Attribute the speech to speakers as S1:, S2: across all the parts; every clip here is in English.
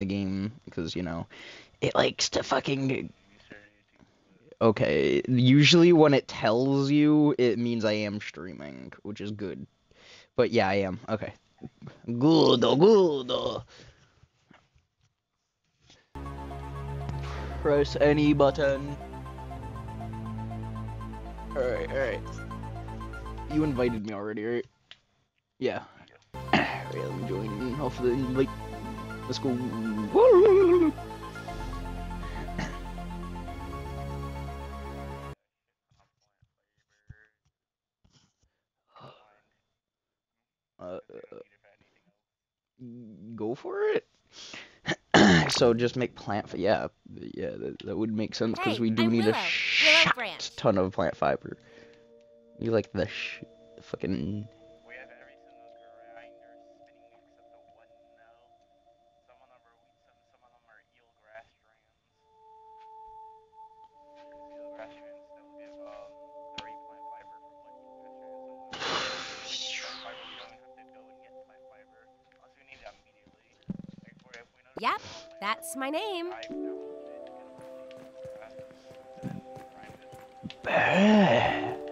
S1: the game because you know it likes to fucking. Okay, usually when it tells you, it means I am streaming, which is good. But yeah, I am. Okay. Good, oh, good. Oh. Press any button. Alright, alright. You invited me already, right? Yeah. Alright, let me join off the invite. Let's go. Uh, go for it. so just make plant. Yeah, yeah, that, that would make sense because
S2: Hey,
S1: we do
S2: I'm
S1: need
S2: Willow.
S1: a
S2: Willow
S1: shit ton of plant fiber. You like the sh fucking.
S3: Then grind it.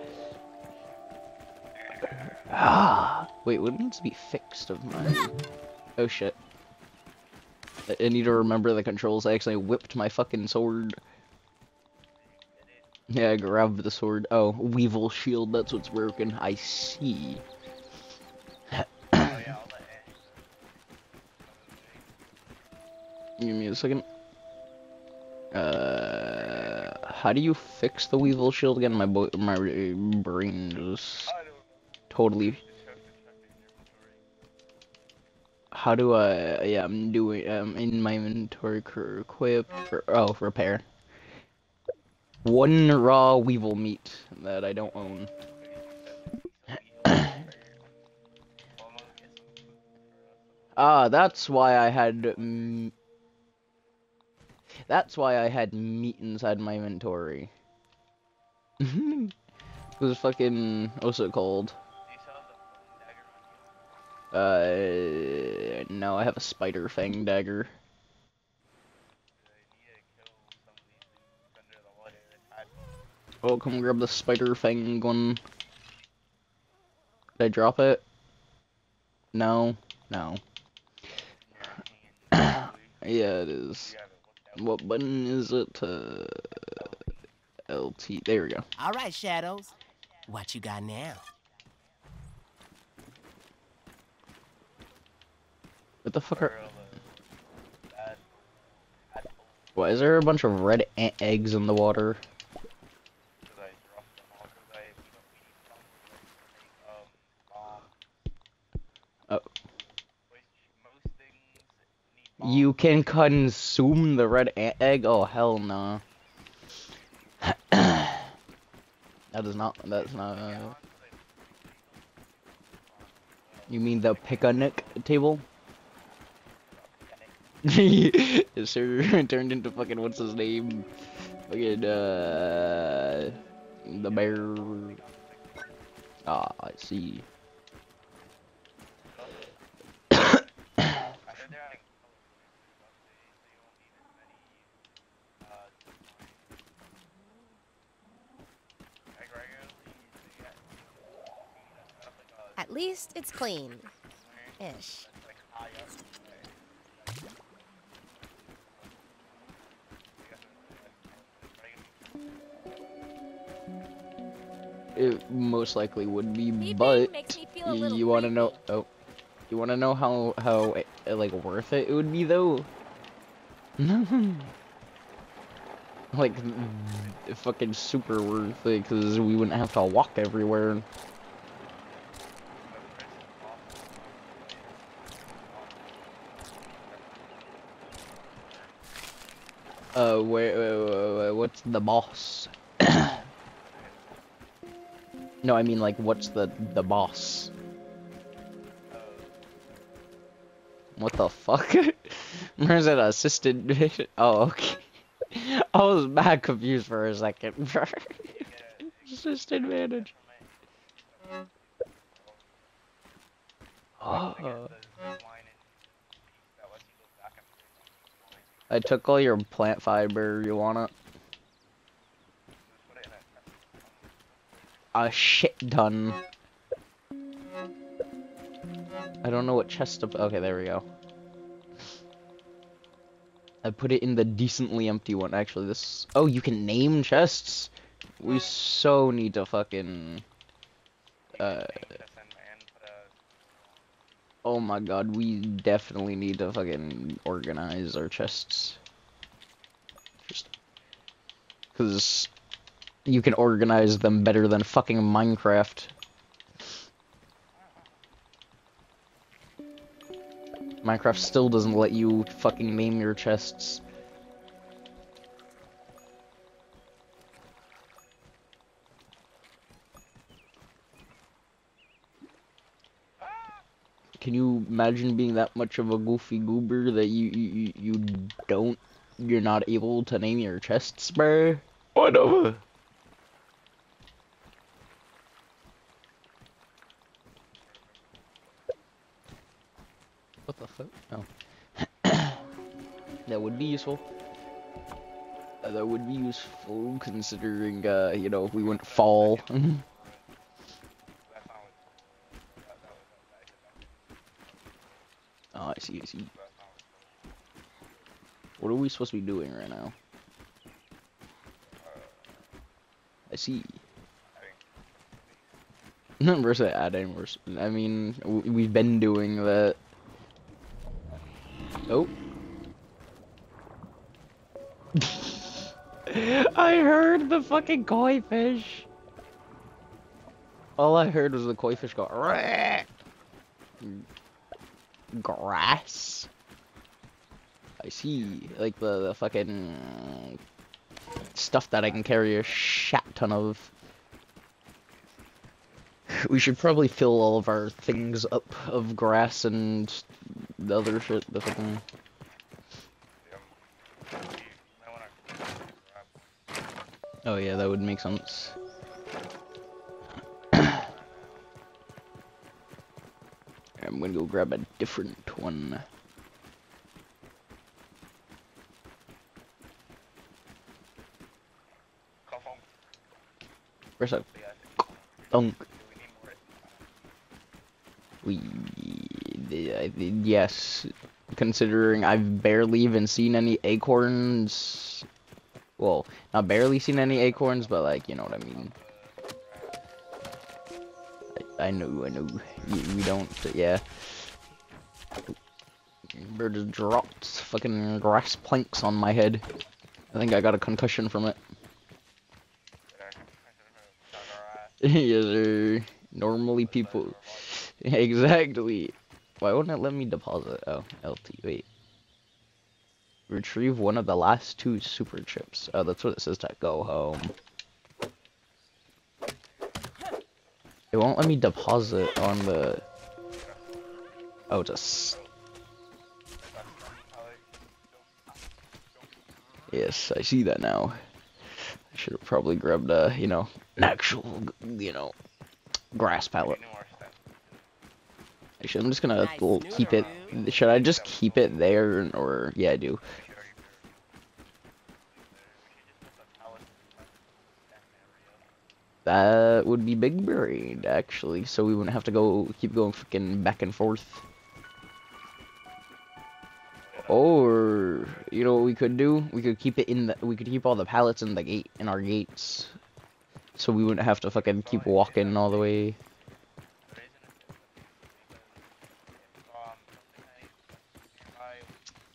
S1: Ah. Wait, what needs to be fixed of mine? Oh shit. I, I need to remember the controls. I actually whipped my fucking sword. Yeah, I grabbed the sword. Oh, Weevil shield, that's what's broken. I see. A second. Uh, how do you fix the Weevil shield again? My my brain just totally. How do I? Yeah, I'm doing. Um, in my inventory, equip. For, oh, repair. One raw Weevil meat that I don't own. Ah, that's why I had. Mm, that's why I had meat inside my inventory. it was fucking. What's it called? Uh, no, I have a spider fang dagger. Oh, come grab the spider fang one. Did I drop it? No, no. Yeah, it is. What button is it? Uh, LT. There we go.
S4: All right, Shadows. What you got now?
S1: What the fuck are? Why is there a bunch of red ant eggs in the water? You can consume the red egg? Oh hell no. that is not. That's not. Uh... You mean the picnic table? sir. Turned into fucking what's his name? Fucking uh, the bear. Ah, I see.
S2: At least it's clean. Ish.
S1: It most likely would be,
S2: Beeping
S1: but
S2: makes me feel a little
S1: you want to know? Oh, you want to know how how uh, like worth it it would be though? like fucking super worth it because we wouldn't have to walk everywhere. Uh, where, uh, what's the boss? no, I mean like, what's the the boss? What the fuck? Where's that assistant? Oh, okay. I was mad confused for a second. assistant manager. Oh. I took all your plant fiber. You want it?
S3: A
S1: shit done. I don't know what chest to. Okay, there we go. I put it in the decently empty one. Actually, this. Oh, you can name chests. We so need to fucking. Uh.
S3: Chest in and put a
S1: Oh my god, we definitely need to fucking organize our chests. Just. Cause. You can organize them better than fucking Minecraft. Minecraft still doesn't let you fucking name your chests. Can you imagine being that much of a goofy goober that you you, you- you don't you're not able to name your chests, bruh? Whatever. What the fuck? Oh. that would be useful. Uh, that would be useful considering, uh, you know, we wouldn't fall.
S3: that's not what that, that was that,
S1: oh, I see, I see.
S3: what
S1: are we supposed to be doing right now? I see. Versus adding worse. I mean, we've been doing that. Oh. I heard the fucking koi fish. All I heard was the koi fish go. "Rah." Grass. I see, like the, the fucking stuff that I can carry a shat ton of. We should probably fill all of our things up of grass and the other shit. The fucking. Oh yeah, that would make sense. I'm gonna go grab a different one. Where's that
S3: do we
S1: yes, considering I've barely even seen any acorns. Well, not barely seen any acorns, but like, you know what I mean. I, I know, I know. We, we don't, yeah. Bird just dropped fucking grass planks on my head. I think I got a concussion from it. Yes, sir. Normally people. Exactly. Why wouldn't it let me deposit? Oh, LT. Wait. Retrieve one of the last two super chips. Oh, that's what it says to go home. It won't let me deposit on the. Oh, just. Yes, I see that now. I should have probably grabbed a, you know, an actual, you know, grass pallet.
S3: Need more stuff.
S1: Actually, I'm just gonna
S4: Nice
S1: keep it. Should I just keep it there, or yeah, I do.
S3: We should already prove it. We should just put the pallets in the stack area.
S1: That would be big brained, actually, so we wouldn't have to go keep going fucking back and forth. Or you know what we could do? We could keep it in the. We could keep all the pallets in the gate in our gates, so we wouldn't have to fucking keep walking all the way.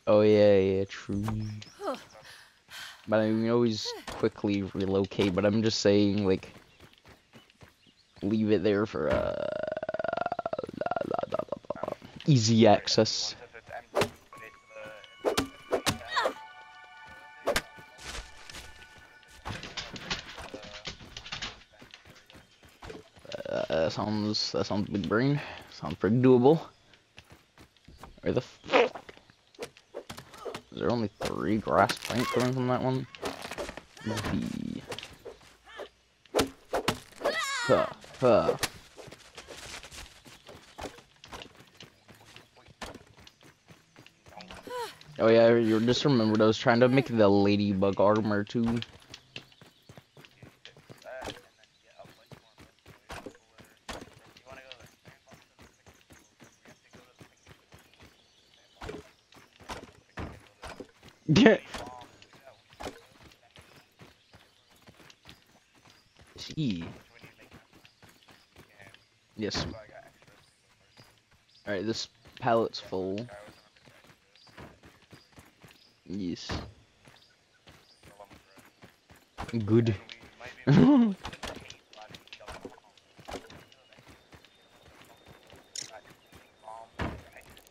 S1: Oh yeah, yeah, true. But I mean, we always quickly relocate. But I'm just saying, like, leave it there for uh, easy access. Sounds that sounds big brain. Sounds pretty doable. Where the fuck? Is there only three grass planks coming from that one? The huh, huh. Oh yeah, you just remembered I was trying to make the ladybug armor too.
S3: that, and then get a bunch more lists so it's cooler. If you wanna go to the sandbox, we have to go to the
S1: Yeah. See. Yes. Alright, this pallet's full. Yes. Good.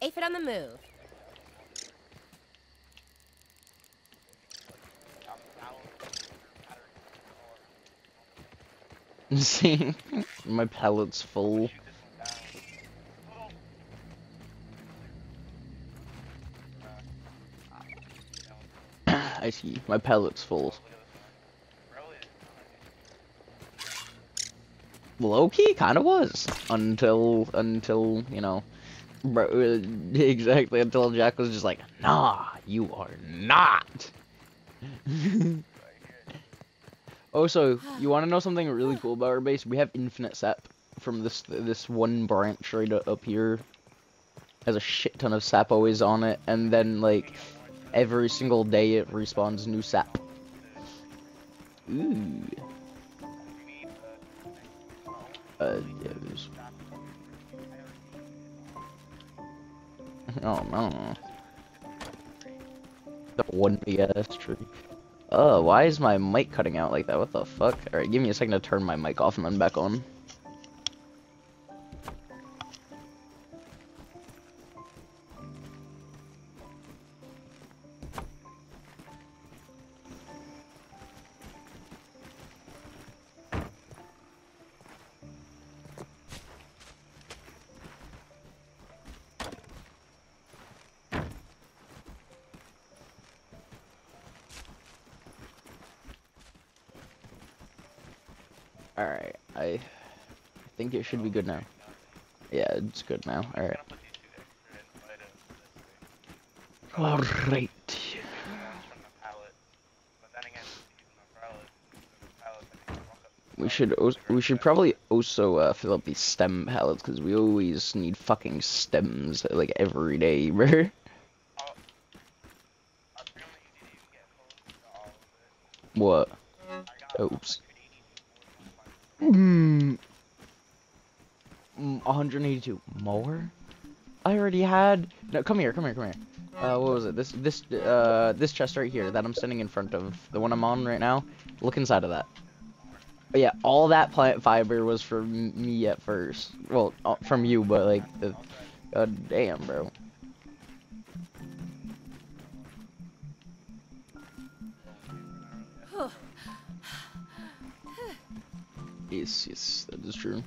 S2: Aphid on the move.
S1: See? My pallet's full. I see. My pallet's full. Low key, kind of was until until you know, exactly until Jack was just like, "Nah, you are not." oh, so you want to know something really cool about our base? We have infinite sap from this this one branch right up here. Has a shit ton of sap always on it, and then like every single day it respawns new sap. Oh no. The one big ass tree. Oh, uh, why is my mic cutting out like that? What the fuck? Alright, give me a second to turn my mic off and then back on. Should be good now. Yeah, it's good now. Alright. Alright. We should we should probably also uh, fill up these stem pallets because we always need fucking stems like every day, bro. More? I already had. No, come here, come here, come here. Uh, what was it? This, this, uh, this chest right here that I'm standing in front of, the one I'm on right now. Look inside of that. But yeah, all that plant fiber was from me at first. Well, uh, from you, but like, the, god damn, bro. Yes, yes, that is true.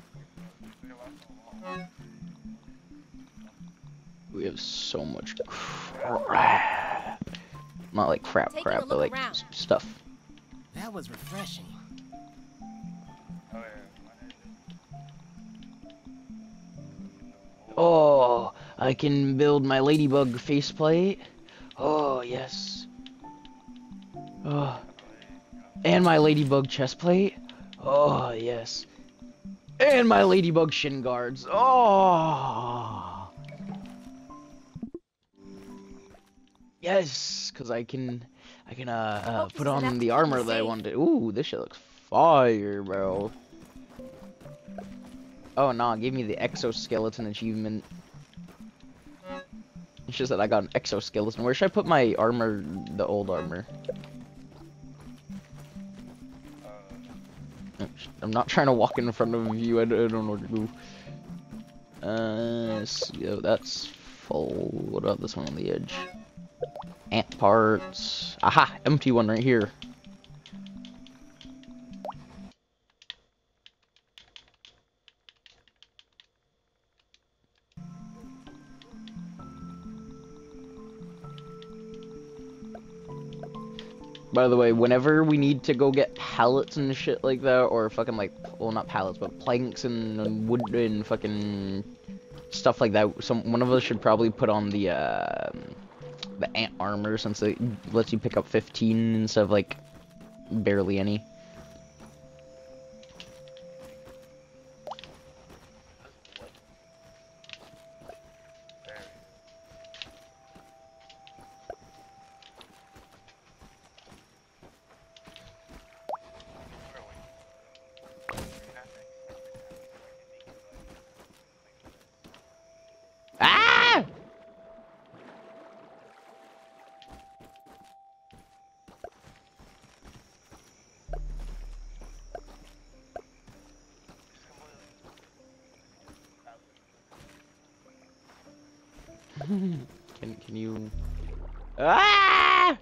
S1: Crap,
S2: Taking
S1: crap, but like
S2: around.
S1: stuff.
S4: That was refreshing.
S1: Oh, I can build my ladybug faceplate. Oh, yes. Oh. And my ladybug chestplate. Oh, yes. And my ladybug shin guards. Oh. Yes, because I can, I can, uh, uh put
S2: does it have
S1: on the armor that I wanted. Ooh, this shit looks fire, bro. Oh no, give me the exoskeleton achievement. It's just that I got an exoskeleton. Where should I put my armor, the old armor? I'm not trying to walk in front of you, I don't know what to do. Uh, oh, that's full. What about this one on the edge? Ant parts. Aha, empty one right here. By the way, whenever we need to go get pallets and shit like that, or fucking like, well, not pallets, but planks and, and wood and fucking stuff like that, some one of us should probably put on the uh, ant armor since it lets you pick up 15 instead of like barely any. Can can you? Ah!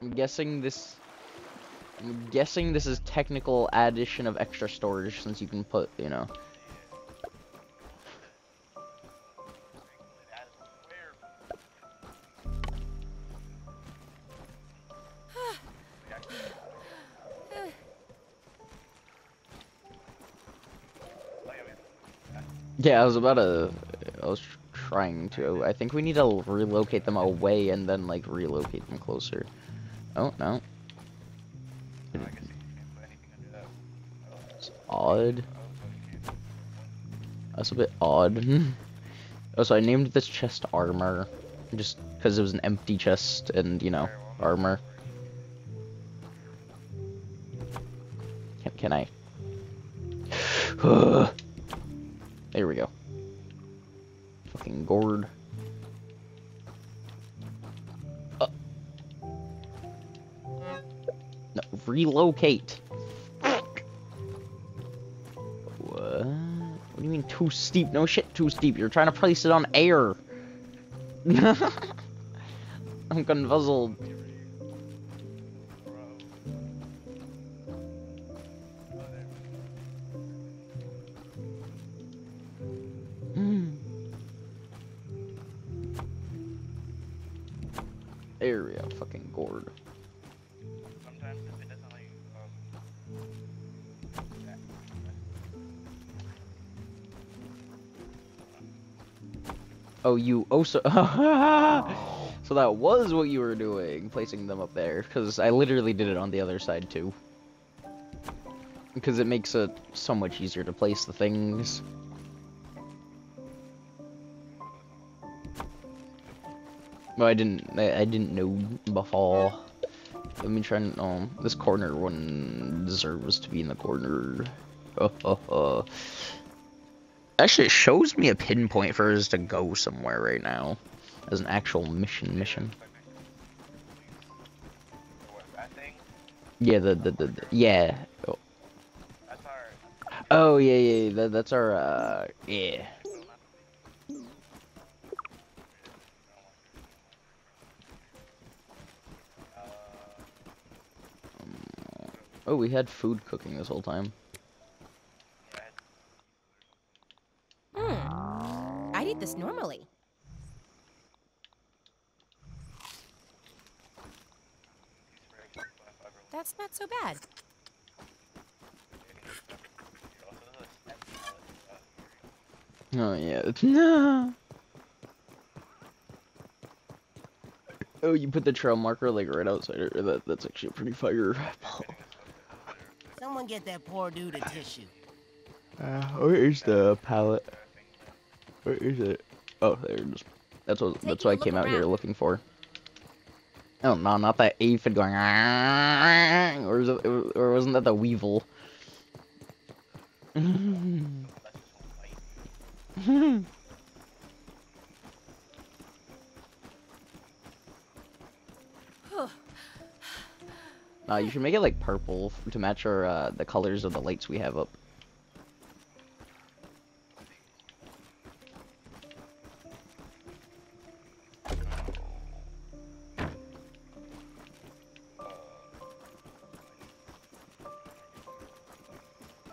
S1: I'm guessing this. I'm guessing this is technical addition of extra storage since you can put, you know. Yeah, I was about to. I was trying to. I think we need to relocate them away and then like relocate them closer. Oh no, it's odd. That's a bit odd. oh, so I named this chest armor, just because it was an empty chest and you know armor. Can can I? too steep? No shit, too steep. You're trying to place it on air. I'm confuzzled.
S3: You
S1: oh so that was what you were doing, placing them up there, because I literally did it on the other side too. Because it makes it so much easier to place the things. Well, I didn't. I, I didn't know before. Let me try and um. This corner one deserves to be in the corner. Actually, it shows me a pinpoint for us to go somewhere right now, as an actual mission. Mission. Yeah. The the the, the yeah. Oh. Yeah yeah. That, that's our uh yeah.
S3: uh,
S1: Oh, we had food cooking this whole time.
S3: yeah,
S2: Hmm. I'd eat this normally.
S3: it's very close to my fiber.
S2: That's not so bad.
S3: Also, there's a step pallet, uh,
S1: Oh yeah. No. Oh, you put the trail marker like right outside. That that's actually a pretty fire.
S4: Someone get that poor dude a tissue.
S1: Uh, where is the pallet? Where is it? Oh, there it is. That's what.
S2: Taking
S1: That's what I came out here looking for. Oh no, not that aphid going. Or is it? Or wasn't that the weevil?
S3: That's just one bite.
S1: Uh, you should make it like purple to match our uh, the colors of the lights we have up.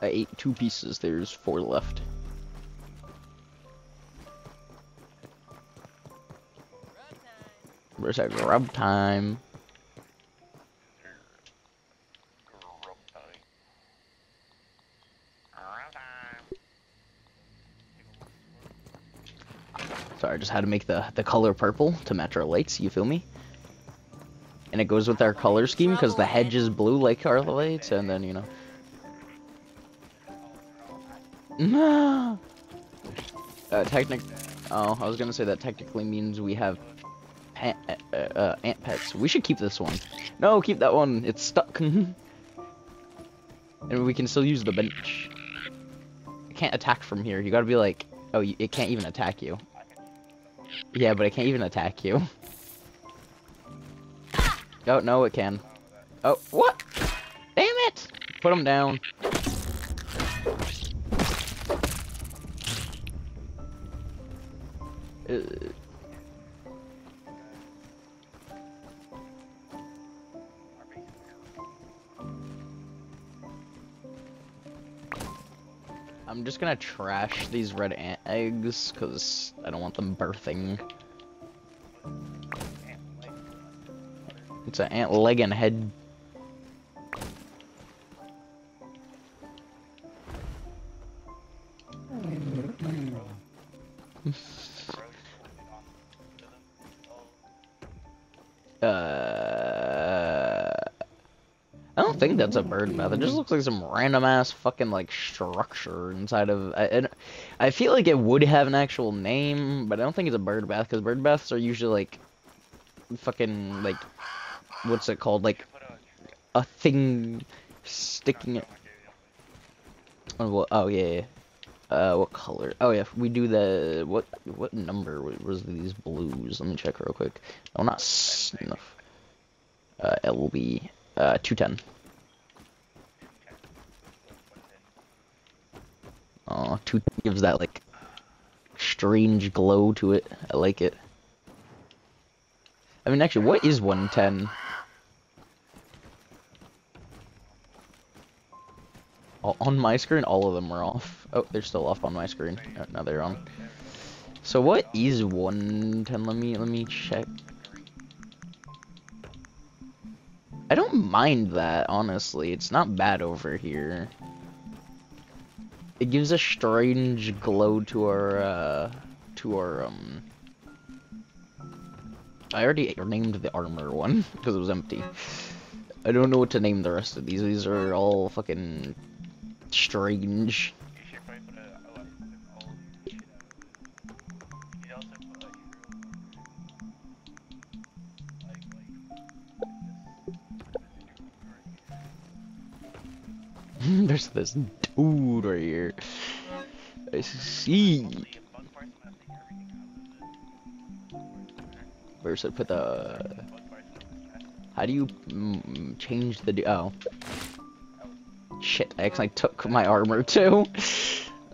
S1: I ate two pieces. There's four left. Where's that grub time?
S3: Grub time. Grub time.
S1: Sorry, I just had to make the the color purple to match our lights. You feel me? And it goes with our color scheme because the hedge is blue like our lights, and then you know. No. Uh, technic. Oh, I was gonna say that technically means we have uh, uh, ant pets. We should keep this one. No, keep that one. It's stuck. and we can still use the bench. It can't attack from here. You gotta be like, oh, it can't even attack you. Yeah, but it can't even attack you. Oh, no, it can. Oh, what? Damn it! Put him down. Uh, I'm just gonna trash these red ant eggs, because I don't want them birthing. It's an ant leg and head. Uh, I don't think that's a bird bath. It just looks like some random ass fucking like structure inside of. I, I, feel like it would have an actual name, but I don't think it's a bird bath because bird baths are usually like fucking like what's it called like a thing sticking it. Oh, well, oh yeah, yeah. Uh, what color? Oh yeah, we do the what? What number was these blues? Let me check real quick. No, not snuff. Uh, LB. Uh, two ten. Two gives that like strange glow to it. I like it. I mean, actually, what is one ten? All- On my screen, all of them are off. Oh, they're still off on my screen. Oh, now they're on. So what is 110? Let me let me check. I don't mind that, honestly. It's not bad over here. It gives a strange glow to our uh to our um I already named the armor one because it was empty. I don't know what to name the rest of these. These are all fucking strange. There's this dude right here. I see.
S3: parts when I
S1: put the? How do you mm, change the? Oh. Shit! I actually took my armor too.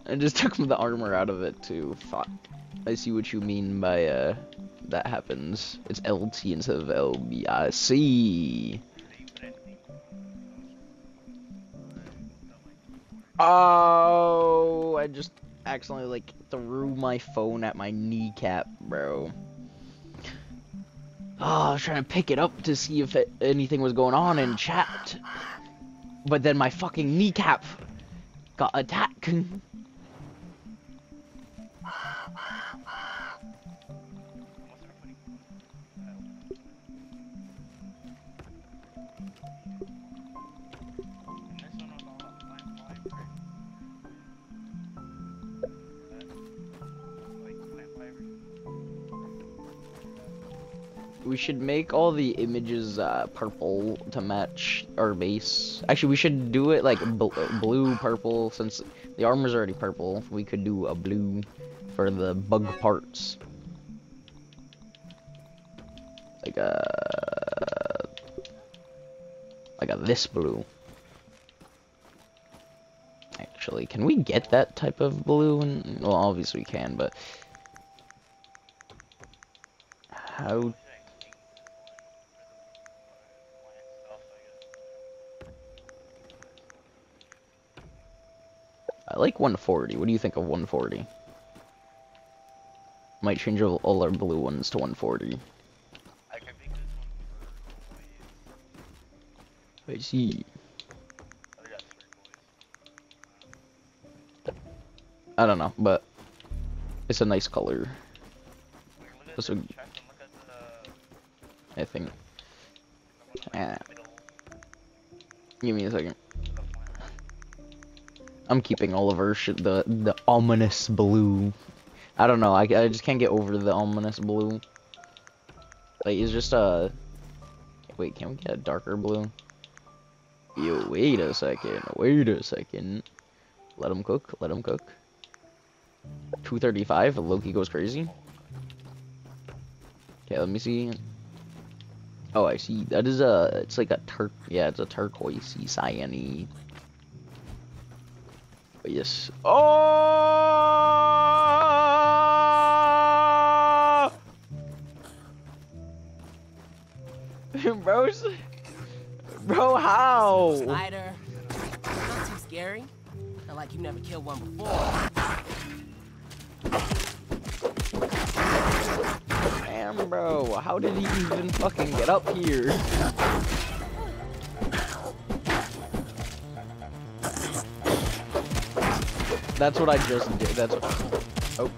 S1: I just took the armor out of it too. Fuck. I see what you mean by uh. That happens. It's LT instead of LB. I see. Oh, I just accidentally like threw my phone at my kneecap, bro. Oh, I was trying to pick it up to see if it, anything was going on in chat. But then my fucking kneecap got attacked. should make all the images uh, purple to match our base. Actually, we should do it like bl blue, purple, since the armor's already purple. We could do a blue for the bug parts. Like a like a this blue. Actually, can we get that type of blue? Well, obviously we can, but how I like 140. What do you think of 140? Might change all our blue ones to 140.
S3: I make this one for
S1: I see.
S3: I
S1: don't know, but it's a nice color.
S3: The,
S1: I think. Ah.
S3: middle
S1: Give me a second. I'm keeping shit. The the ominous blue. I don't know. I, I just can't get over the ominous blue. Like it's just a. Wait, can we get a darker blue? Yo, wait a second. Wait a second. Let him cook. Let him cook. 235. Loki goes crazy. Okay, let me see. Oh, I see. That is a. It's like a turk. Yeah, it's a turquoisey, cyany. But yes. Oh! Bros, bro, how?
S4: Spider. Not too scary. Not like you never killed one before.
S1: Damn, bro, how did he even fucking get up here? That's what I just did. That's what. Oh.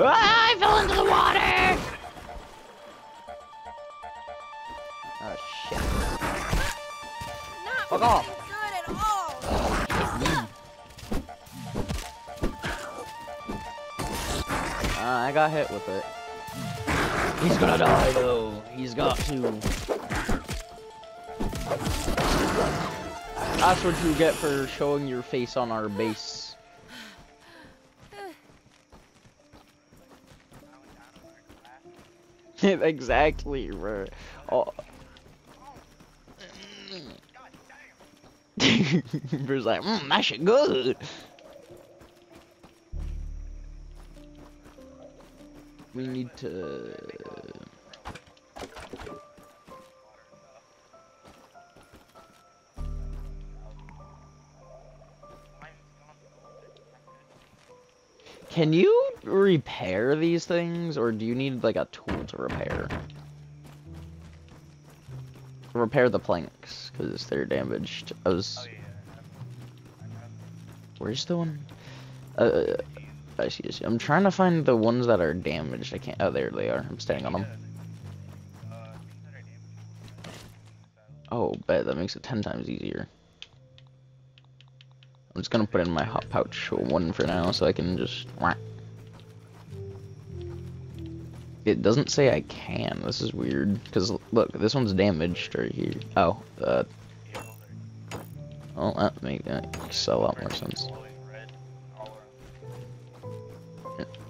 S1: Ah, I fell into the water! Oh shit.
S2: Not
S1: Fuck off.
S2: good at all.
S1: Uh, I got hit with it. He's gonna die though. He's got to. That's what you get for showing your face on our base. exactly, bro. Oh. Bro's like, mm, that shit good. We need to. Can you repair these things, or do you need like a tool to repair? Repair the planks, because they're damaged. I was.
S3: Oh yeah.
S1: Where's the one? Uh, I see, I see. I'm trying to find the ones that are damaged. I can't. Oh, there they are. I'm standing on them.
S3: Uh, things that are damaged.
S1: Oh, bet that makes it ten times easier. I'm just gonna put in my hot pouch one for now, so I can just. It doesn't say I can. This is weird. Cause look, this one's damaged right here. Oh, uh,
S3: well,
S1: that makes a lot more sense.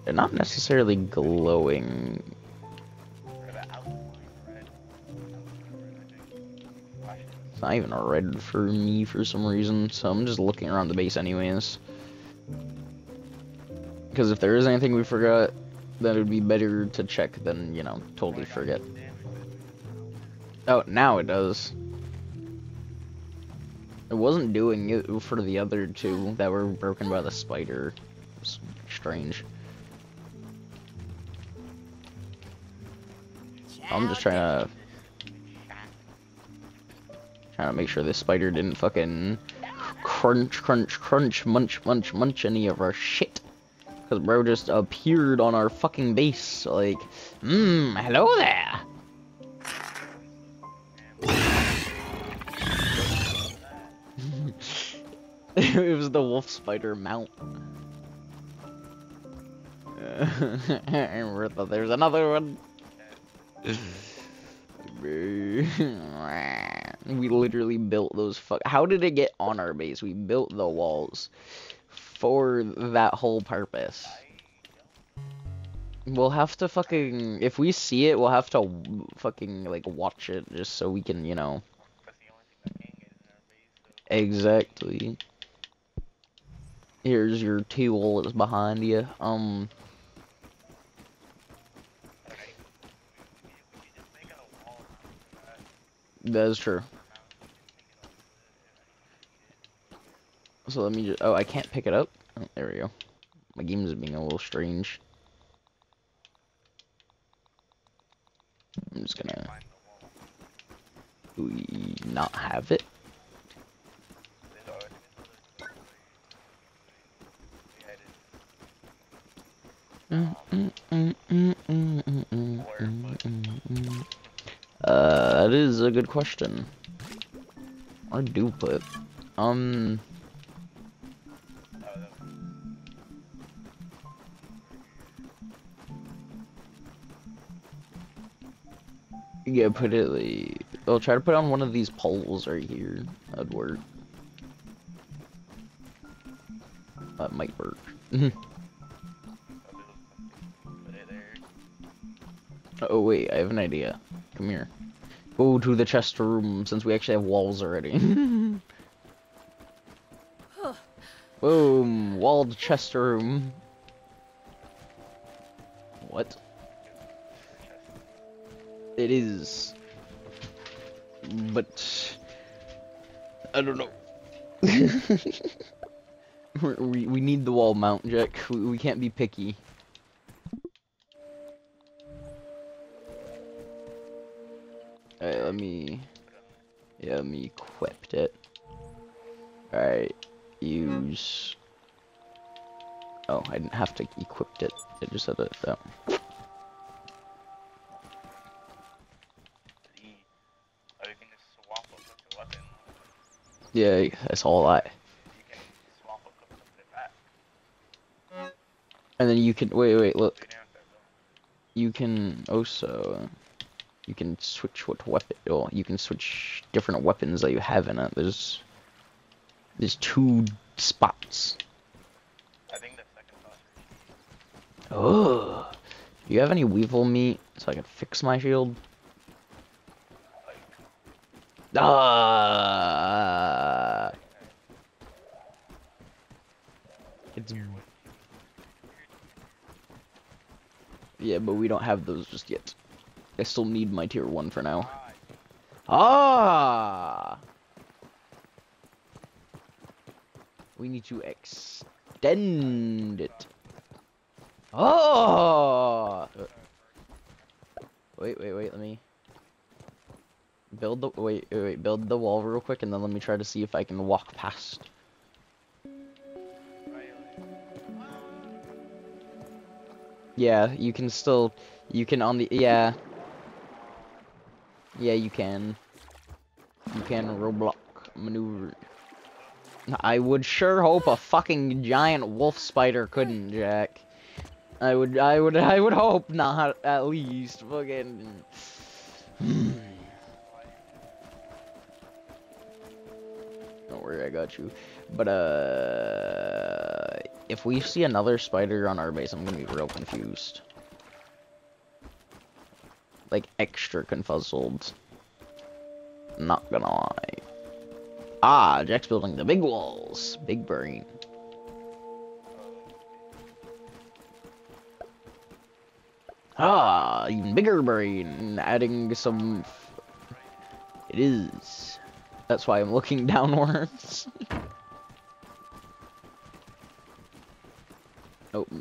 S1: They're not necessarily glowing. Not even red for me for some reason, so I'm just looking around the base anyways. Because if there is anything we forgot, then it would be better to check than, you know, totally forget. Oh, now it does. It wasn't doing it for the other two that were broken by the spider. Strange. I'm just trying to trying to make sure this spider didn't fucking crunch, crunch, crunch, munch, munch, munch any of our shit. Cause bro just appeared on our fucking base, like, mmm, hello there. it was the wolf spider mount. there's another one. we literally built those fuck. How did it get on our base? We built the walls for that whole purpose. We'll have to fucking if we see it, we'll have to fucking like watch it just so we can, you know. Exactly. Here's your tool that's behind you. Um, That's We, So let me just, oh, I can't pick it up. Oh, there we go. My game is being a little strange. I'm just gonna, we not have it? Uh, that is a good question. I do put. Um, yeah, put it like. I'll try to put on one of these poles right here. That'd work. That might work. Oh wait, I have an idea. Come here. Go to the chest room since we actually have walls already. Boom! Walled chest room. What? It is. But I don't know. We we need the wall mount, Jack. We, we can't be picky. I didn't have to equip it. I just had it down. Yeah, that's all I.
S3: It.
S1: And then you can wait, wait, look. You can also. You can switch what weapon. Oh, you can switch different weapons that you have in it. There's. There's two spots.
S3: I think the second boss.
S1: Do you have any weevil meat so I can fix my shield? Ah. It's yeah, but we don't have those just yet. I still need my tier one for now. Ah. We need to extend it. Oh. Uh, wait, wait, wait. Let me build the wait, wait, wait. Build the wall real quick, and then let me try to see if I can walk past. Yeah, you can still, you can on the yeah. Yeah, you can. You can Roblox maneuver. I would sure hope a fucking giant wolf spider couldn't, Jack. I would, I would, I would hope not. At least, fucking. Don't worry, I got you. But uh, if we see another spider on our base, I'm gonna be real confused. Like extra confuzzled. Not gonna lie. Ah, Jack's building the big walls. Big brain. Ah, even bigger brain. Adding some. It is. That's why I'm looking downwards. oh.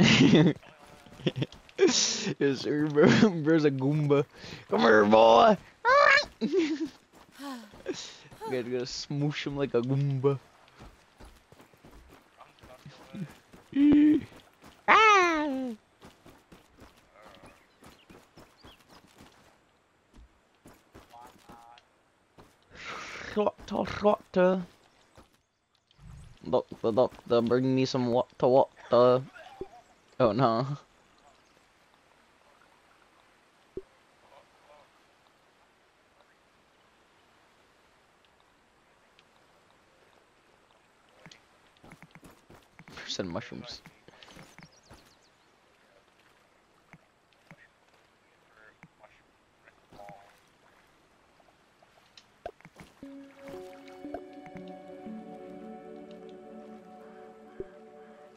S1: r- yes, sir, bro. Bro's a Goomba. Come here, boy. Gotta, gotta smoosh him like a Goomba. ah! Water. Doctor, doctor, bring me some water, water. Oh no. Percent mushrooms.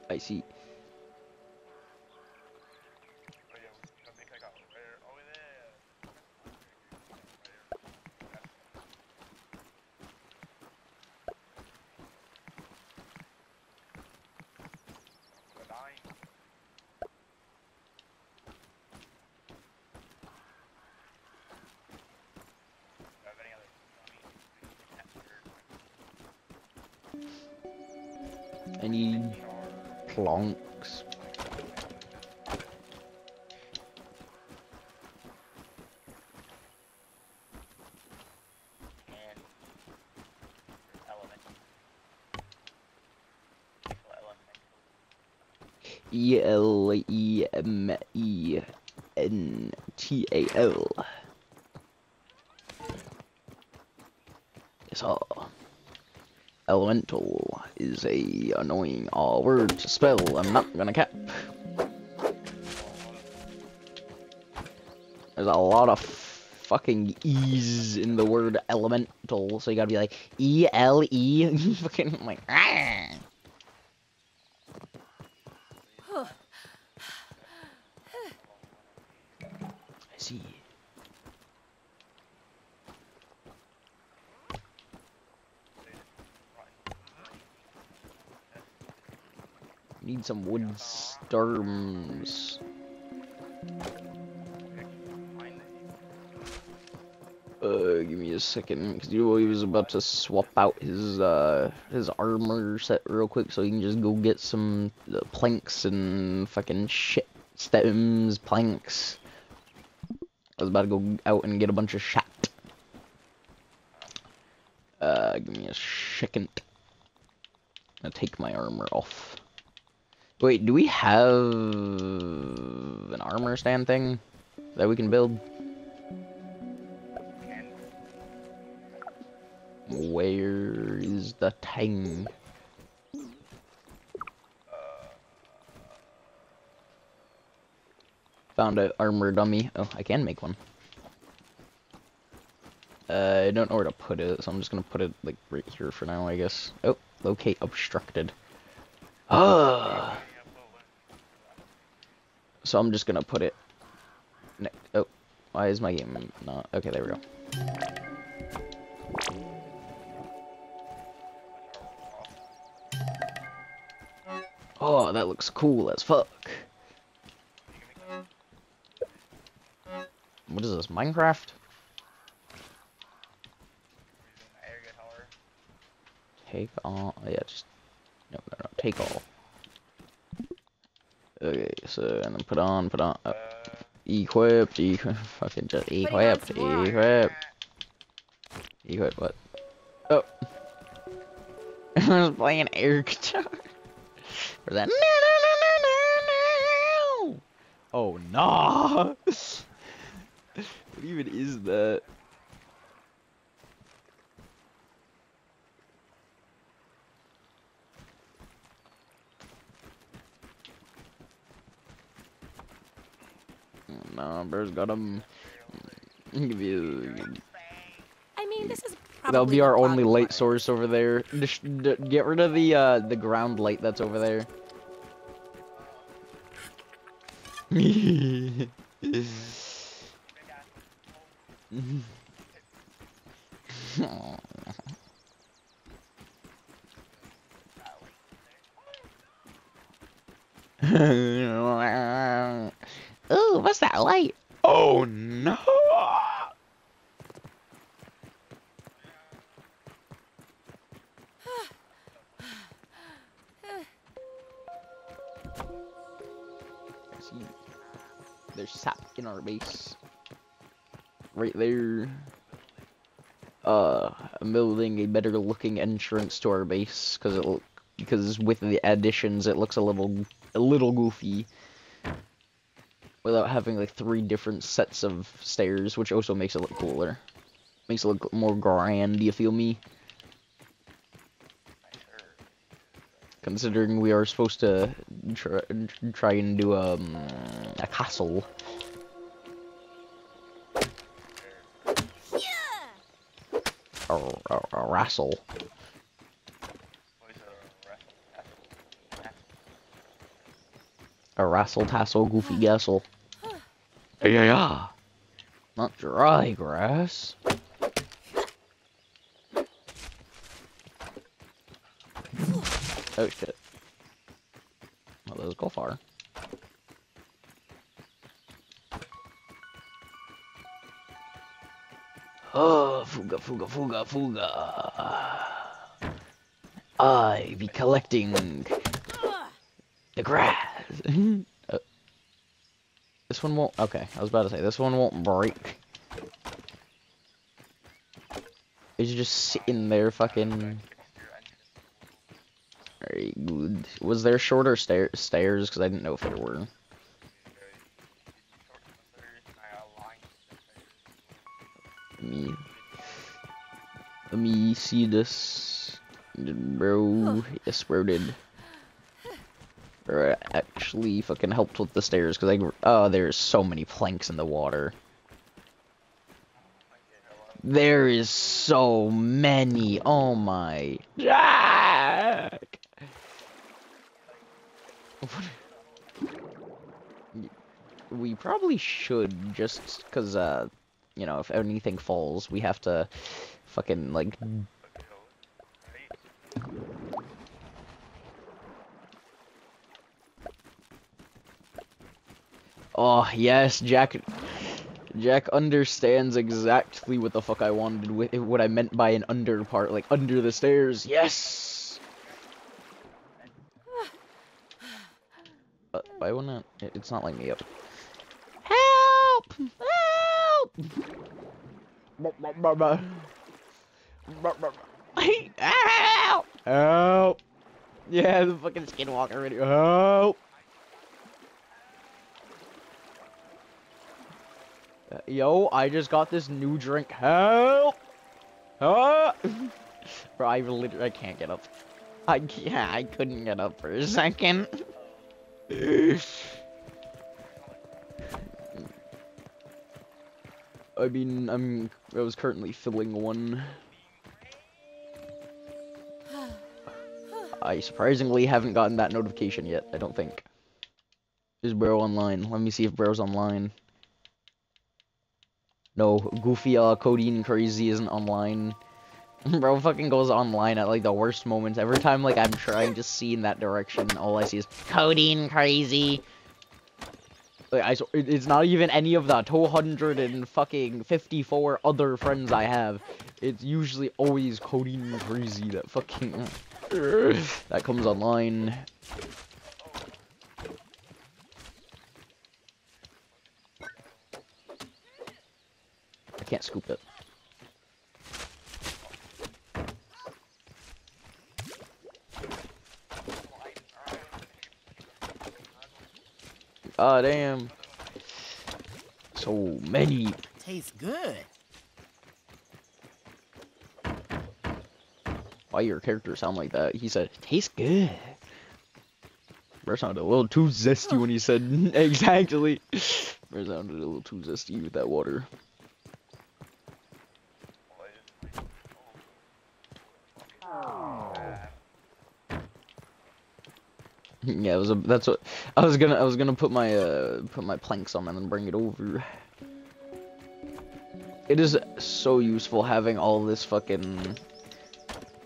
S1: I see. E L E M E N T A L. Yes, all. Elemental is a annoying all word to spell. I'm not gonna cap. There's a lot of fucking e's in the word elemental, so you gotta be like E L E. Fucking like. "Ah." I see. Some wood storms. Uh, give me a second, because he was about to swap out his uh his armor set real quick, so he can just go get some uh, planks and fucking shit stems, planks. I was about to go out and get a bunch of shit. Uh, give me a second. I'll take my armor off. Wait, do we have an armor stand thing that we can build? Where is the thing? Found an armor dummy. Oh, I can make one. Uh, I don't know where to put it, so I'm just gonna put it like right here for now, I guess. Oh, locate obstructed. Ah. So I'm just gonna put it. Oh, why is my game not? Okay, there we go. Oh, that looks cool as fuck. What is this, Minecraft? Take all, yeah, just, no, no, no, take all. Okay, so, and then put on, put on, uh, equipped, equip, fucking just equipped, equipped, equipped, what? Oh. I was playing air guitar. Or that, no, no, no, no, no, no. Oh, nah. what even is that? Nah, Bear's got him. Give you.
S4: I mean, this is
S1: That'll be our only light
S4: wanted.
S1: source over there. Just get rid of the uh the ground light that's over there. to our base because it because with the additions it looks a little a little goofy without having like three different sets of stairs, which also makes it look cooler. Makes it look more grand. Do you feel me? Considering we are supposed to try, try and do um, a castle. A, wrestle.
S3: Voice of wrestle.
S1: A tassel goofy gassel. Yeah, yeah, yeah. Not dry grass. Oh shit. Well, those go far. Oh, fuga, fuga, fuga, fuga. I be collecting The grass. One won't. Okay, I was about to say this one won't break. It's just sitting there, fucking. Was there shorter stair stairs? Because I didn't know if there were. Let me. Let me see this. Bro, yes, bro did. Actually fucking helped with the stairs because I. Oh, there's so many planks in the water. There is so many. Oh my. Jack! We probably should just because, uh, you know, if anything falls, we have to fucking, like, Oh, yes, Jack. Jack understands exactly what the fuck I wanted with what I meant by an under part, like under the stairs. Yes. Uh, why wouldn't it? It's not like me up. Help! Help! Help! Help! Yeah, the fucking skinwalker already. Help! Yo, I just got this new drink. Help! Ah! Bro, I literally I can't get up. I can't. I couldn't get up for a second. I mean, I'm. I was currently filling one. I surprisingly haven't gotten that notification yet. I don't think. Is Bro online? Let me see if Bro's online. No, Goofy, uh, Codeine Crazy isn't online. Bro fucking goes online at like the worst moments. Every time like I'm trying to see in that direction, all I see is Codeine Crazy. Like I, it's not even any of the 200 and fucking 54 other friends I have. It's usually always Codeine Crazy that fucking that comes online. I can't scoop it. Ah, damn. So many.
S4: Tastes good.
S1: Why your character sound like that? He said, tastes good. Bro sounded a little too zesty when he said exactly. Bro sounded a little too zesty with that water. Yeah, it was a. That's what I was gonna. I was gonna put my uh put my planks on and bring it over. It is so useful having all this fucking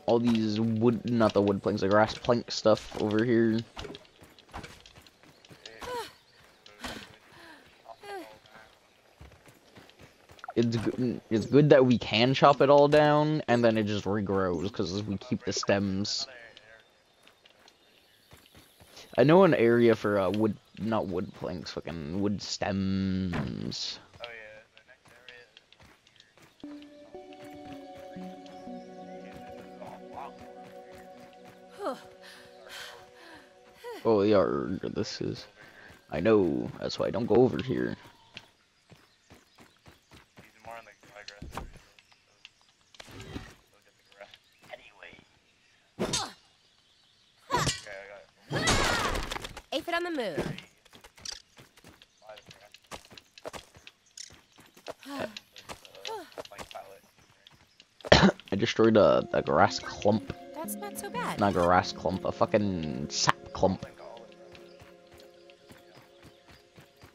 S1: all these wood, not the wood planks, the grass plank stuff over here. It's good. It's good that we can chop it all down, and then it just regrows because we keep the stems. I know an area for uh, wood, not wood planks, fucking wood stems.
S3: Oh yeah, the next area
S1: Oh yeah, this is. I know. That's why I don't go over here.
S3: He's more in the dry grass area. though, so- so get the grass. Anyway. Okay, I got it.
S2: Aphid on the move.
S3: Buy the grass. Uh, like pallet.
S1: I destroyed a, a grass clump.
S2: That's not so bad.
S1: Not a grass clump, a fucking sap clump.
S3: Like all of them.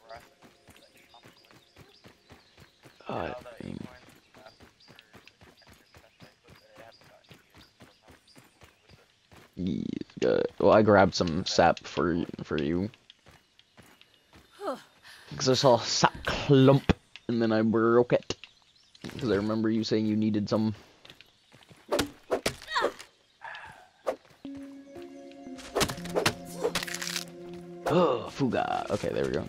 S3: Grass and- Now that
S1: I mean,
S3: you find some masses for extra special equipment, I haven't gotten to use what's up with this.
S1: yeah, well, I grabbed some sap for for you. Because I saw a sap clump, and then I broke it. Because I remember you saying you needed some. Fuga. Okay, there we go.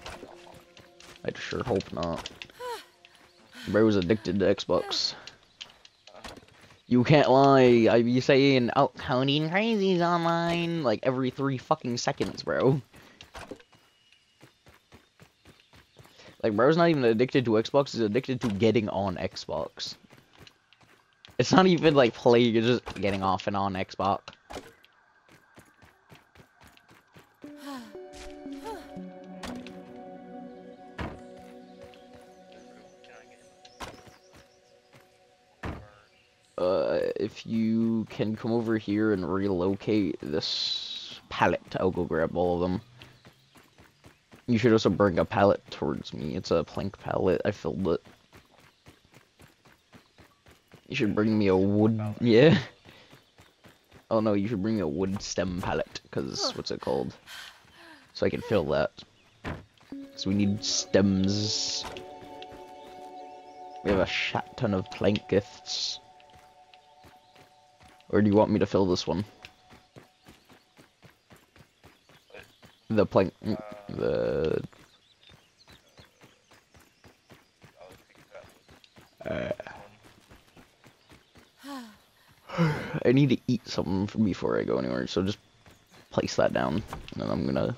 S1: I sure hope not. Bro was addicted to Xbox. You can't lie. I be saying oh, out counting crazies online like every three fucking seconds, bro. Like, bro's not even addicted to Xbox, he's addicted to getting on Xbox. It's not even like playing, it's just getting off and on Xbox. Uh, if you can come over here and relocate this pallet, I'll go grab all of them. You should also bring a pallet towards me. It's a plank pallet. I filled it. You should bring me a wood. Yeah. Oh no, you should bring me a wood stem pallet. Cause what's it called? So I can fill that. So we need stems. We have a shat ton of plank gifts. Or do you want me to fill this one? The plank, mm, the Uh, I need to eat something before I go anywhere, so just place that down, and I'm gonna.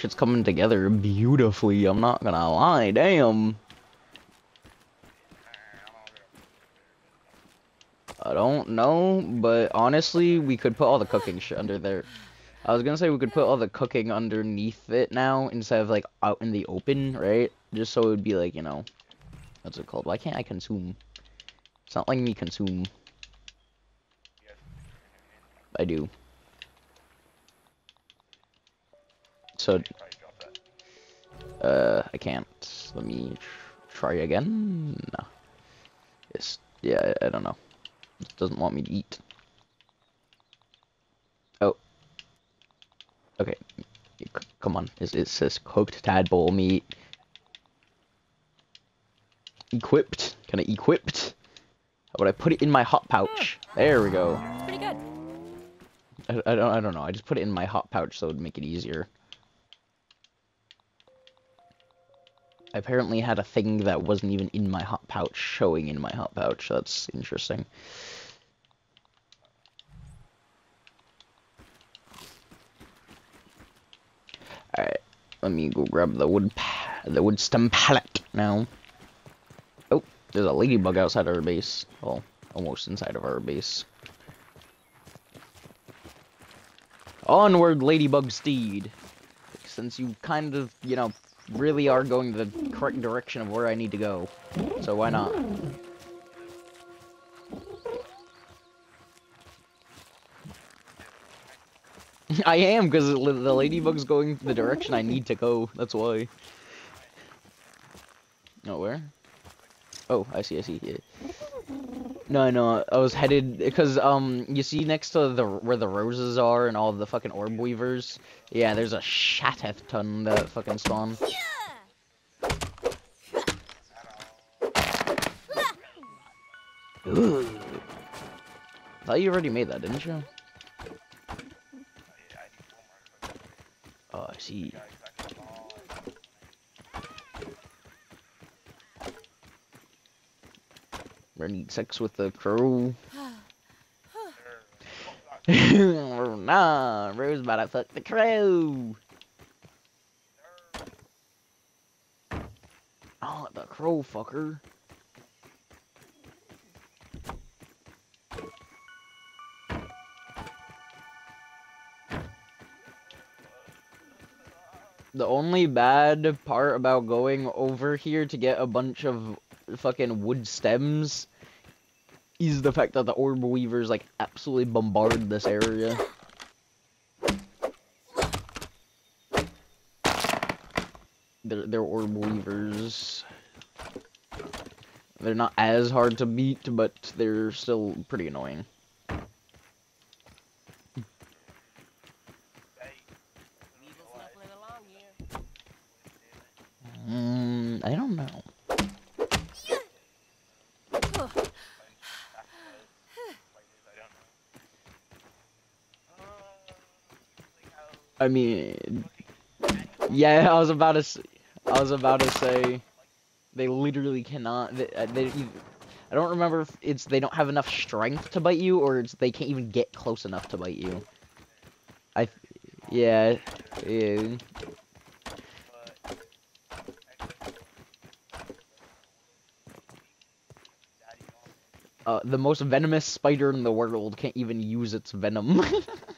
S1: Shit's coming together beautifully. I'm not gonna lie. Damn. I don't know, but honestly, we could put all the cooking shit under there. I was gonna say we could put all the cooking underneath it now instead of like out in the open, right? Just so it would be like, you know, what's it called? Why can't I consume? It's not letting me consume. I do. So, uh, I can't. Let me try again. No. It's, yeah, I I don't know. It doesn't want me to eat. Oh. Okay. Come on. It, it says cooked tadpole meat. Equipped. Can I equipped? How would I put it in my hot pouch? There we go.
S4: It's pretty good.
S1: I, I don't I don't know. I just put it in my hot pouch so it would make it easier. I apparently had a thing that wasn't even in my hot pouch showing in my hot pouch. That's interesting. Alright, let me go grab the wood the wood stem pallet now. Oh, there's a ladybug outside our base. Well, almost inside of our base. Onward, Ladybug Steed. Since you kind of, you know, really are going the correct direction of where I need to go. So why not? I am, because the Ladybug's going the direction I need to go. That's why. Oh, where? Oh, I see, I see. Yeah. No, no, I was headed because um, you see next to the where the roses are and all the fucking orb weavers. Yeah, there's a shateth ton that fucking spawn. Ooh. Thought you already made that, didn't you? Oh, I see. Ready sex with the crow. nah, Rose about to fuck the crow. Oh, the crow fucker. The only bad part about going over here to get a bunch of fucking wood stems is the fact that the orb weavers like absolutely bombard this area. They're, they're orb weavers. They're not as hard to beat, but they're still pretty annoying.
S4: Weevil snuffling along here.
S1: Mm, I don't know. I mean, yeah, I was about to, I was about to say, they literally cannot. They, uh, they, I don't remember if it's they don't have enough strength to bite you, or it's they can't even get close enough to bite you. I, yeah, yeah. Uh, the most venomous spider in the world can't even use its venom.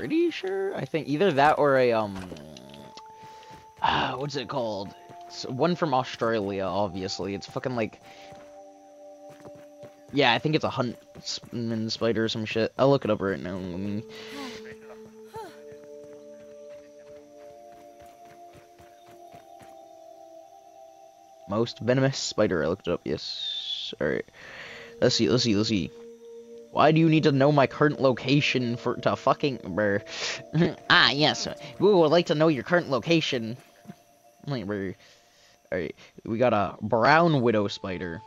S1: pretty sure. I think either that or a um. Ah, what's it called? It's one from Australia, obviously. It's fucking like. Yeah, I think it's a huntsman spider or some shit. I'll look it up right now. Me. Most venomous spider. I looked it up. Yes. All right. Let's see. Let's see. Let's see. Why do you need to know my current location for to fucking brr? ah, yes. We would like to know your current location. Wait, brr. All right. We got a brown widow spider.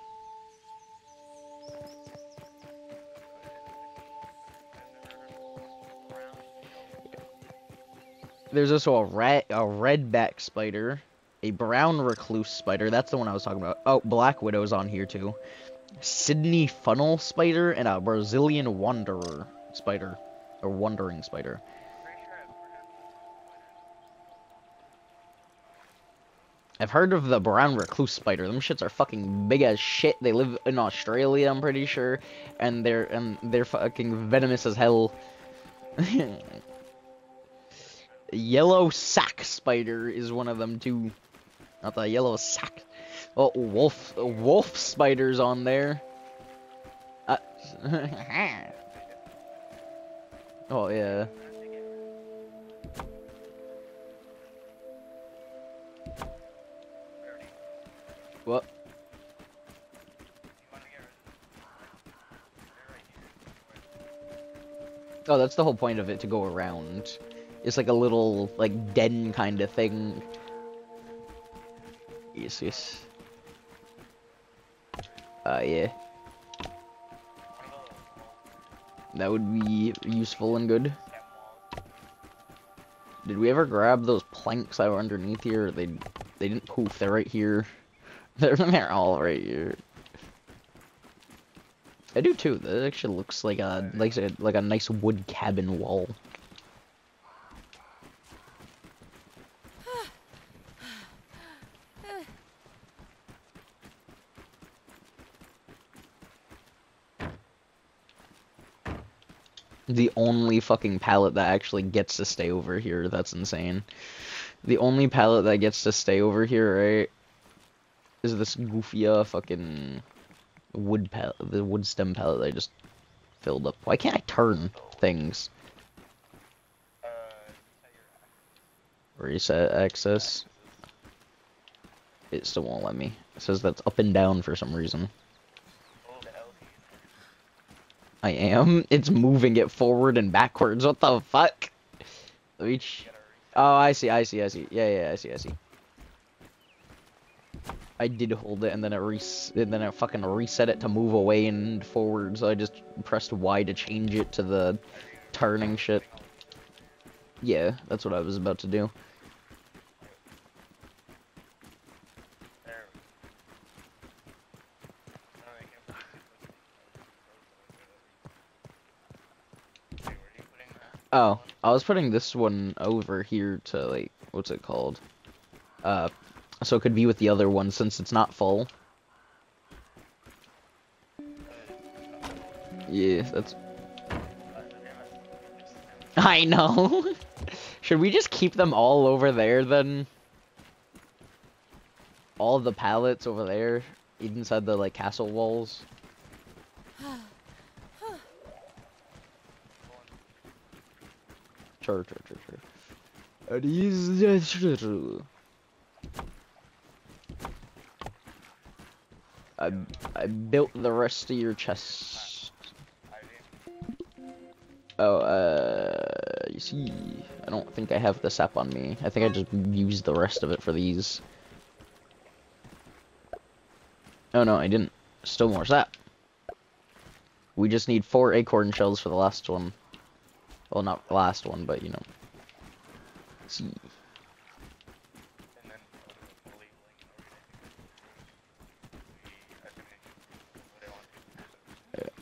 S1: There's also a rat, a redback spider, a brown recluse spider. That's the one I was talking about. Oh, black widow's on here too. Sydney funnel spider and a Brazilian wanderer spider, or wandering spider. I've heard of the brown recluse spider. Them shits are fucking big as shit. They live in Australia, I'm pretty sure, and they're and they're fucking venomous as hell. yellow sack spider is one of them too. Not the yellow sack. Oh, wolf, wolf spiders on there. Uh, oh yeah. What? Oh, that's the whole point of it to go around. It's like a little like den kind of thing. Yes, yes. Uh, yeah. That would be useful and good. Did we ever grab those planks that were underneath here? They they didn't poof. They're right here. They're they're all right here. I do too. That actually looks like a like a like a nice wood cabin wall. The only fucking pallet that actually gets to stay over here. That's insane. The only pallet that gets to stay over here, right, is this goofy uh fucking wood pallet, the wood stem pallet that I just filled up. Why can't I turn things? Reset access. It still won't let me. It says that's up and down for some reason. I am. It's moving it forward and backwards. What the fuck? Let me ch- Oh, I see, I see, I see. Yeah, yeah, I see, I see. I did hold it and then it res and then it fucking reset it to move away and forward, so I just pressed Y to change it to the turning shit. Yeah, that's what I was about to do. Oh, I was putting this one over here to like, what's it called? Uh, so it could be with the other one since it's not full. Yeah, that's. I know. Should we just keep them all over there then? All the pallets over there, inside the like castle walls. Sure, sure, sure, sure. It is. I I built the rest of your chest. Oh, uh, you see, I don't think I have the sap on me. I think I just used the rest of it for these. Oh no, I didn't. Still more sap. We just need four acorn shells for the last one. Well, not last one, but you know. See.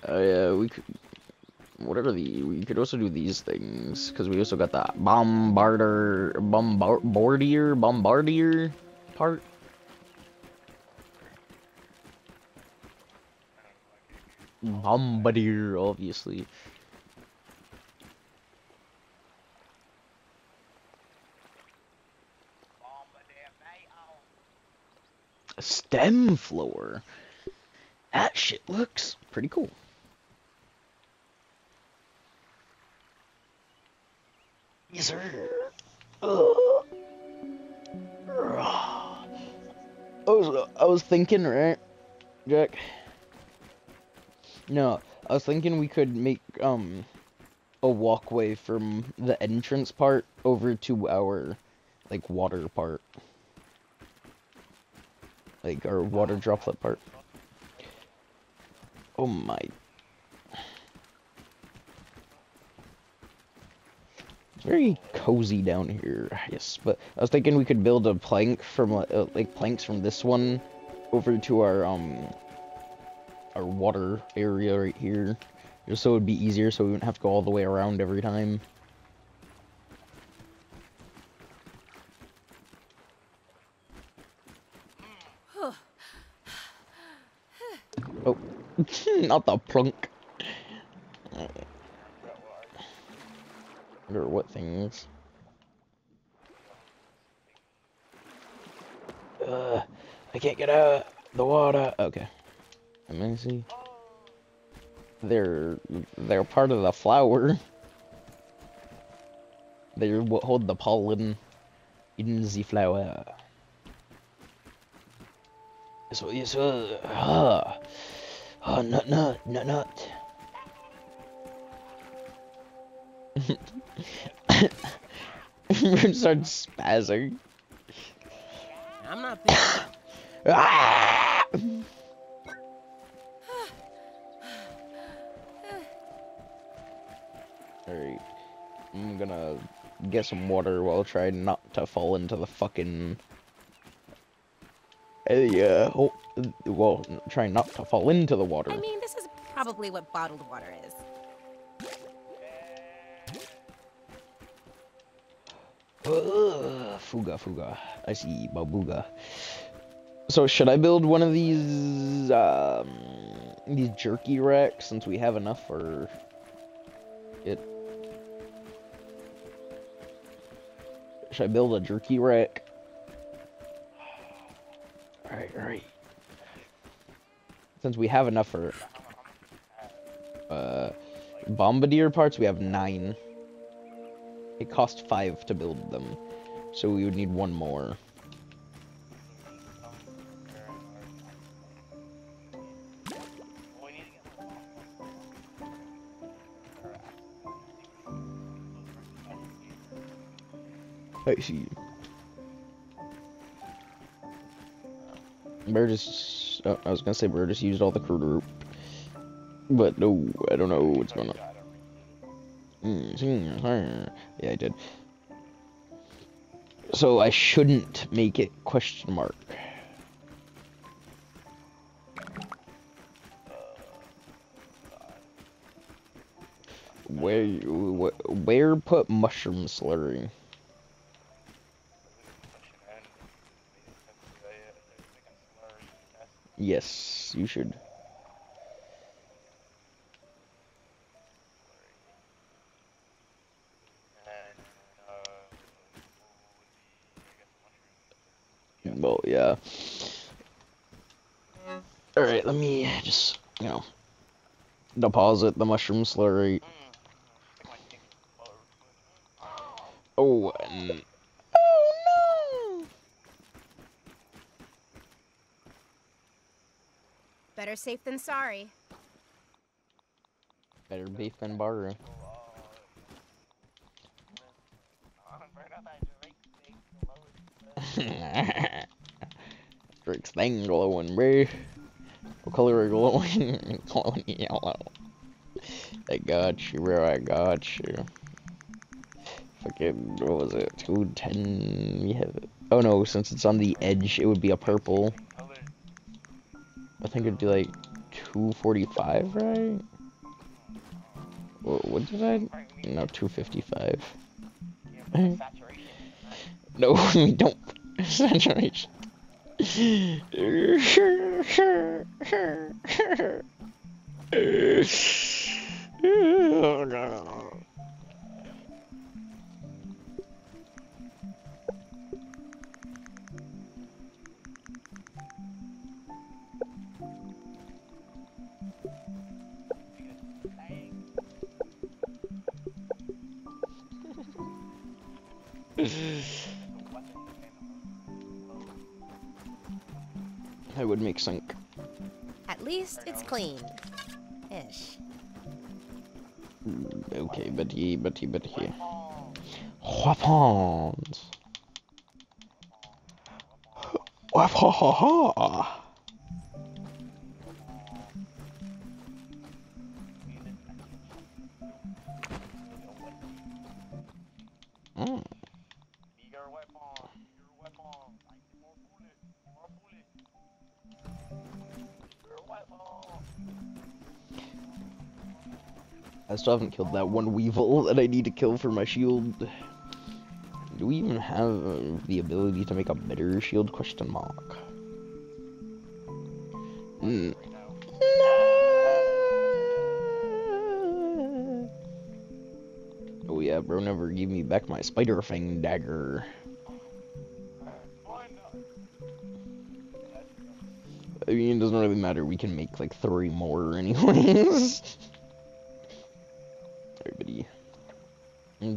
S3: Uh,
S1: yeah, we could. What are the? We could also do these things because we also got the bombarder, bombardier, bombardier part. Bombardier, obviously. A stem floor. That shit looks pretty cool. Yes, sir. Ugh. I was I was thinking, right, Jack? No, I was thinking we could make um a walkway from the entrance part over to our like water part. Like our water droplet part. Oh my. It's very cozy down here, yes. But I was thinking we could build a plank from uh, like planks from this one over to our um our water area right here, just so it'd be easier, so we wouldn't have to go all the way around every time. Oh, not the plunk. Or what things? Uh, I can't get out the water. Okay. See. They're they're part of the flower. They what hold the pollen in the flower. So yes, uh, ah, oh, nut, nut, nut, nut. Start spazzing.
S4: I'm not thinking.
S1: Ah! Alright. I'm gonna get some water while trying not to fall into the fucking. Hey, uh, ho- well, trying not to fall into the water.
S2: I mean, this is probably what bottled water is.
S1: Ugh, fuga, fuga. I see, babuga. So should I build one of these, um, these jerky racks since we have enough for it? Should I build a jerky rack? Alright, alright. Since we have enough for, uh, bombardier parts, we have nine. It cost five to build them, so we would need one more. I see. Burgess, oh, I was gonna say Burgess used all the crude but no, I don't know what's going on. Mm, Yeah, I did. So I shouldn't make it question mark. Where, wh- where put mushroom slurry? Yes, you should. Well, yeah. Alright, let me just, you know, deposit the mushroom slurry. Oh, and... Oh, no!
S2: Better safe than sorry.
S1: Better beef than barter. Drake's thing glowing, bro. What color are glowing? glowing yellow. I got you, bro. I got you. Fucking, what was it? 210? We have. Oh no, since it's on the edge, it would be a purple. Think it'd be like 245, right? What, what did I? No, 255.
S3: yeah, but the saturation. Right?
S1: No, we don't. Saturation. Oh, I would make sync.
S2: At least it's clean. Ish.
S1: Mm, okay, Betty, Betty, Betty. Weapons. Weapons. still haven't killed that one weevil that I need to kill for my shield. Do we even have uh, the ability to make a better shield? Question mark. Mm.
S3: Now.
S1: Oh yeah, bro never gave me back my spider fang dagger. I mean, it doesn't really matter. We can make like three more anyways.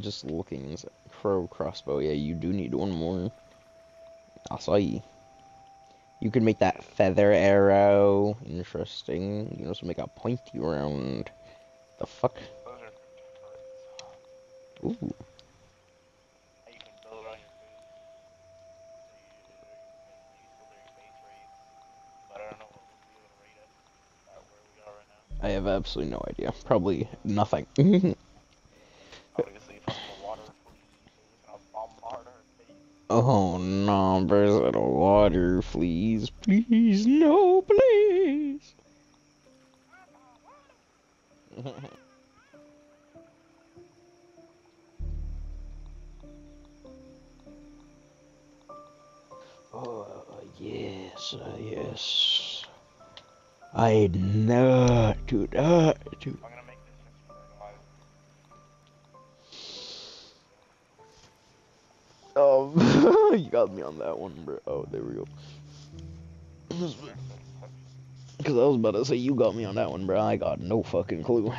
S1: Just looking. Is it Crow crossbow. Yeah, you do need one more. I saw you. You can make that feather arrow. Interesting. You can also make a pointy round. The fuck? Ooh.
S3: That you can build on your base. So you, you can use for their base rates. But I don't know what would be able to rate us at where we are right now.
S1: I have absolutely no idea. Probably nothing.
S3: Obviously, from the water fleas, they're just gonna bombard our base.
S1: oh no, there's little water fleas. Please, no, please. oh, yes, uh, yes. I know
S3: for like live.
S1: Um, you got me on that one, bro. Oh, there we go. Because I was about to say, you got me on that one, bro. I got no fucking clue.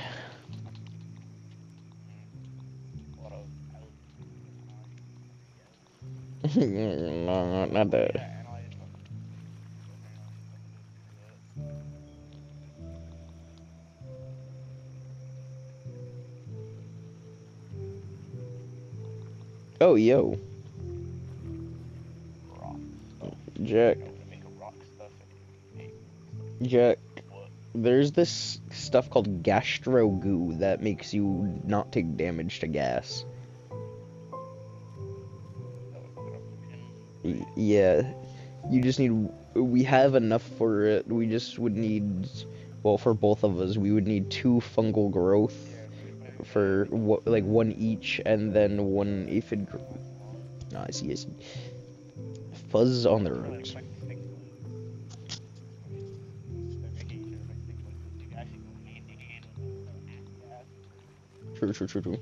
S1: No, not that. Oh, yo.
S3: Make
S1: Jack, there's this stuff called gastro goo that makes you not take damage to gas.
S3: That would put up the pin.
S1: Y- Yeah, you just need. We have enough for it. We just would need. Well, for both of us, we would need two fungal growth
S3: Yeah, we put it-
S1: for what, like one each, and then one aphid. See, I see. Fuzz on the
S3: gas.
S1: True, true, true, true.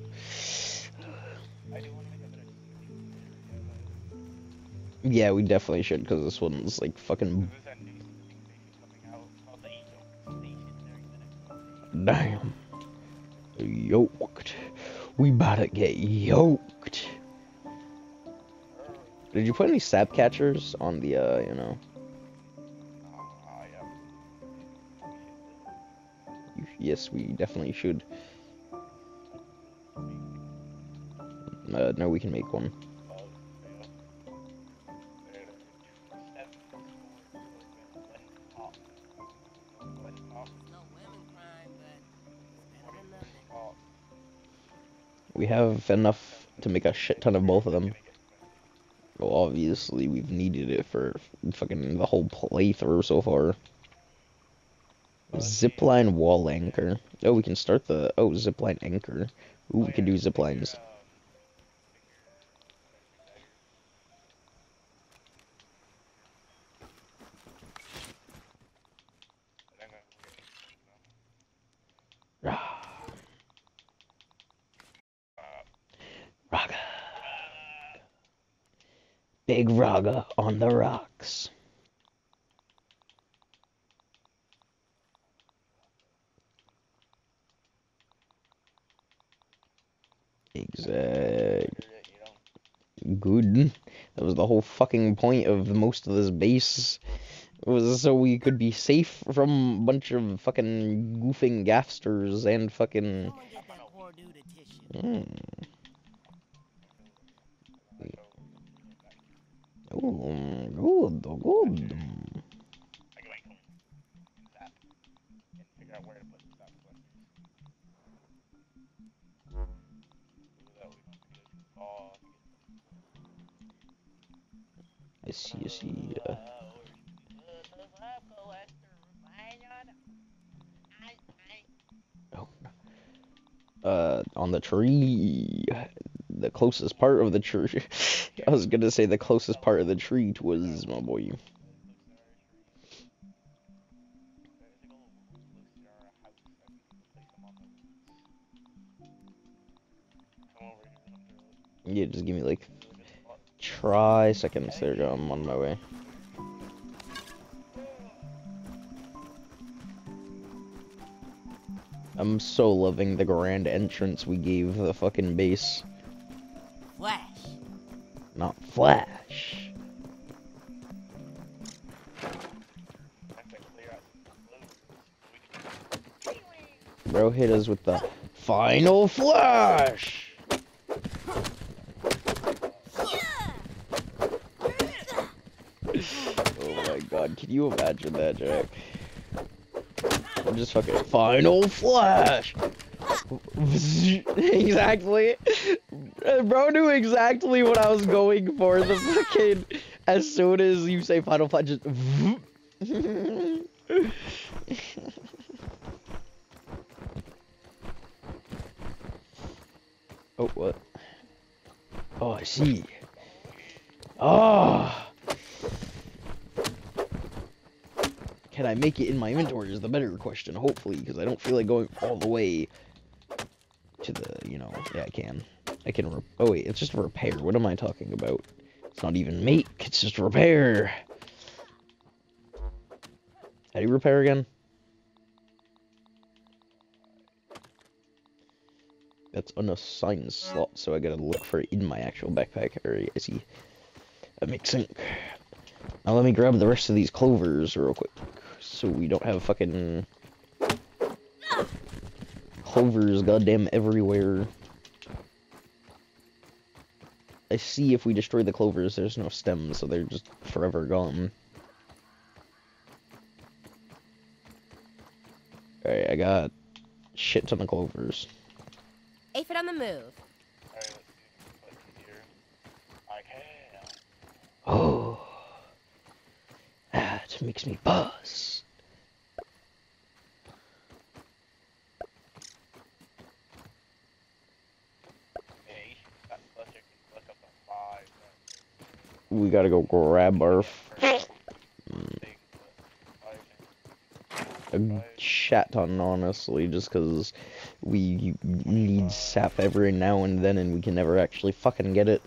S1: Yeah, we definitely should, because this one's like fucking. Damn. Yoked. We about to get yoked. Did you put any sap catchers on the, uh, you know? Yes, we definitely should. Uh, no, we can make one. We have enough to make a shit ton of both of them. Well, obviously, we've needed it for fucking the whole playthrough so far. Oh, zipline wall anchor. Oh, we can start the. Oh, zipline anchor. Ooh, we can do ziplines. Rah. Raga. Raga on the rocks. Exact. Good. That was the whole fucking point of most of this base. It Was so we could be safe from a bunch of fucking goofing gaffsters and fucking.
S4: Go
S3: far to get
S1: I see, I see. Uh, oh. Uh, on the tree, the closest part of the tree. I was gonna say the closest part of the tree was my boy. Yeah, just give me like try seconds. There go. I'm on my way. I'm so loving the grand entrance we gave the fucking base. Not Flash. Bro hit us with the final flash. Oh my god, can you imagine that, Jack? I'm just fucking final flash. exactly. Bro knew exactly what I was going for. The fucking as soon as you say final flash, just. oh what? Oh, I see. Oh. Can I make it in my inventory is the better question, hopefully, because I don't feel like going all the way to the, you know, yeah, I can. I can, oh wait, it's just repair. What am I talking about? It's not even make, it's just repair. How do you repair again? That's unassigned slot, so I gotta look for it in my actual backpack area. I see. That makes sense. Now let me grab the rest of these clovers real quick, so we don't have fucking clovers goddamn everywhere. I see if we destroy the clovers, there's no stems, so they're just forever gone. Alright, I got shit ton of clovers.
S2: Aphid on the move.
S3: Alright, let's see if we can put it here. I can.
S1: Oh, that makes me buzz.
S3: Hey, that cluster can click up to five.
S1: We gotta go grab our a chat ton, honestly, just because we need sap every now and then, and we can never actually fucking get it.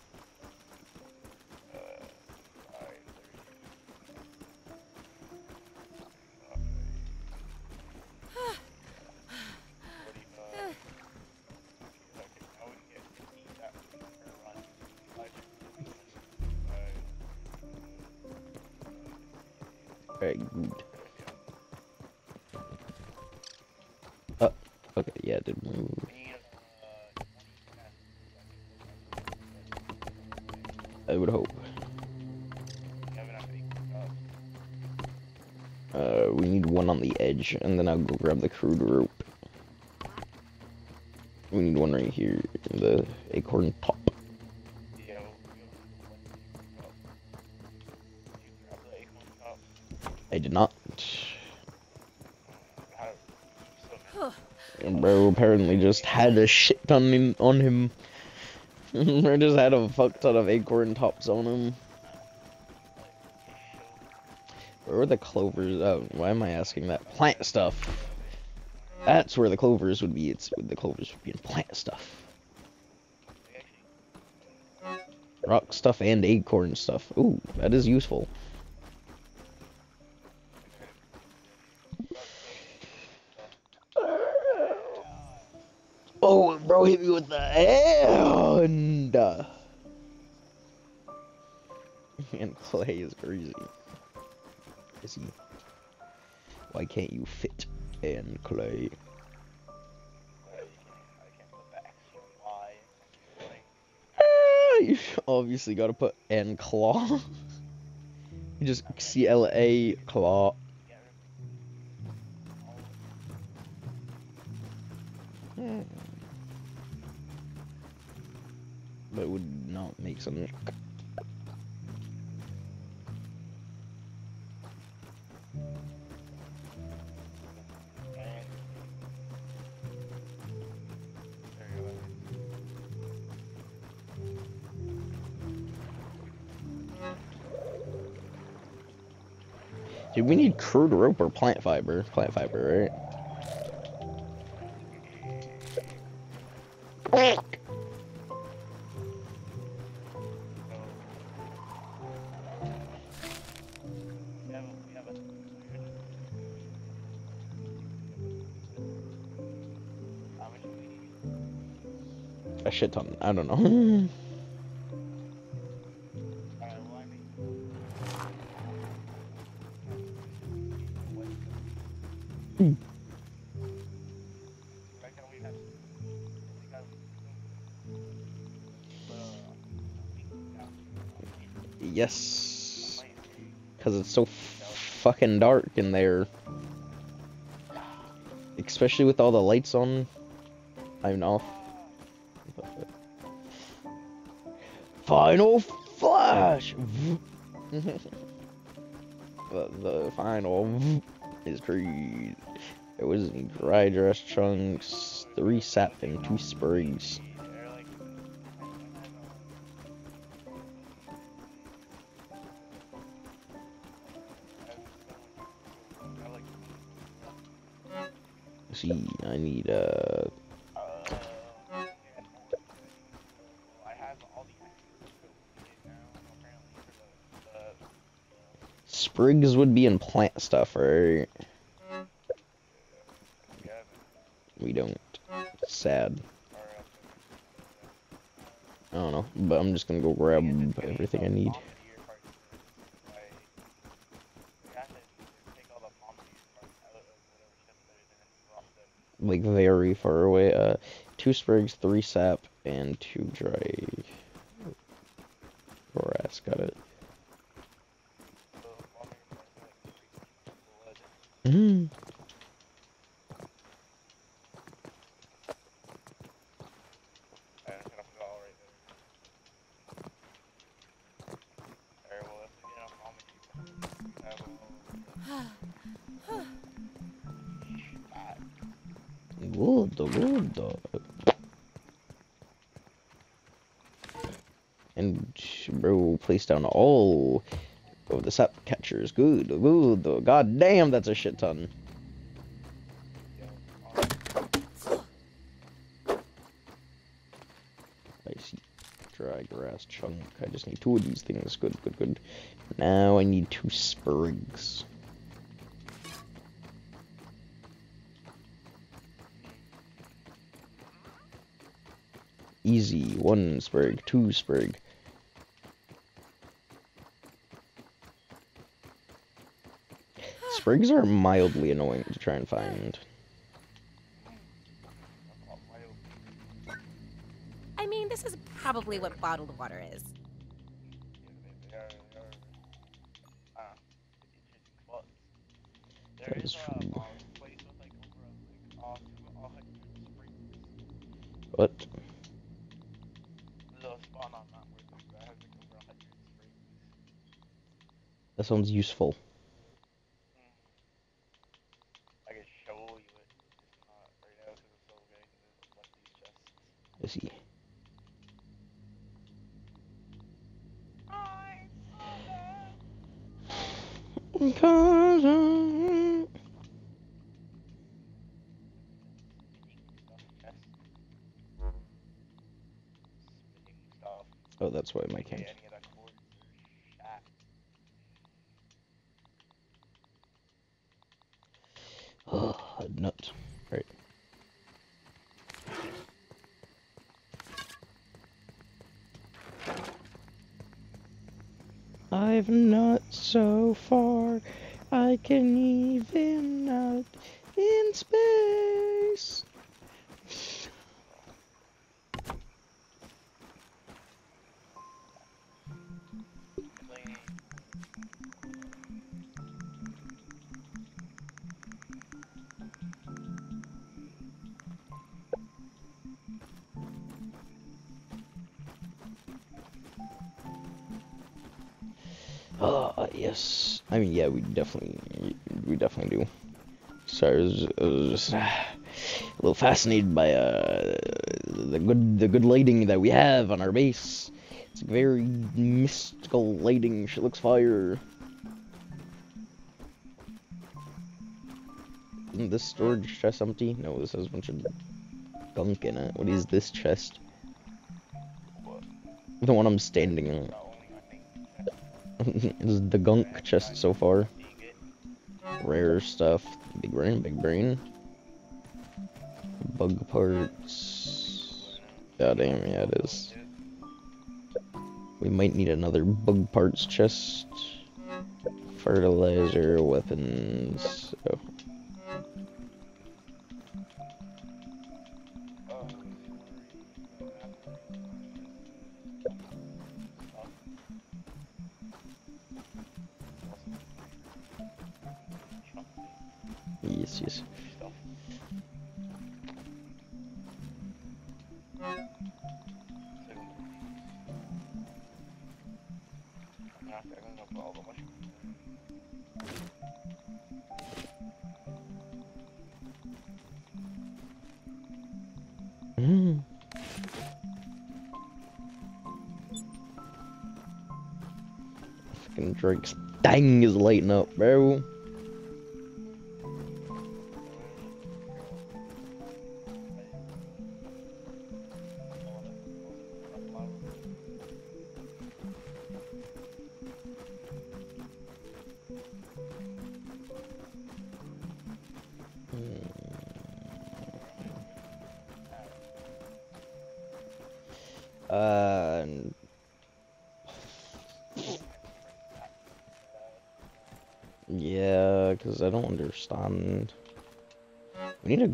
S1: We need one on the edge, and then I'll go grab the crude rope. We need one right here in the acorn top. I did not.
S3: How, so,
S1: And bro apparently just had a shit ton in, on him. Bro just had a fuck ton of acorn tops on him. Where the clovers? Oh, why am I asking that? Plant stuff. That's where the clovers would be. It's the clovers would be in plant stuff. Rock stuff and acorn stuff. Ooh, that is useful. Oh, bro hit me with the hand. Uh, and Clay is crazy. Why can't you fit and Clay? Ah, you obviously gotta put and claw. You just C L A claw. Rope or plant fiber. Plant fiber, right?
S3: A
S1: shit ton. I don't know. fucking dark in there. Especially with all the lights on. I'm off. Final flash! the, the final is crazy. It was dry grass chunks, three sap, and two sprigs. See, I need uh
S3: Uh,
S1: sprigs would be in plant stuff, right? We don't. Sad. I don't know, but I'm just gonna go grab everything I need. Like very far away. Uh, two sprigs, three sap, and two dry down all of the sap catchers. Good, good. God damn, that's a shit ton. Dry grass chunk. I just need two of these things. Good, good, good. Now I need two sprigs. Easy. One sprig, two sprig. Sprigs are mildly annoying to try and find.
S2: I mean, this is probably what bottled water is.
S1: That is true. What?
S3: The spawn on that where the guy has like over a hundred sprigs.
S1: That sounds useful.
S3: I can show you it, just not right now because it's so big and there's left these chests.
S1: I see. Cause I-. Oh, that's why my
S3: shaft.
S1: Oh, nut. I definitely, we definitely do. Sorry, I was, I was just uh, a little fascinated by uh the good, the good lighting that we have on our base. It's very mystical lighting. Shit looks fire. Isn't this storage chest empty? No, this has a bunch of gunk in it. What is this chest? The one I'm standing on.
S3: Not only I think
S1: is the gunk chest so far. Rare stuff. Big brain, big brain. Bug parts. God damn, yeah, it is. We might need another bug parts chest. Fertilizer, weapons. Lighting up, bro.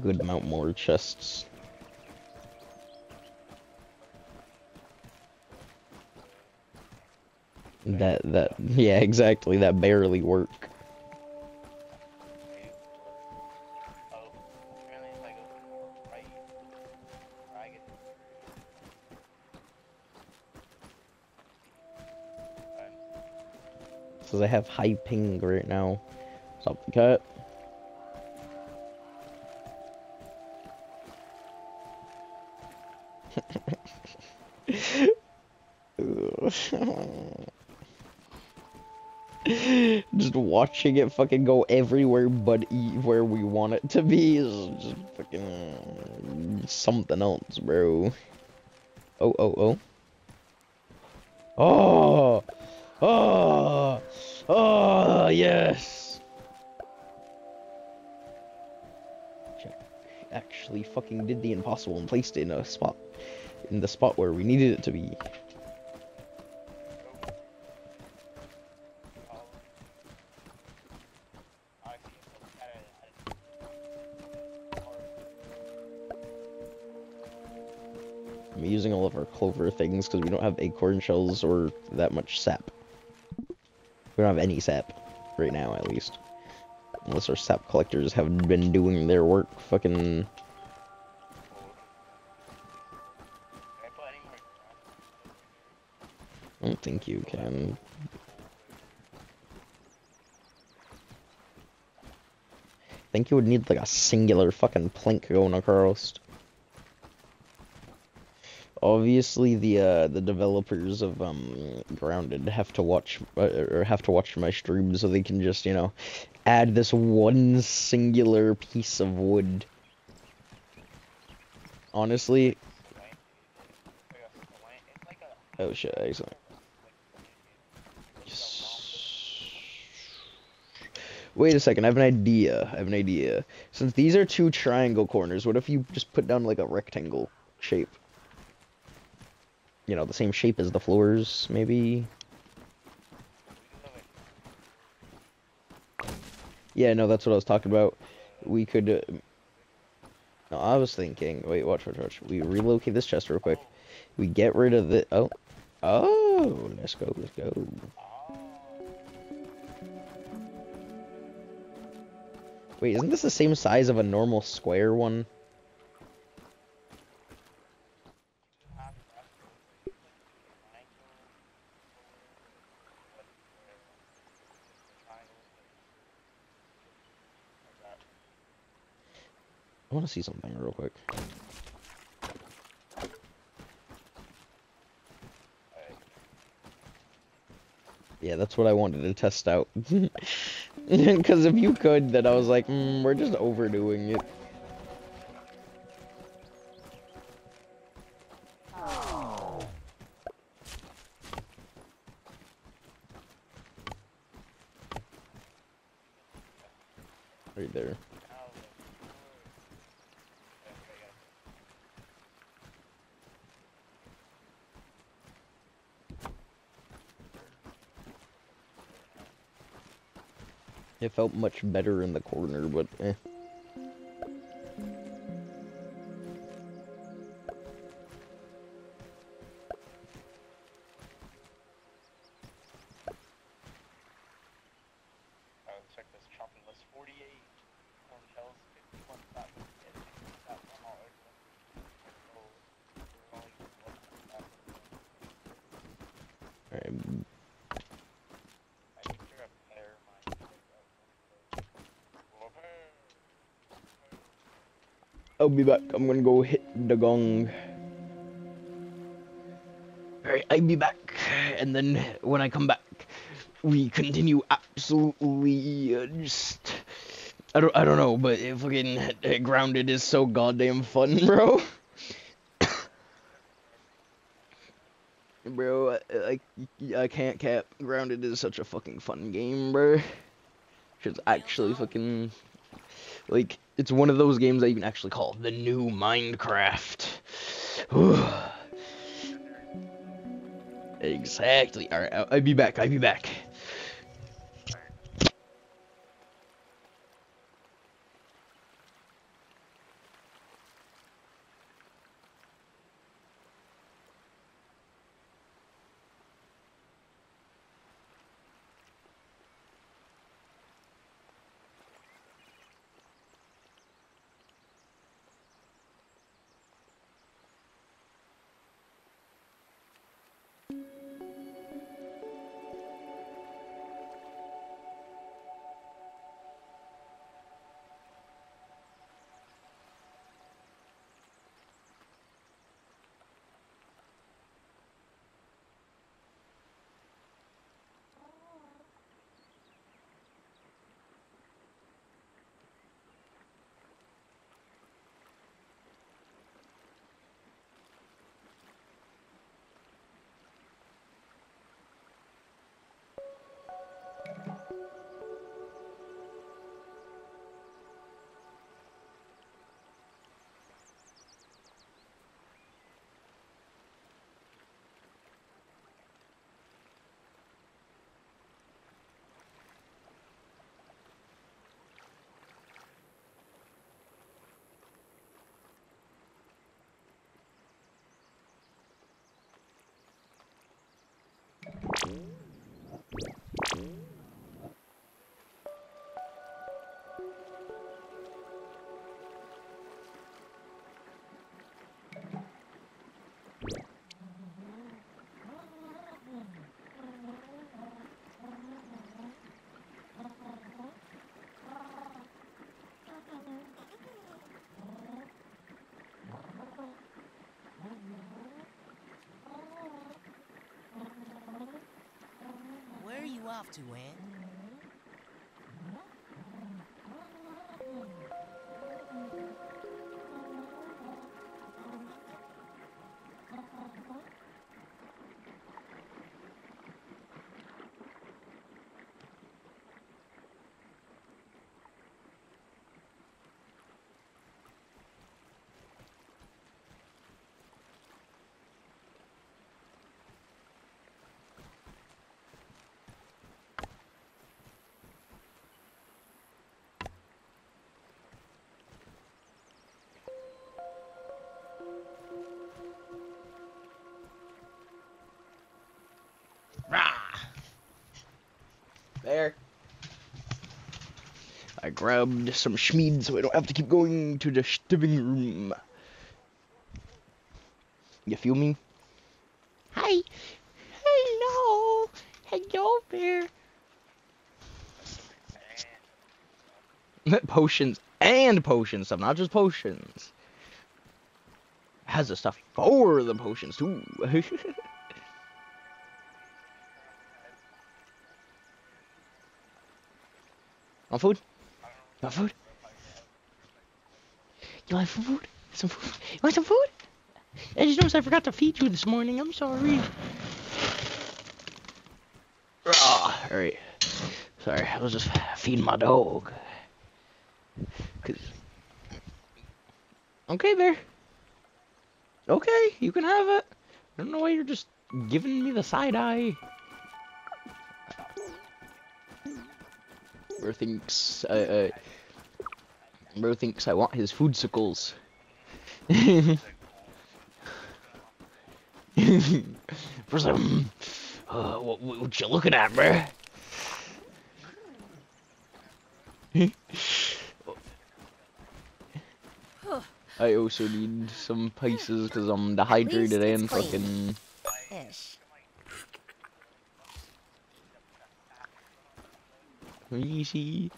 S1: Good amount more chests. That that yeah exactly that barely work. Says I have high ping right now. Stop the cut. just watching it fucking go everywhere but where we want it to be is just fucking something else, bro. Oh, oh, oh. Oh! Oh! Oh, yes! Actually fucking did the impossible and placed it in a spot, in the spot where we needed it to be. things because we don't have acorn shells or that much sap. We don't have any sap right now, at least. Unless our sap collectors have been doing their work fucking... I don't think you can. I think you would need like a singular fucking plank going across. Obviously, the uh, the developers of um Grounded have to watch uh, or have to watch my stream so they can just you know add this one singular piece of wood. Honestly, oh shit, excellent. Wait a second, I have an idea. I have an idea. Since these are two triangle corners, what if you just put down like a rectangle shape? You know, the same shape as the floors, maybe? Yeah, no, that's what I was talking about. We could. Uh, no, I was thinking. Wait, watch, watch, watch. We relocate this chest real quick. We get rid of the. Oh, oh, let's go, let's go. Wait, isn't this the same size of a normal square one? Want to see something real quick. Yeah, that's what I wanted to test out. Because if you could, then I was like, mm, we're just overdoing it. Right there. It felt much better in the corner, but eh. Be back. I'm gonna go hit the gong. Alright, I'll be back. And then when I come back, we continue absolutely uh, just. I don't, I don't know, but fucking Grounded is so goddamn fun, bro. bro, I, I, I can't cap. Grounded is such a fucking fun game, bro. It's actually fucking like it's one of those games I can actually call the new Minecraft. exactly. All right, I'll, I'll be back. I'll be back.
S4: Where are you off to, Ann?
S1: There. I grabbed some schmeed so I don't have to keep going to the living room. You feel me? Hi. Hello. Hello there. potions and potion stuff, not just potions. Has the stuff for the potions too. Want food? You want food? You want some food? Some food? You want some food? I just noticed I forgot to feed you this morning. I'm sorry. Ah, alright. Sorry, I was just feeding my dog. Cause... Okay, Bear. Okay, you can have it. I don't know why you're just giving me the side eye. Bro thinks I, uh, bro thinks I want his food sickles. Bro's like, mm, uh, what, what you looking at, bro? I also need some pieces because I'm dehydrated and fucking.
S2: Ish.
S1: Easy.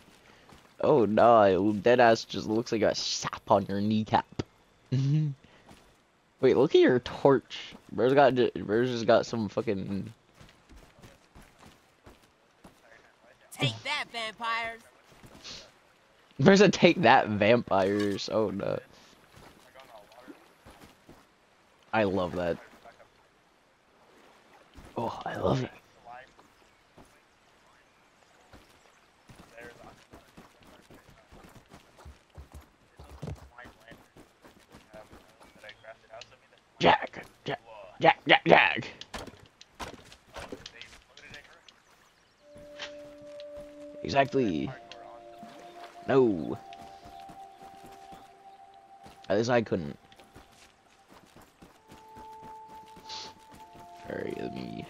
S1: Oh no, dead ass just looks like a sap on your kneecap. Wait, look at your torch. Bro's got, bro's just got some fucking.
S4: Take that, vampires!
S1: Bro's gonna take that vampires. Oh no. I love that. Oh, I love it. Jack, Jack, Jack, Jack. Exactly. No. At least I couldn't. Alright, let me.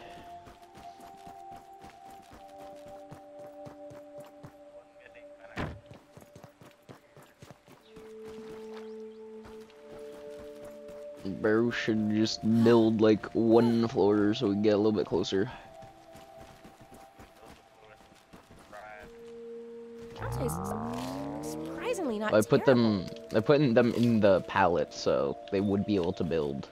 S1: Bro should just build like one floor so we can get a little bit closer.
S2: Surprisingly not
S1: I put
S2: terrible.
S1: them, I put them in the pallet so they would be able to build.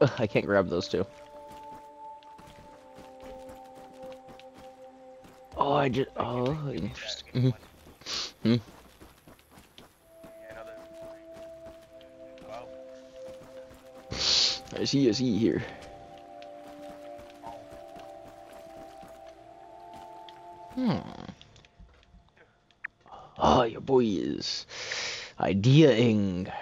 S1: I can't grab those two. Just, oh, interesting. Mhm. Hmm. I see, I see here. Hmm. Oh, your boy is ideaing.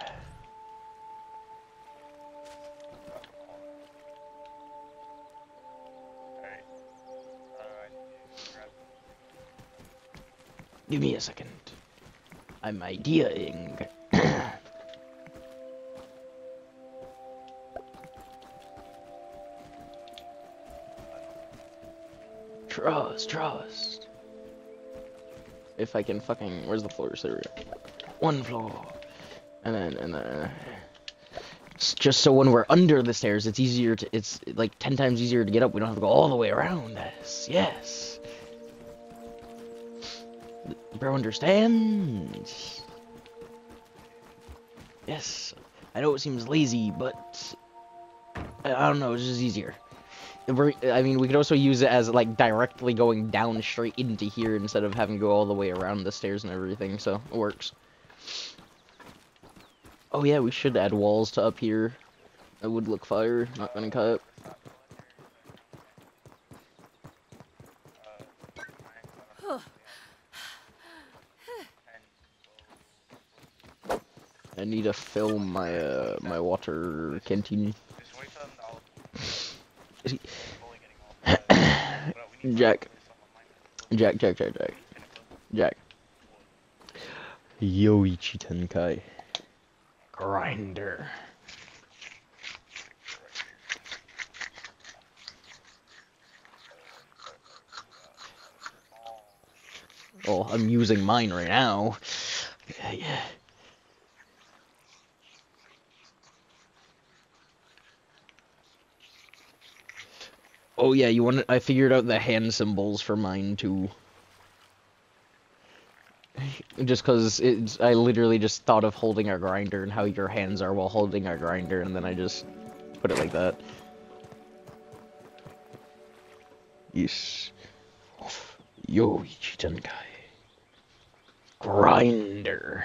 S1: Give me a second. I'm ideaing. trust, trust. If I can fucking, where's the floors? There we go. One floor, and then and then. It's just so when we're under the stairs, it's easier to. It's like ten times easier to get up. We don't have to go all the way around this. Yes. Bro understands. Yes. I know it seems lazy, but I don't know. It's just easier. I mean, we could also use it as like directly going down straight into here instead of having to go all the way around the stairs and everything. So it works. Oh yeah, we should add walls to up here. That would look fire. Not gonna cut. I need to fill my uh, my water canteen.
S3: Just wait for them to all.
S1: Is he-
S3: Fully getting all that. But we need to
S1: Jack.
S3: finish some of mine.
S1: Jack, Jack, Jack, Jack, Jack. Ryoiki Tenkai. Grinder. Oh, I'm using mine right now. Yeah, yeah. Oh yeah, you want? I figured out the hand symbols for mine too. Just cause it's, I literally just thought of holding a grinder and how your hands are while holding a grinder, and then I just put it like that. Yes. Ryoiki Tenkai. Grinder.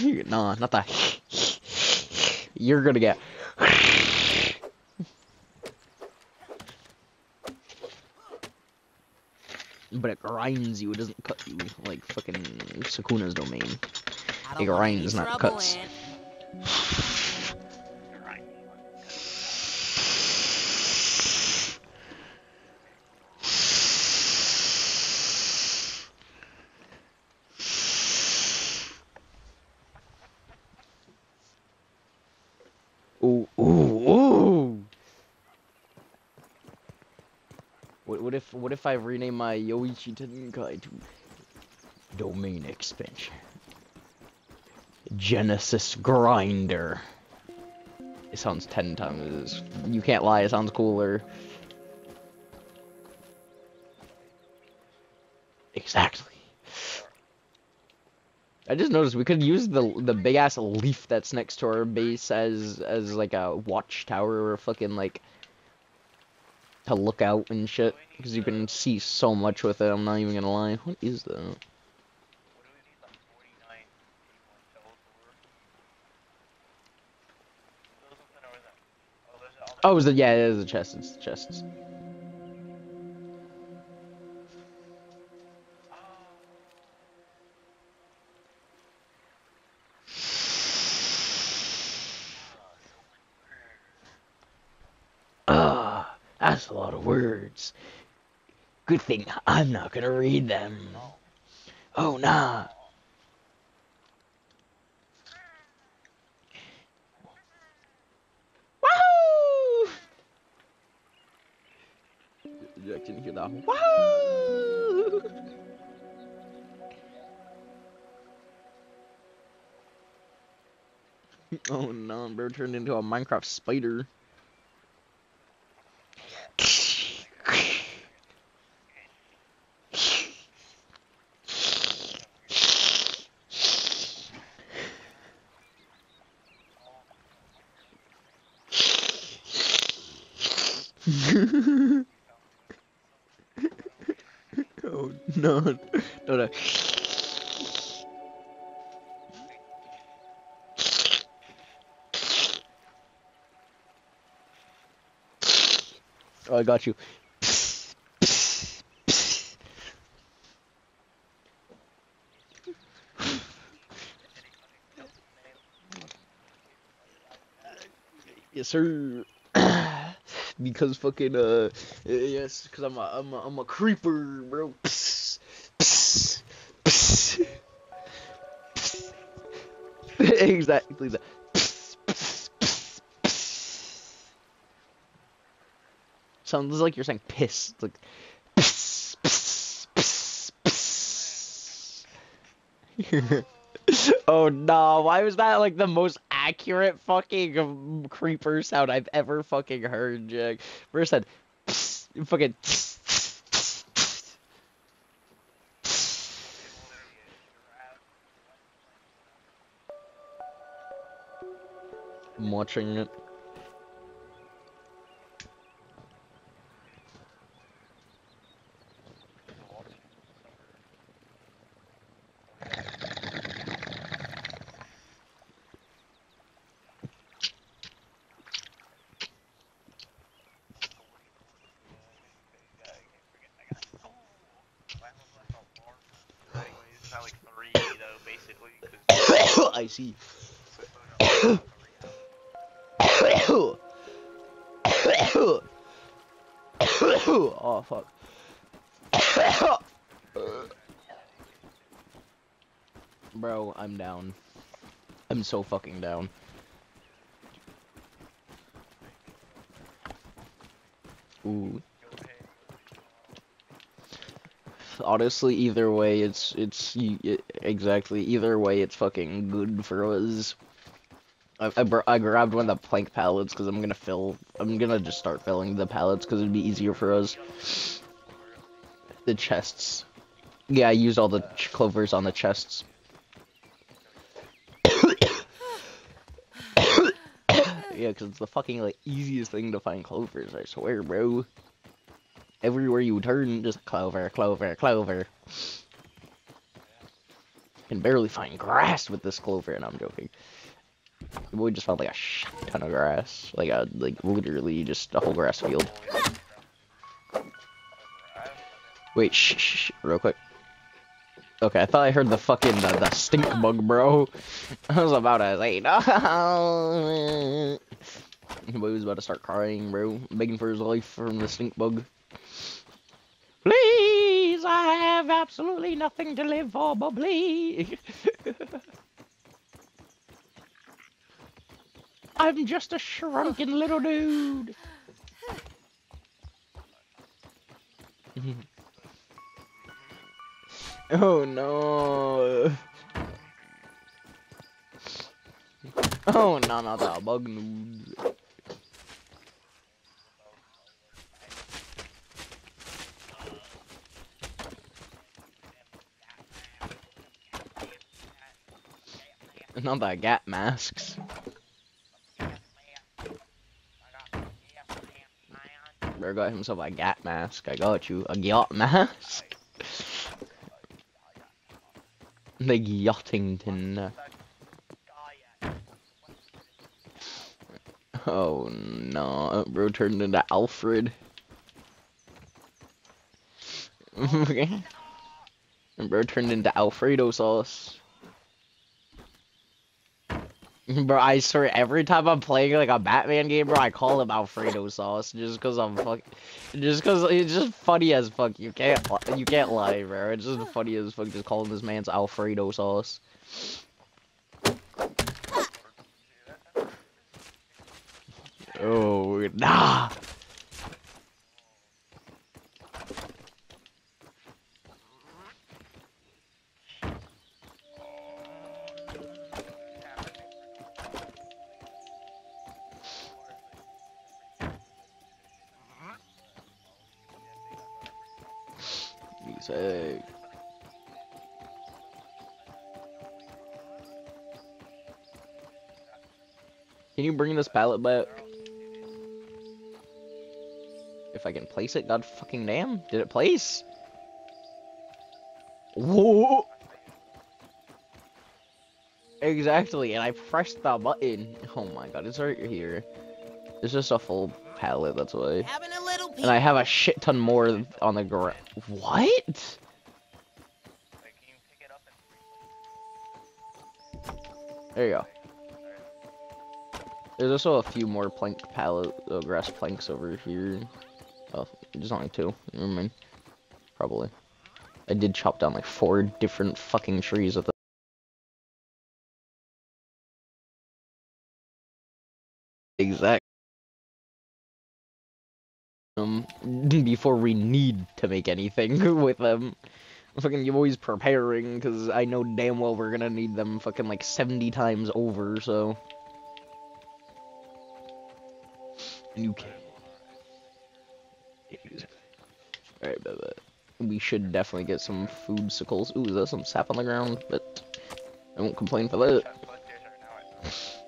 S1: nah, not that. You're gonna get. But it grinds you, it doesn't cut you like fucking Sukuna's domain. It grinds, not cuts. What, if I rename my Ryoiki Tenkai to Domain Expansion? Genesis Grinder. It sounds ten times. You can't lie. It sounds cooler. Exactly. I just noticed we could use the the big ass leaf that's next to our base as as like a watchtower or fucking like to look out and shit because you can see so much with it. I'm not even gonna lie. What is that?
S3: What do we need like 49 people in total for? Those something over there. Oh, there's
S1: Oh, is it? Yeah, it is the chest. It's the chests. That's a lot of words. Good thing I'm not gonna read them. Oh nah. Wahoo! Didn't hear that. Wahoo! oh no, bro turned into a Minecraft spider. Got you. Yes, sir. because fucking uh, yes, because I'm a I'm a I'm a creeper, bro. Exactly that. sounds like you're saying piss. It's like piss, piss, piss, piss. oh no! Why was that like the most accurate fucking creeper sound I've ever fucking heard, Jack? First said, pss, fucking. Pss, I'm watching it. Fuck. Bro, I'm down. I'm so fucking down. Ooh. Honestly, either way, it's it's exactly either way, it's fucking good for us. I, I, I grabbed one of the plank pallets because I'm gonna fill. I'm gonna just start filling the pallets because it'd be easier for us. The chests. Yeah, I used all the clovers on the chests. yeah, because it's the fucking like easiest thing to find clovers. I swear, bro. Everywhere you turn, just clover, clover, clover. Can barely find grass with this clover, and I'm joking. We just found like a shit ton of grass, like a like literally just a whole grass field. Wait, shh, shh, shh, real quick. Okay, I thought I heard the fucking the, the stink bug, bro. I was about to say no. He was about to start crying, bro, begging for his life from the stink bug. Please, I have absolutely nothing to live for, but please. I'm just a shrunken oh. little dude. oh no. Oh no, not that bug news. Not that gat masks. Bro got himself a gat mask. I got you a yacht mask. the Yachtington. Oh no, bro turned into Alfred. And bro turned into Alfredo sauce. Bro, I swear every time I'm playing like a Batman game, bro, I call him Alfredo sauce just cause I'm fuck, just cause it's just funny as fuck. You can't, you can't lie, bro. It's just funny as fuck just calling this man's Alfredo sauce. Oh nah. Can you bring this pallet back? If I can place it, god fucking damn. Did it place? Whoa! Exactly, and I pressed the button. Oh my god, it's right here. It's just a full pallet, that's why.
S4: A.
S1: And I have a shit ton more on the ground. What?
S3: Like, can you pick it up and
S1: There you go. There's also a few more plank pallet, uh, grass planks over here. Oh, there's only two. Never mind. Probably. I did chop down like four different fucking trees with the exact um before we need to make anything with them. Fucking you're always preparing because I know damn well we're gonna need them fucking like 70 times over, so. Okay. Alright, but, we should definitely get some food sickles. Ooh, that some sap on the ground? But I won't complain for that.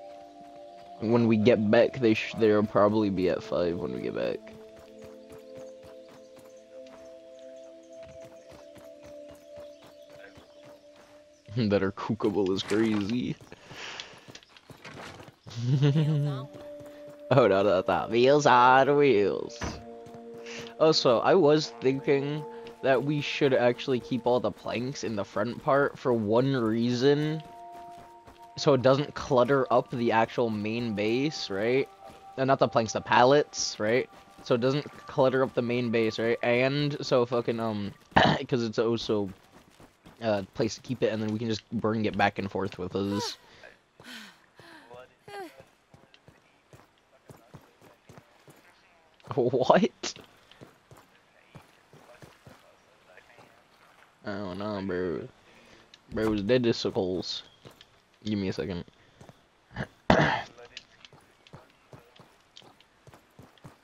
S1: When we get back, they they'll probably be at five when we get back. that are cookable is crazy. oh no, no, no, wheels on wheels. Also, I was thinking that we should actually keep all the planks in the front part for one reason. So it doesn't clutter up the actual main base, right? Uh, not the planks, the pallets, right? So it doesn't clutter up the main base, right? And so fucking, um, because it's also a place to keep it, and then we can just bring it back and forth with us.
S3: Blood is fucking nuts.
S1: What? Oh no, bro. Bro's dead to sickles. Give me a second.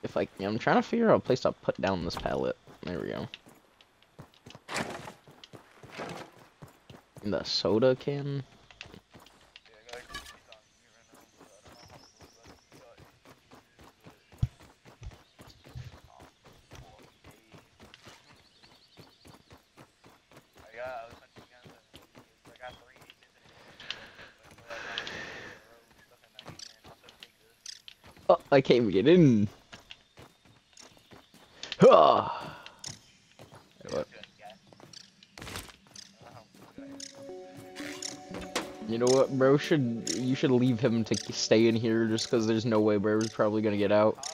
S1: If I, I'm trying to figure out a place to put down this pallet. There we go. In the soda can? I can't even get in. Ah. You know what, bro? Should you should leave him to stay in here just because there's no way bro's probably gonna get out.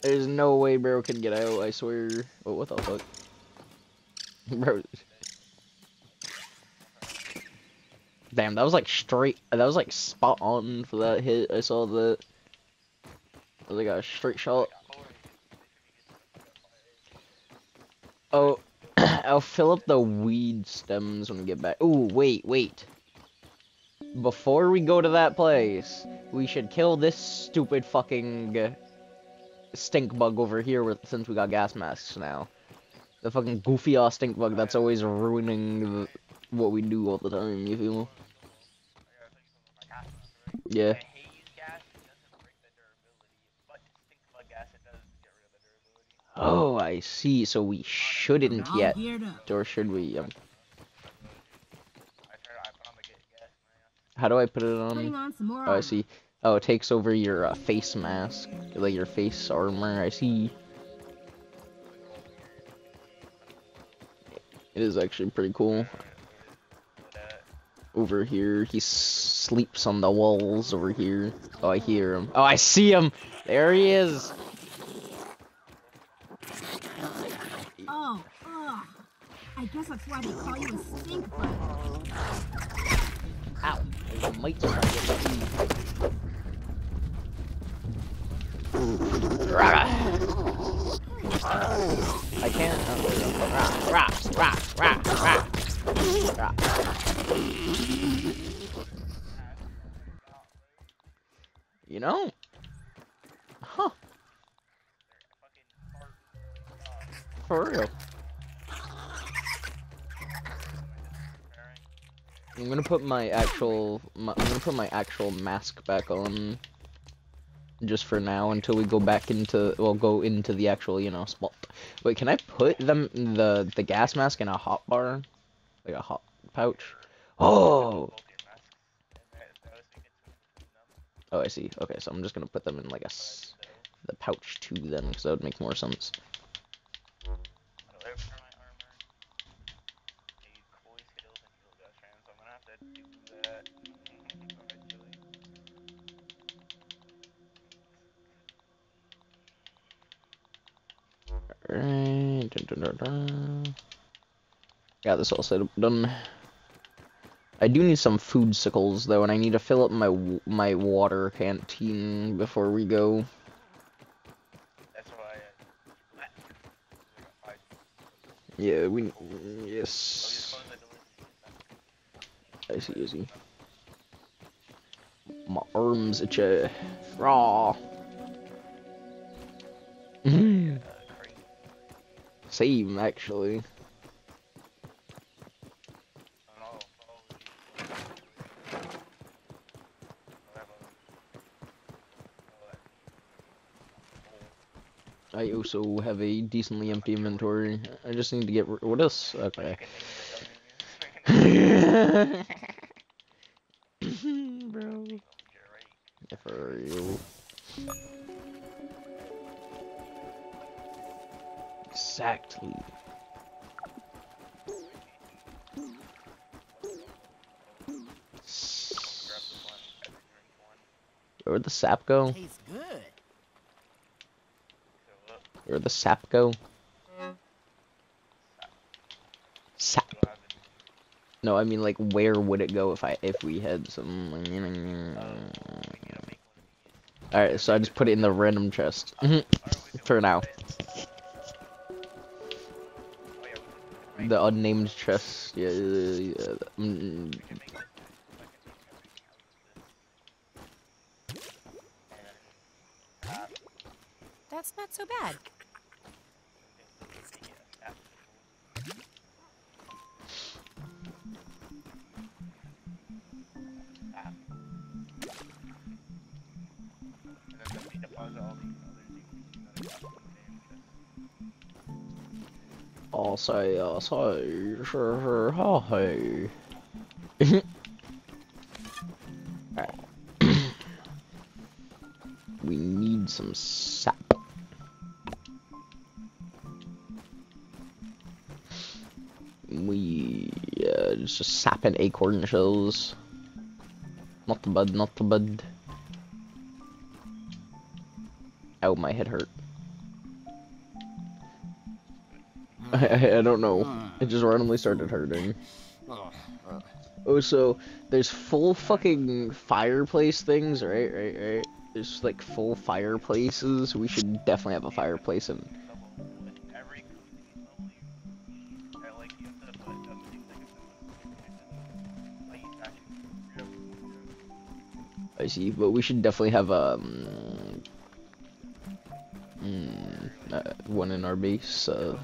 S1: There's no way bro can get out. I swear. Oh, what the fuck, bro? Damn, that was like straight. That was like spot on for that hit. I saw that. That was like a straight shot. Oh, I'll fill up the weed stems when we get back. Oh, wait, wait. Before we go to that place, we should kill this stupid fucking stink bug over here with, since we got gas masks now. The fucking goofy ass stink bug that's always ruining the, what we do all the time, you feel? Yeah.
S3: Haze gas it doesn't break the durability, but stink bug gas it does get rid of the durability.
S1: Oh, I see. So we shouldn't yet. Or should we? Um,
S3: I try I put on the get gas man.
S1: how do I put it on?
S4: on
S1: Oh, I see. Oh, it takes over your uh, face mask, like your face armor. I see. It is actually pretty cool. Over here, he sleeps on the walls over here. Oh, I hear him. Oh, I see him. There he is.
S5: Oh, ugh. I guess that's why they call you a stink bug.
S1: Ow. There's a mite. I can't. Oh, rah, rah, rah, rah. Rah. You know? Huh. For real. I'm gonna put my actual, my, I'm gonna put my actual mask back on, just for now until we go back into, well, go into the actual, you know, spot. Wait, can I put them the the gas mask in a hot bar, like a hot pouch? Oh, oh, I see. Okay, so I'm just gonna put them in like a the pouch too then, because that would make more sense. Dun, dun, dun. Got this all set up, done. I do need some food sickles though, and I need to fill up my my water canteen before we go.
S3: That's why. Uh,
S1: Yeah, we. Yes.
S3: delivery.
S1: I see, I see. My arms itchy. Raw. same, actually.
S3: I
S1: also have a decently empty inventory. I just need to get rid- what else? Okay. Exactly.
S3: Grab the one, every drink one.
S1: Where'd the sap go? Where'd the sap go? Sap.
S3: you'll have it.
S1: No, I mean like where would it go if I if we had some?
S3: Uh, we need to make one of these.
S1: All right, so I just put it in the random chest.
S3: Or we could
S1: for now. The unnamed chest. Yeah. yeah, yeah. Mm,
S3: we
S1: need some sap. We, uh, just sap and acorn shells. Not the bud, not the bud. Oh, my head hurt. I, I, don't know. It just randomly started hurting.
S4: Oh, uh,
S1: so there's full fucking fireplace things, right? Right? Right? There's like full fireplaces. We should definitely have a fireplace in.
S3: level with every level you, or like you have to put things like a like actually
S1: I see, but we should definitely have um, mm, uh, one in our base. Uh,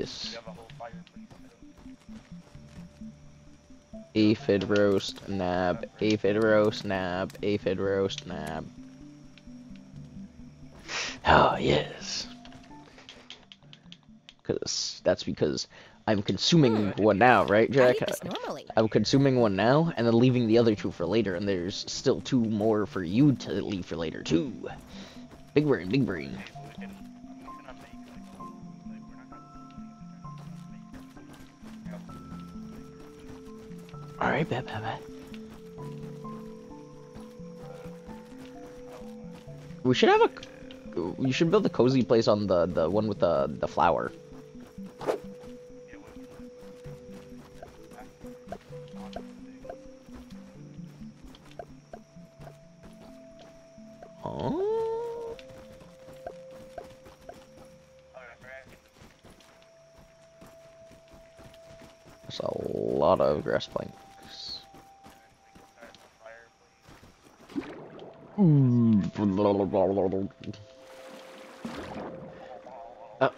S1: yes.
S3: You have a whole fireplace.
S1: Aphid roast nab. Aphid roast nab. Aphid roast nab. Oh yes. Cause that's because I'm consuming one now, right, Jack?
S2: normally.
S1: I'm consuming one now and then leaving the other two for later, and there's still two more for you to leave for later too. Big brain, big brain.
S3: Make
S1: All right, bet, bet, bet. We should have a. You should build a cozy place on the the one with the the flower. That's a lot of grass planks. Uh,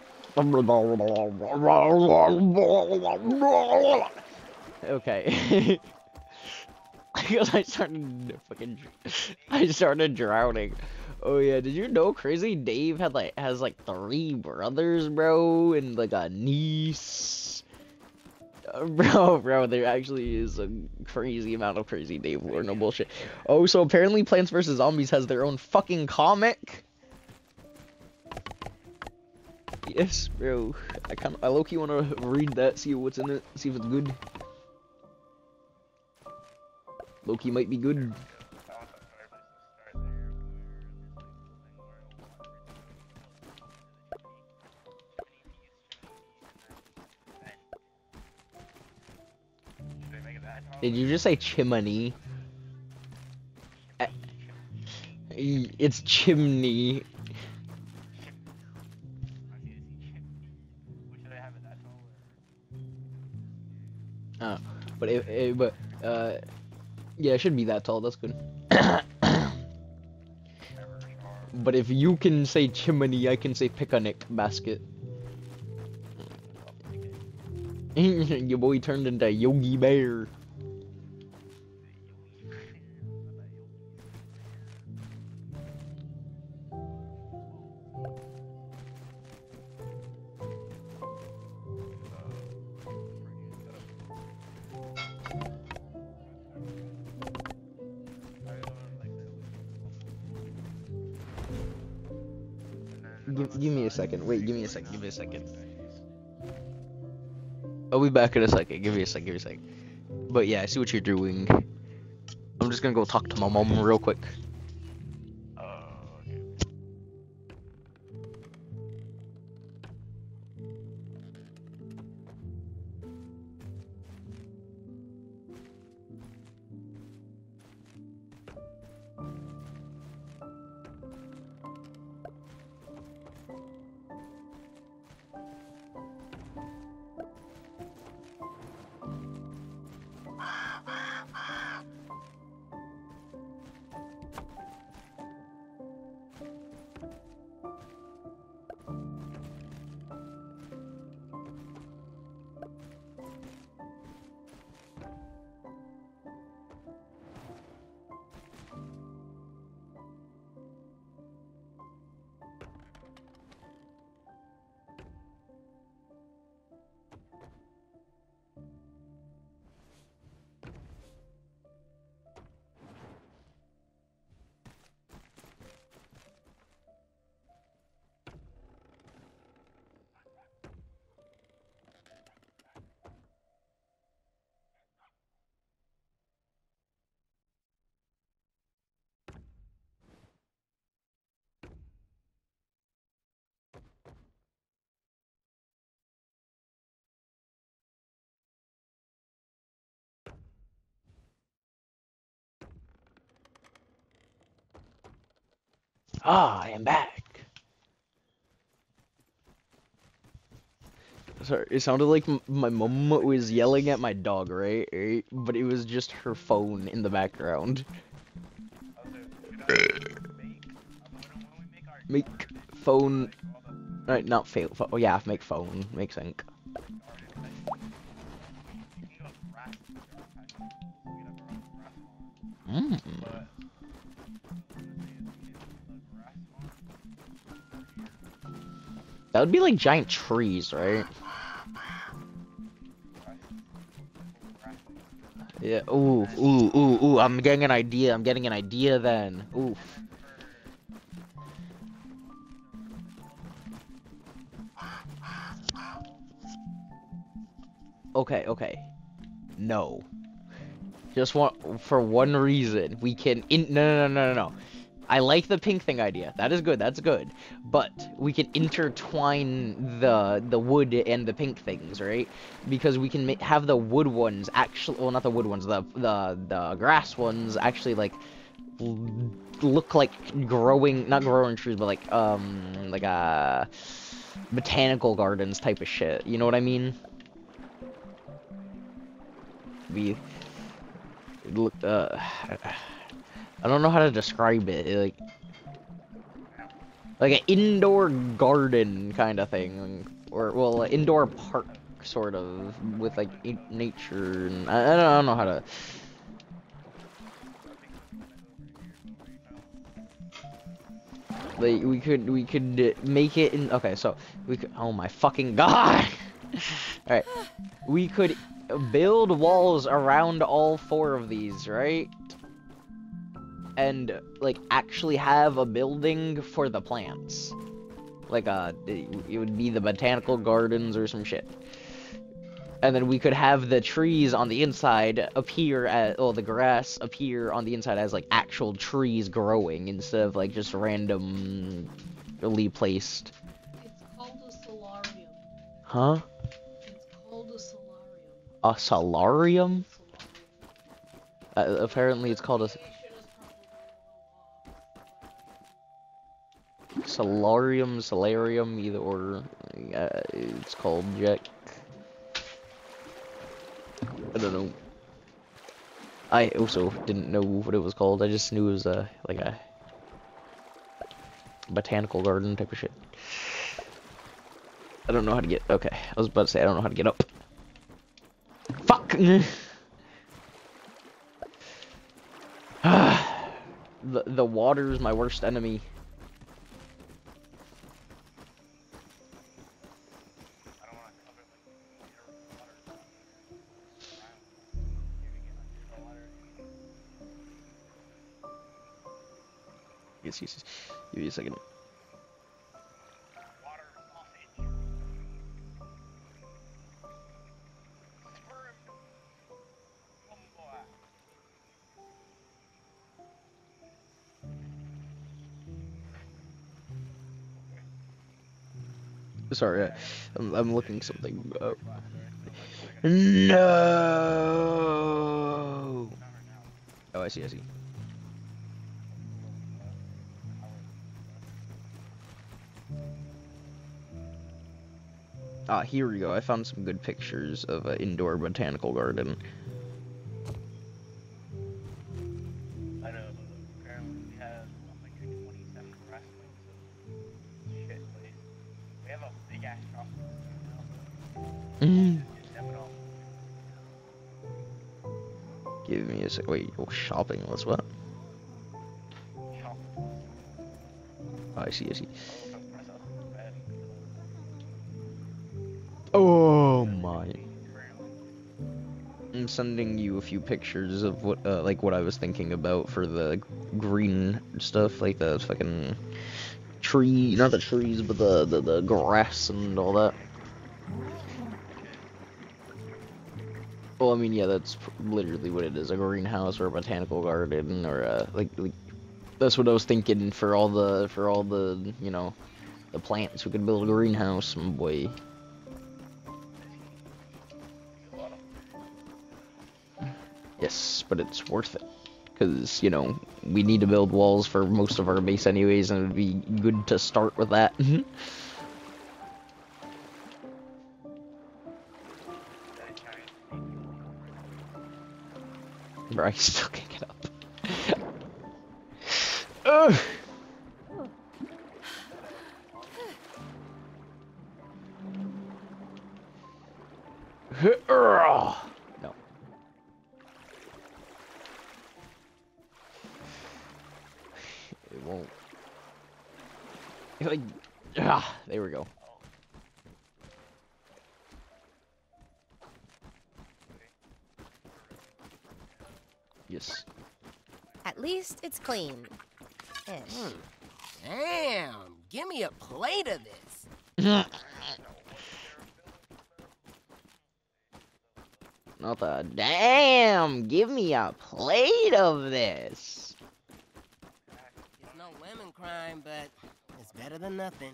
S1: okay. Because I started fucking, I started drowning. Oh yeah, did you know Crazy Dave had like has like three brothers, bro, and like a niece. Bro, bro, there actually is a crazy amount of Crazy Dave lore, no bullshit. Oh, so apparently Plants vs Zombies has their own fucking comic. Yes, bro. I kind of, I low key want to read that, see what's in it, see if it's good. Loki might be good. Did you just say chimney? Uh, It's chimney. Oh, but it, it, but uh, yeah, it should be that tall. That's good. but if you can say chimney, I can say picnic basket. Your boy turned into Yogi Bear. Me a second. I'll be back in a second. Give me a second. Give me a second. But yeah, I see what you're doing. I'm just gonna go talk to my mom real quick. It sounded like my mom was yelling at my dog, right? right? But it was just her phone in the background.
S3: Make.
S1: phone, right? Not fail. Oh yeah, make phone. Make sync. Mm.
S3: here.
S1: That would be like giant trees, right? Yeah. Ooh, ooh, ooh, ooh. I'm getting an idea. I'm getting an idea then. Oof. Okay, okay. No. Just one for one reason. We can in no no no no no no. I like the pink thing idea. That is good. That's good. But we can intertwine the the wood and the pink things, right? Because we can have the wood ones actually, well, not the wood ones, the the the grass ones actually like look like growing, not growing trees, but like um like a botanical gardens type of shit. You know what I mean? We look. Uh, I don't know how to describe it. Like, like an indoor garden kind of thing, or well, indoor park sort of with like nature. And I, I don't, I don't know how to. Like we could we could make it in okay so we could oh my fucking god all right we could build walls around all four of these right and like actually have a building for the plants like uh it, would be the botanical gardens or some shit and then we could have the trees on the inside appear as well the grass appear on the inside as like actual trees growing instead of like just randomly placed
S6: It's called a solarium.
S1: huh
S6: It's called a solarium.
S1: a solarium
S6: Solarium.
S1: uh, apparently it's called a solarium solarium either or uh, it's called jack. I don't know. I also didn't know what it was called. I just knew it was a like a botanical garden type of shit. I don't know how to get okay i was about to say i don't know how to get up. Fuck! The the water is my worst enemy Excuses. Give me a second. Sorry, I, I'm, I'm looking something up. No! Oh, I see, I see. Ah, here we go. I found some good pictures of an indoor botanical garden.
S3: I know. Apparently we have like 27 wrestling. Shit place. We have a big ass shop.
S1: Mm.
S3: Just have it all.
S1: Give me a sec. Wait, oh, shopping was what? Oh, I see. I see.
S3: Oh
S1: my. I'm sending you a few pictures of what, uh, like what I was thinking about for the green stuff, like the fucking tree, not the trees, but the the, the grass and all that. Well, I mean, yeah, that's literally what it is—a greenhouse or a botanical garden, or uh, like, like that's what I was thinking for all the for all the you know the plants. We could build a greenhouse, boy. But it's worth it. Because, you know, we need to build walls for most of our base anyways, and it would be good to start with that. Bro, I still can't get up. Ugh.
S2: It's clean. Ish.
S4: Hmm. Damn, give me a plate of this.
S1: Not the damn. Give me a plate of this.
S4: It's no lemon crime, but it's better than nothing.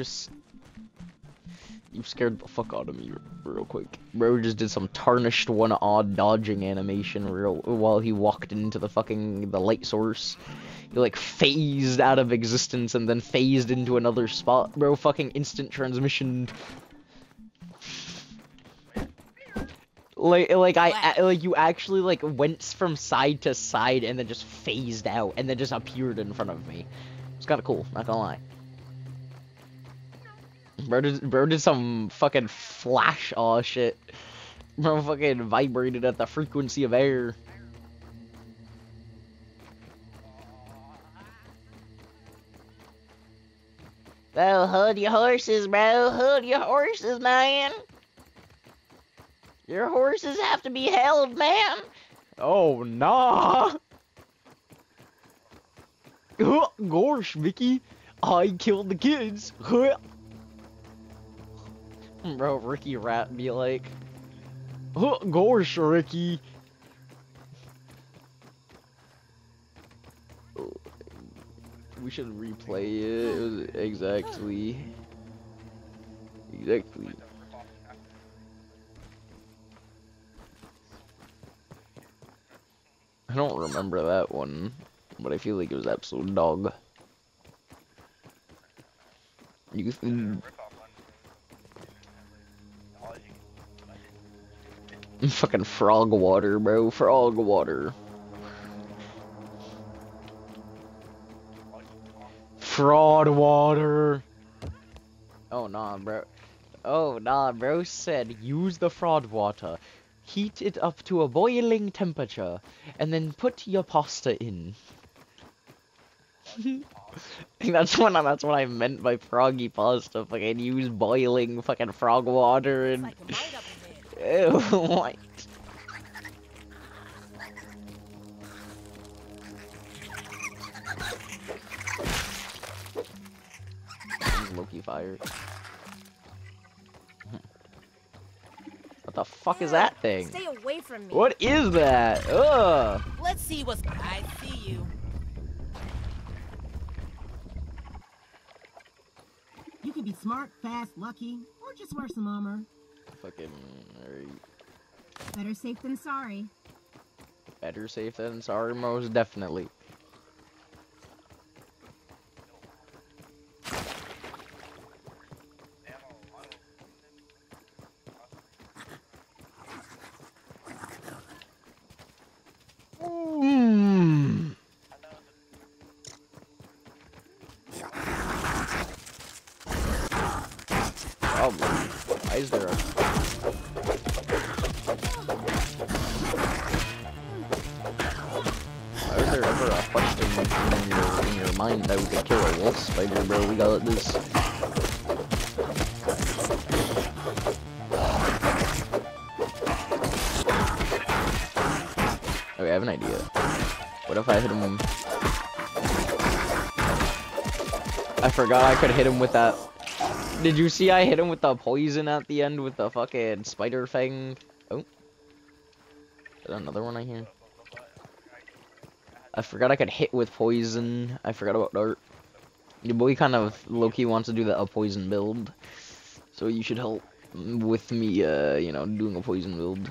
S1: Just you scared the fuck out of me real quick. Bro just did some tarnished one odd dodging animation real while he walked into the fucking the light source. He like phased out of existence and then phased into another spot. Bro fucking instant transmission. Like like I like you actually like went from side to side and then just phased out and then just appeared in front of me. It's kind of cool, not gonna lie. Bro did, bro did some fucking flash aw shit. Bro fucking vibrated at the frequency of air. Bro, hold your horses, bro. Hold your horses, man. Your horses have to be held, man. Oh, nah. Gosh, Vicky. I killed the kids. Bro, Ricky Rat be like, "Huh, gosh, Ricky. We should replay it. Exactly, exactly. I don't remember that one, but I feel like it was absolute dog. You Fucking frog water, bro. Frog water. Fraud water. Oh nah, bro. Oh nah, bro said use the fraud water. Heat it up to a boiling temperature, and then put your pasta in. that's what I, that's what I meant by froggy pasta. Fucking use boiling fucking frog water and. Ew, what? Loki fire. the fuck is that thing?
S2: Stay away from me.
S1: What is that? Ugh.
S4: Let's see what's. I see you.
S5: You can be smart, fast, lucky, or just wear some armor.
S1: Fucking alright.
S5: Better safe than sorry.
S1: better safe than sorry, most definitely. Forgot I could hit him with that. Did you see I hit him with the poison at the end with the fucking spider fang? Oh. Is another one I hear? I forgot I could hit with poison. I forgot about dart. Your boy kind of low-key wants to do the a poison build. So you should help with me, uh, you know, doing a poison build.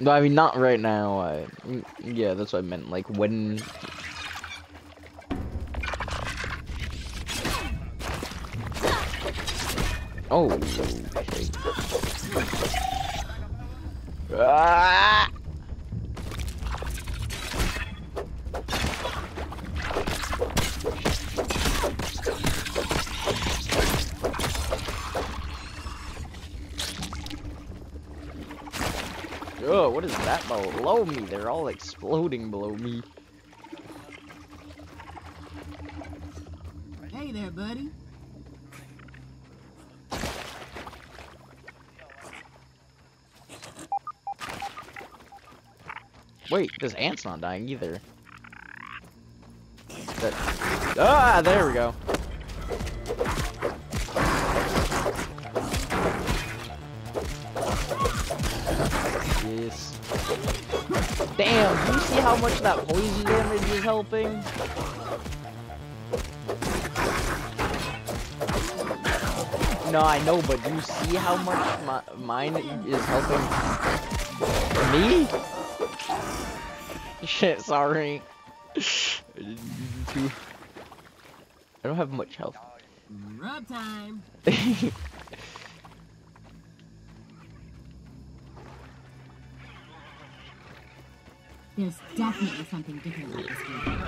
S1: No, I mean, not right now. I, yeah, that's what I meant. Like, when... Oh. Ah! Oh, what is that below me? They're all exploding below me.
S5: Hey there, buddy.
S1: Wait, this ant's not dying either. That... Ah, there we go. Yes. Damn, do you see how much that poison damage is helping? No, I know, but do you see how much my, mine is helping me? Shit, sorry. I don't have much health.
S5: Rub time. There's definitely something different about this game.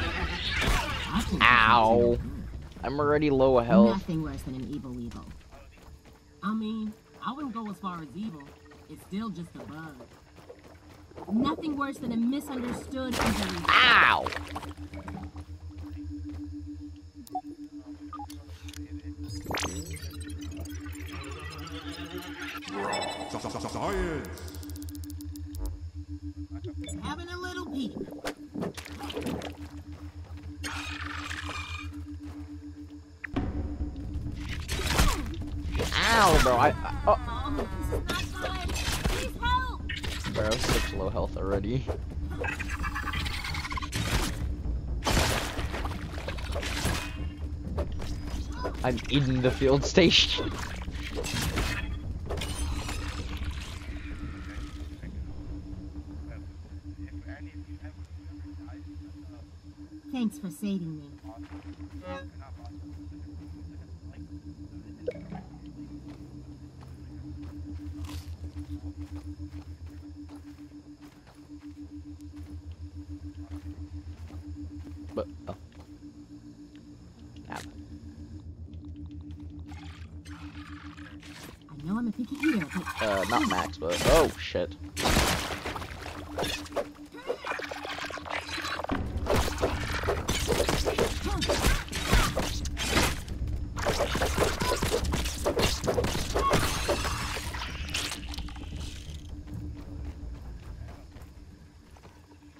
S5: I
S1: Ow. I'm already low of health.
S5: Nothing worse than an evil evil. I mean, I wouldn't go as far as evil. It's still just a bug. Nothing worse than a misunderstood evil.
S1: Ow!
S7: Science.
S5: Having a little peek.
S1: Ow, bro. I, I oh, bro, such low health already. I'm in the field station.
S5: Thanks for saving me.
S1: But oh. Ow.
S5: I know I'm a picky eater, but
S1: Uh, not max, but oh shit.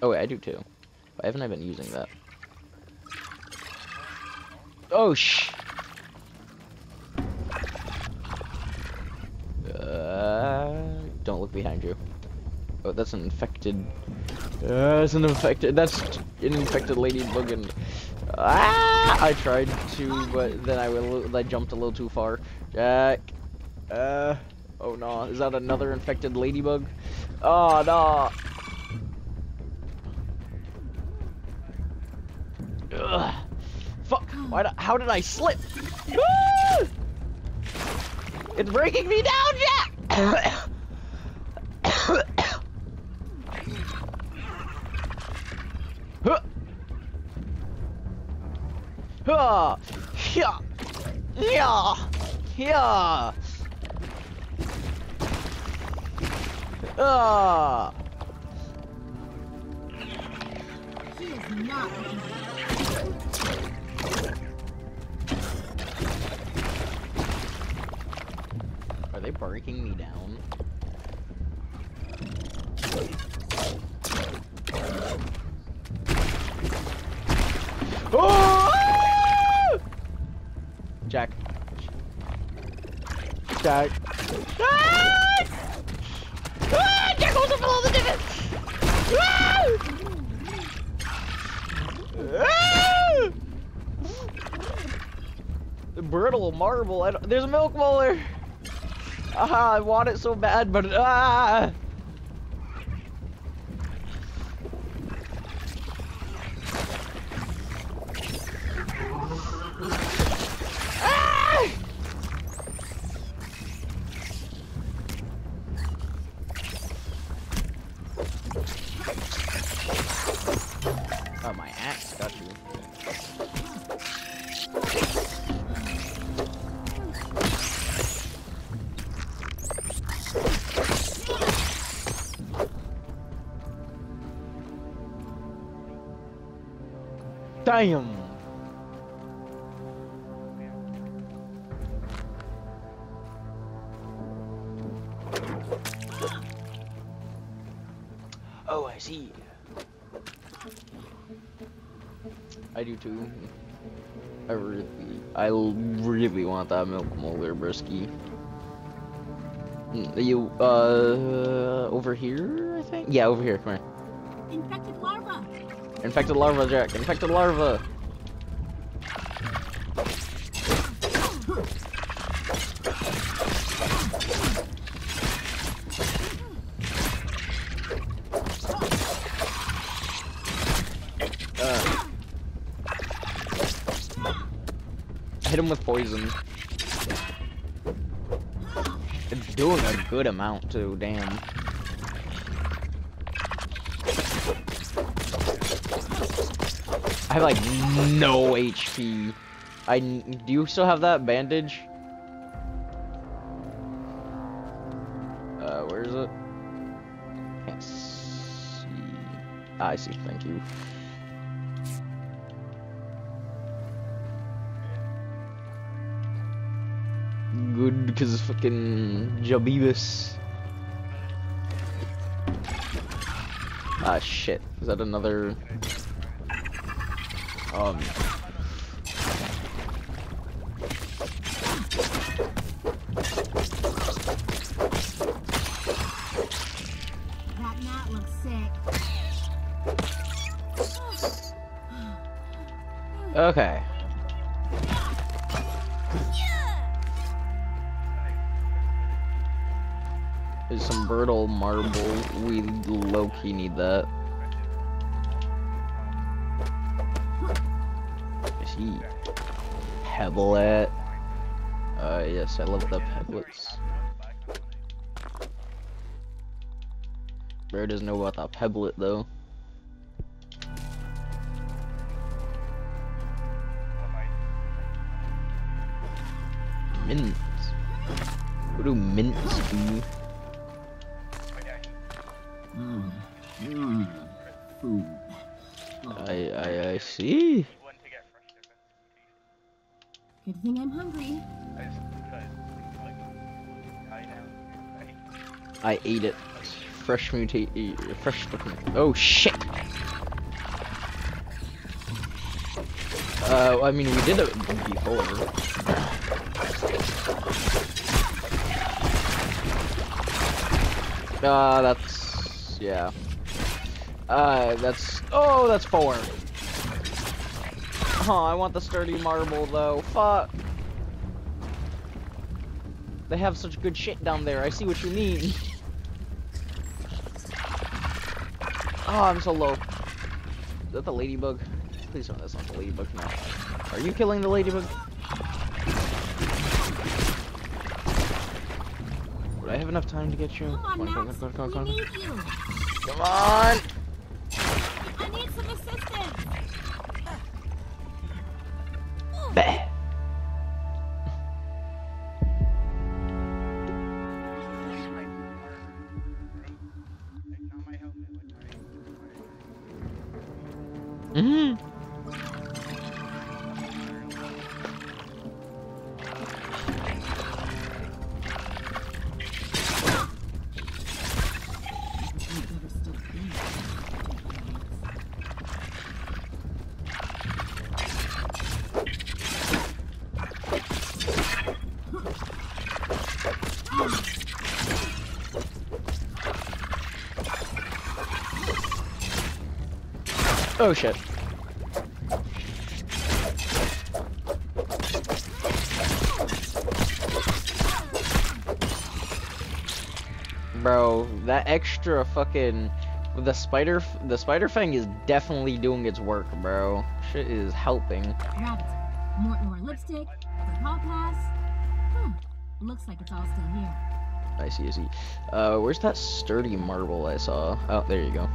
S1: Oh wait, I do too. Why haven't I been using that? Oh sh. Don't look behind you. Oh, that's an infected. Uh, it's an infected. That's an infected ladybug, and ah, I tried to, but then I will. I jumped a little too far. Jack. Uh. Oh no, is that another infected ladybug? Oh no. Ugh. Fuck. Why? how did I slip? Ah! It's breaking me down, Jack. Huh. Huh. Yeah. Yeah. Yeah. Ah.
S5: He is not
S1: they breaking me down? Oh! Jack. Jack. Ah! Ah! Jack goes below the divot! Ah! Ah! Brittle marble. I don't, there's a milk molar. Ah, I want it so bad, but ah. Damn. Oh, I see. I do too. I really, I l- really want that milk molar brisky. Mm, You, uh, over here, I think? Yeah, over here, come here.
S5: Infected larva.
S1: Jack. Infected larva. Uh. Hit him with poison. It's doing a good amount too, damn. I have like no HP. I do you still have that bandage? Uh, where is it? Can't see. Ah, I see. Thank you. Good, because fucking Jabibus. Ah, shit. Is that another? Um.
S5: That gnat looks sick.
S1: Okay. There's some Brittle marble. We low key need that. Pebblet. Uh, yes, I love the pebblets. Bear doesn't know about the pebblet though.
S5: Good thing I'm hungry.
S3: I
S1: ate it. Fresh mutate. Fresh. Oh shit. Uh, I mean, we did it before. Uh, that's yeah. Uh, that's oh, that's four. Oh, I want the sturdy marble though. Fuck. They have such good shit down there. I see what you mean. Oh, I'm so low. Is that the ladybug? Please don't. That's not the ladybug. No. Are you killing the ladybug? Would I have enough time to get you?
S5: Come on, Max.
S1: come on, come on, come on, come on. Come on!
S5: 呗
S1: Oh shit. Bro, that extra fucking the spider the spider fang is definitely doing its work, bro. Shit is helping.
S5: Gravity. Mortnor lipstick. The hall pass. Hmm. Looks like it's all still here.
S1: I see, I see. Uh, where's that sturdy marble I saw? Oh, there you go.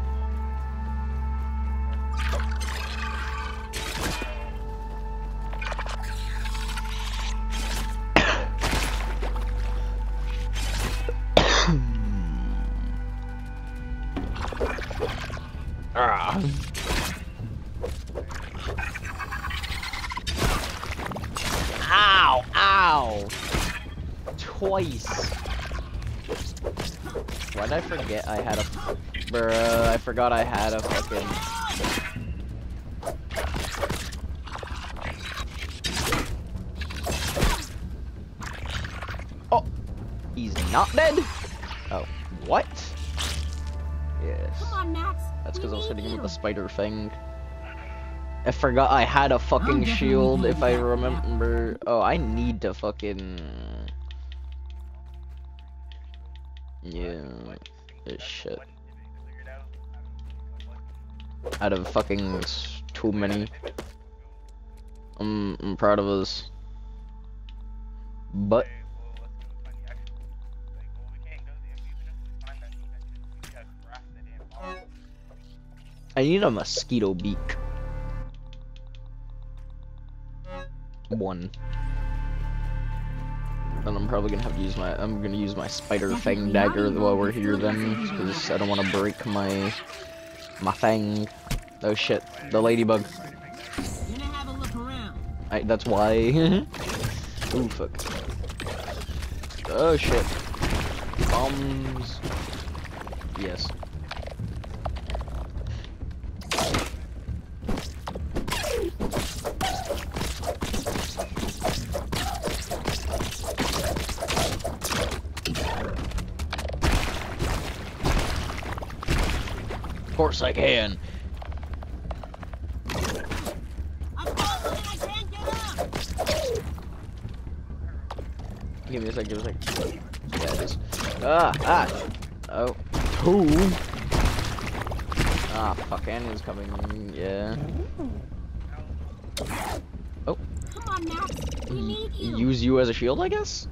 S1: Forgot I had a fucking... Oh! He's not dead? Oh, what? Yes.
S5: Come on, Max.
S1: That's because I was
S5: need
S1: hitting him with the spider thing. I forgot I had a fucking shield if I remember. Oh, I need to fucking... Yeah, this shit. Out of fucking too many. I'm, I'm proud of us. But, I need a mosquito beak. One. And I'm probably gonna have to use my, I'm gonna use my spider fang dagger while we're here then, because I don't want to break my, my thing. Oh shit, the ladybug. I, that's why. Ooh, fuck. Oh shit. Bombs. Yes. Course I can.
S4: I'm falling, I can't get up.
S1: Give me a sec, give me a sec. Yeah, it is. Ah, ah. Oh. Who? Ah, fuck, Annie's coming. Yeah. Oh.
S5: Come on, Max. We need you.
S1: Use you as a shield, I guess?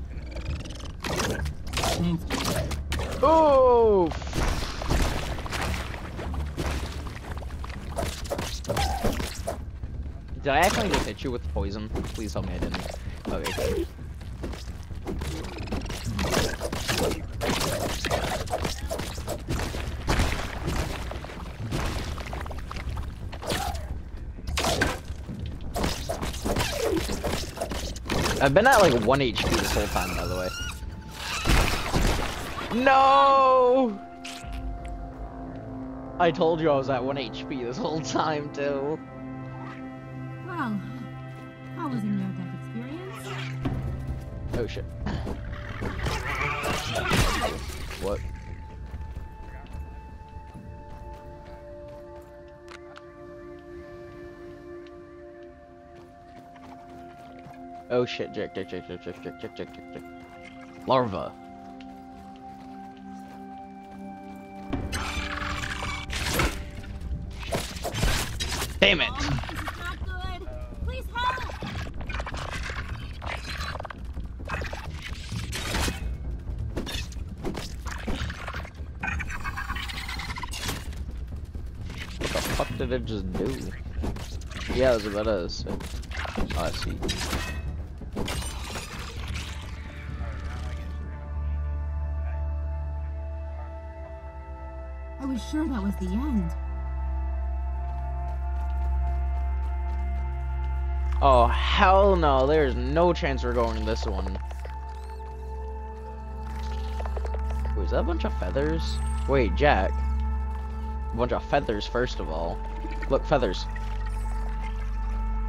S1: Oh! Did I actually just hit you with poison? Please tell me I didn't. Okay. I've been at like 1 HP this whole time, by the way. No! I told you I was at 1 HP this whole time, too.
S5: Wow. I was in near that experience.
S1: Oh shit. What? Oh shit, Jack, Jack, Jack, Jack, Jack, Jack, Jack, Jack, Jack. Larva. Yeah, I was about. Oh, I see.
S5: I was sure that was the end.
S1: Oh, hell no. There's no chance we're going this one. Wait, is that a bunch of feathers? Wait, Jack. A bunch of feathers, first of all. Look, feathers.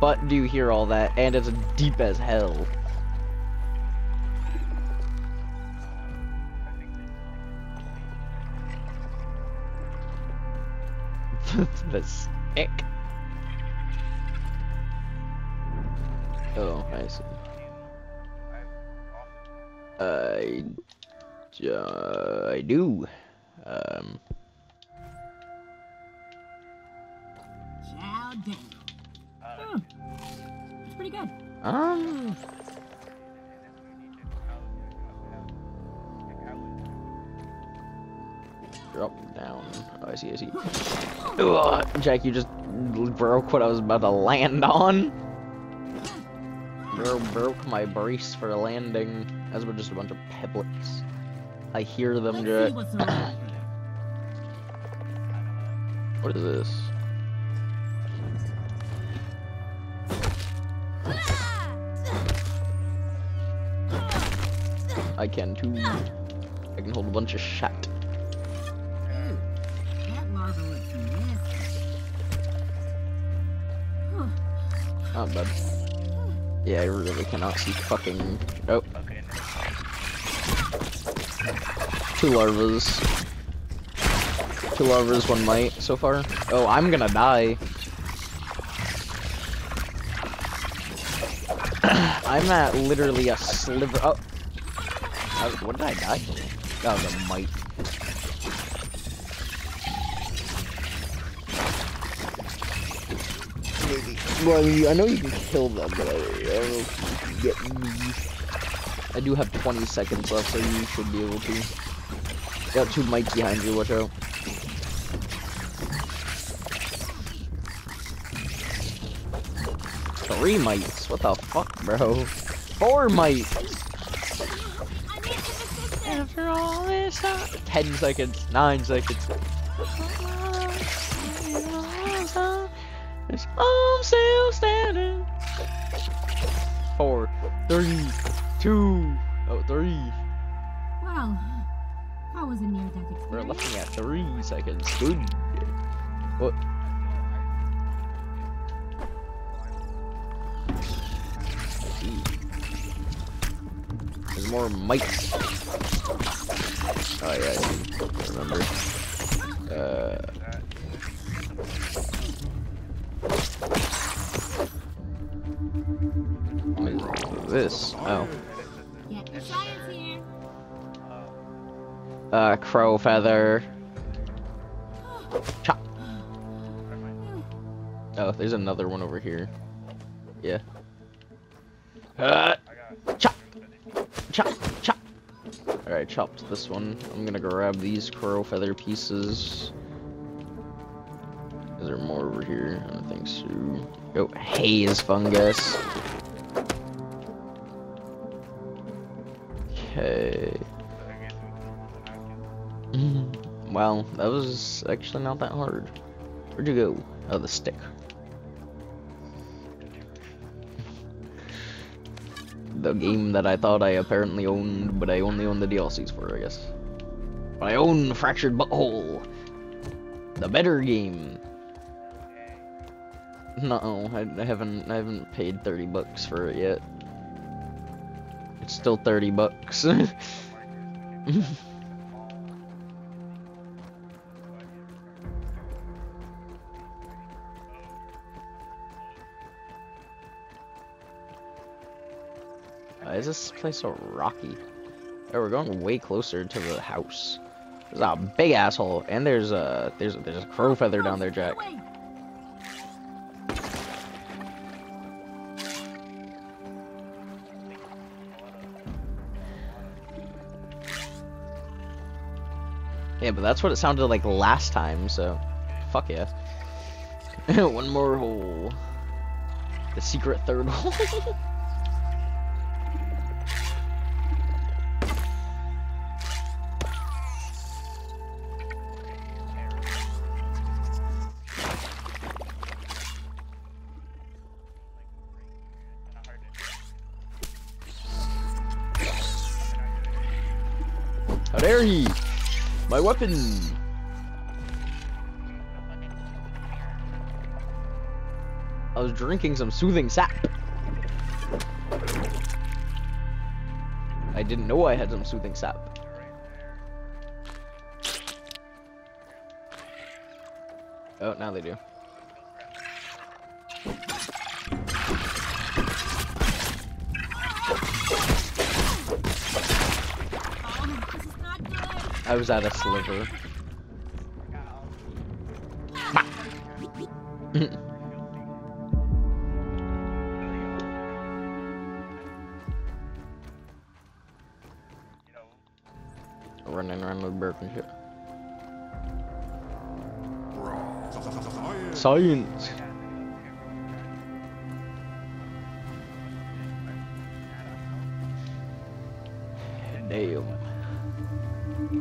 S1: But do you hear all that? And it's deep as hell. the stick. Oh, I see. I, uh, I do. Um,
S5: Chow
S1: um, drop down. Oh, I see, I see. Ugh, Jack, you just broke what I was about to land on. Bro, broke my brace for landing. That's were just a bunch of pebbles. I hear them,
S5: Let's
S1: Jack.
S5: see what's around here.
S1: What is this? I can too. I can hold a bunch of shit. Not bad. Yeah, I really cannot see fucking. Oh,
S3: Okay,
S1: two larvas. Two larvas, one mite so far. Oh, I'm gonna die. I'm at literally a sliver. Oh, Uh, what did I die from? That was a mite. Maybe. Well, I, mean, I know you can kill them, but I, I don't know if you can get me. I do have 20 seconds left, so you should be able to. Got two mites behind you, watch out. Three mites? What the fuck, bro? Four mites! this out? 10 seconds, 9 seconds. I'm still standing. 4, 3, 2, oh, 3.
S5: Wow, I was a near
S1: death
S5: experience.
S1: We're looking at 3 seconds. Good. What? There's more mics. Oh yeah, I remember. Uh, this? Oh. Uh, crow feather. Chop. Oh, there's another one over here. Yeah. Uh, chop. Chop. Chop. Alright, chopped this one. I'm gonna grab these crow feather pieces. Is there more over here? I don't think so. Oh, haze fungus. Okay. Well, that was actually not that hard. Where'd you go? Oh, the stick. The game that I thought I apparently owned, but I only own the DLCs for, I guess. But I own Fractured Butthole. The better game. No, I, I haven't. I haven't paid thirty bucks for it yet. It's still thirty bucks.
S3: Why is this place so rocky? Oh, we're going way closer to the house. There's a big asshole, and there's a there's there's a crow feather down there, Jack. Yeah, but that's what it sounded like last time, so fuck yeah. One more hole. The secret third hole. weapon! I was drinking some soothing sap. I didn't know I had some soothing sap. Oh, now they do. I was at a sliver. Running around with broken shit.
S1: Science.
S3: Science! Damn.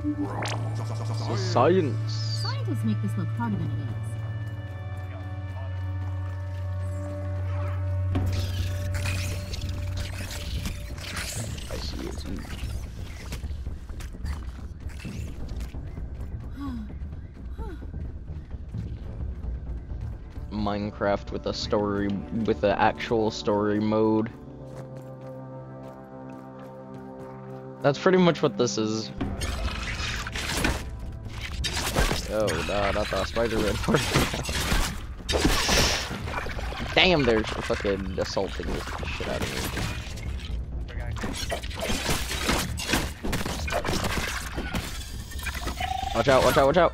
S1: Science.
S3: Science!
S5: Scientists make this look harder than it is.
S3: I see it too. Minecraft with a story, with an actual story mode. That's pretty much what this is. Oh, no, not the Spider-Man. Damn, they're fucking assaulting the shit out of me. Watch out, watch out, watch out.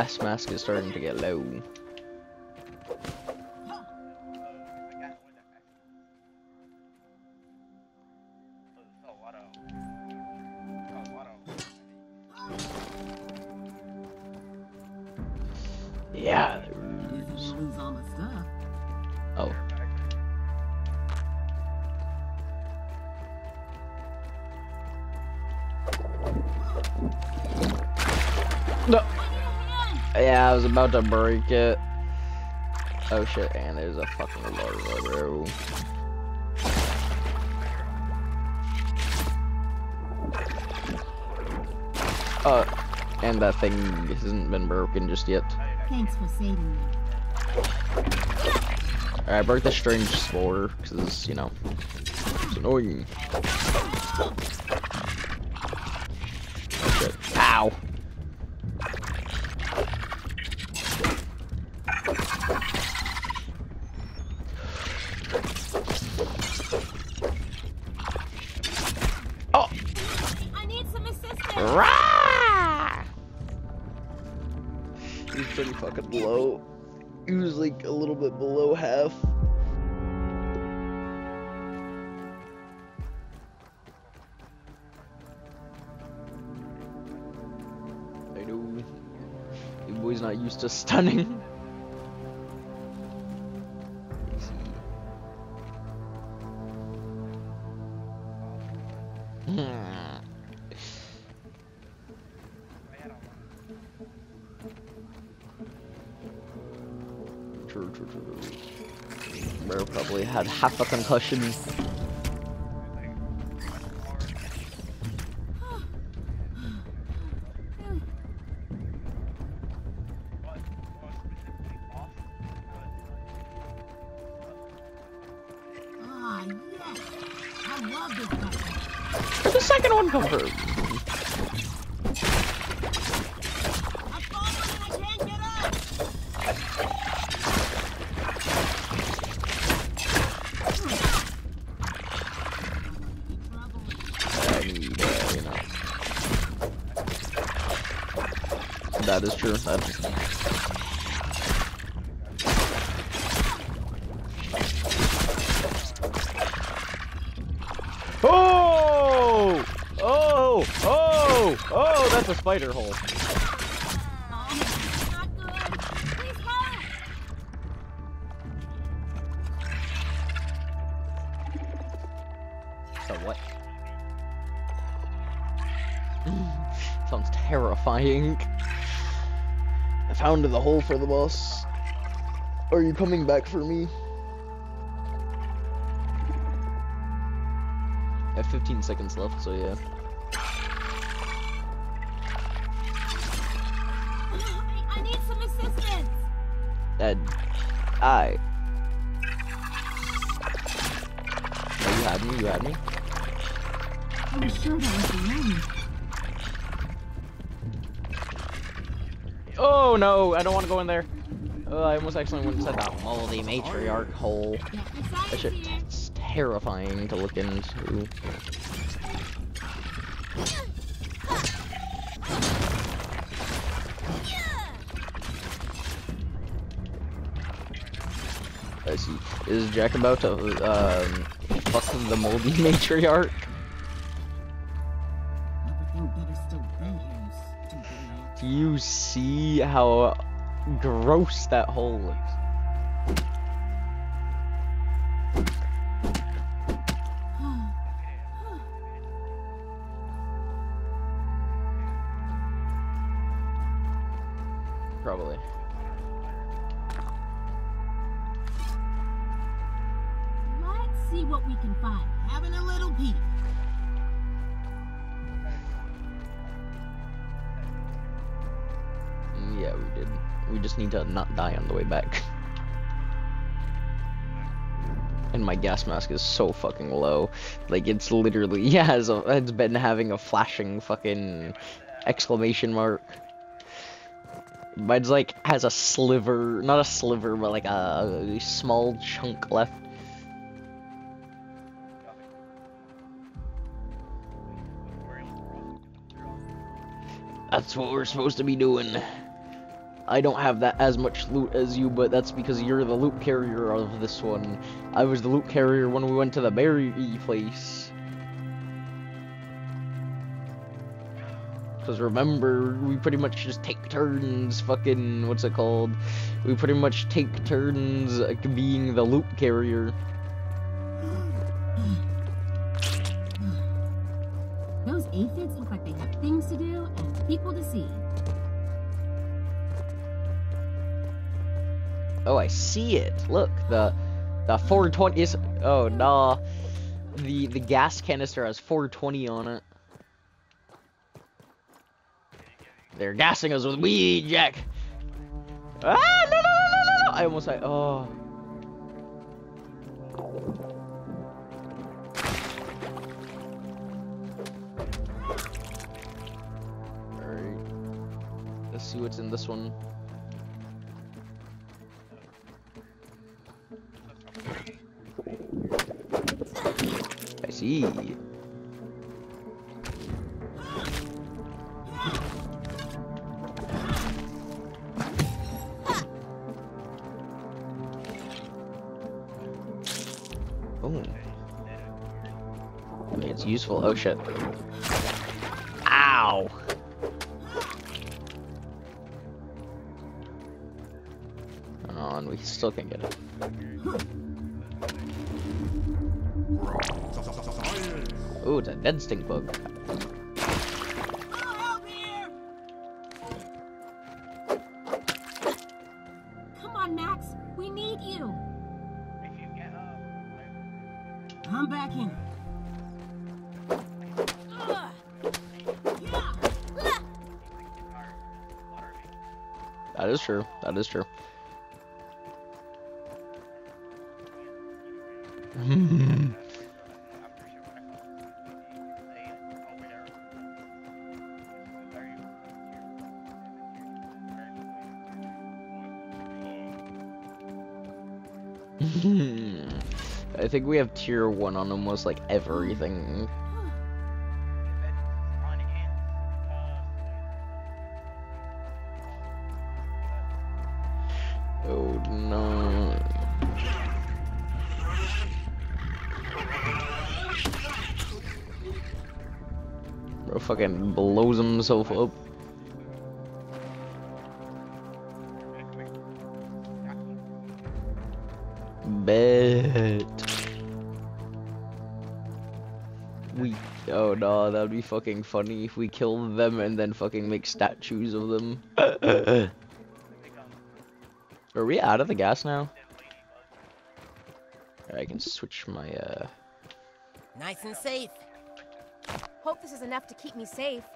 S3: Gas mask is starting to get low. About to break it. Oh shit, and there's a fucking larva, bro. Uh, and that thing hasn't been broken just yet.
S5: Thanks for saving me.
S3: Alright, I broke the strange spore, because, you know, it's annoying. Oh shit. Ow! Not stunning. Bro probably had half a concussion.
S1: Oh! Oh! Oh! Oh! That's a spider hole. Hole for the boss. Are you coming back for me? I have 15 seconds left, so yeah. Go in there. Oh, I almost accidentally went inside that moldy matriarch hole. That
S5: Science
S1: shit
S5: here.
S1: is terrifying to look into. I see. Is Jack about to um fuck the moldy matriarch?
S5: Never think better still be here, you stupid man.
S1: Do you see how gross that hole the way back. And my gas mask is so fucking low. Like it's literally yeah, it's, a, it's been having a flashing fucking exclamation mark. Mine's like has a sliver, not a sliver, but like a, a small chunk left. That's what we're supposed to be doing. I don't have that as much loot as you, but that's because you're the loot carrier of this one. I was the loot carrier when we went to the berry place. Because remember, we pretty much just take turns fucking, what's it called? We pretty much take turns being the loot carrier.
S5: Those aphids look like they have things to do and people to see.
S1: Oh, I see it. Look, the the 420 is. Oh nah, the the gas canister has 420 on it. They're gassing us with weed, Jack. Ah no no no no no! I almost like oh. Alright. Let's see what's in this one. See. Oh. I mean, it's useful. Oh shit. Ow! Oh, and we still can get it. Ooh, it's a dead stink bug.
S5: Come on, Max. We need you.
S3: If you get up, I
S5: I'm back in. Yeah.
S1: That is true. That is true. think we have tier one on almost like everything. Oh no. Bro fucking blows himself up. Oh that'd be fucking funny if we kill them and then fucking make statues of them. Are we out of the gas now? I can switch my uh
S4: Nice and safe.
S2: Hope this is enough to keep me safe.
S3: oh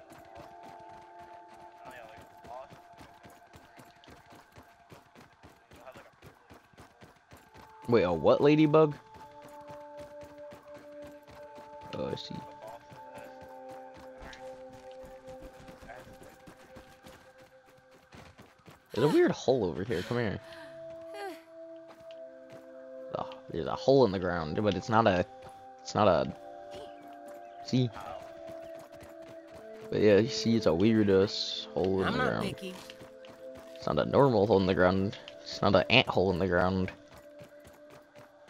S3: yeah, like boss. You'll have like a
S1: wait, a what ladybug? Hole over here. Come here. Oh, there's a hole in the ground, but it's not a. It's not a. See? But yeah, you see, it's a weird ass hole in
S4: I'm
S1: the
S4: not
S1: ground.
S4: picky.
S1: It's not a normal hole in the ground. It's not an ant hole in the ground.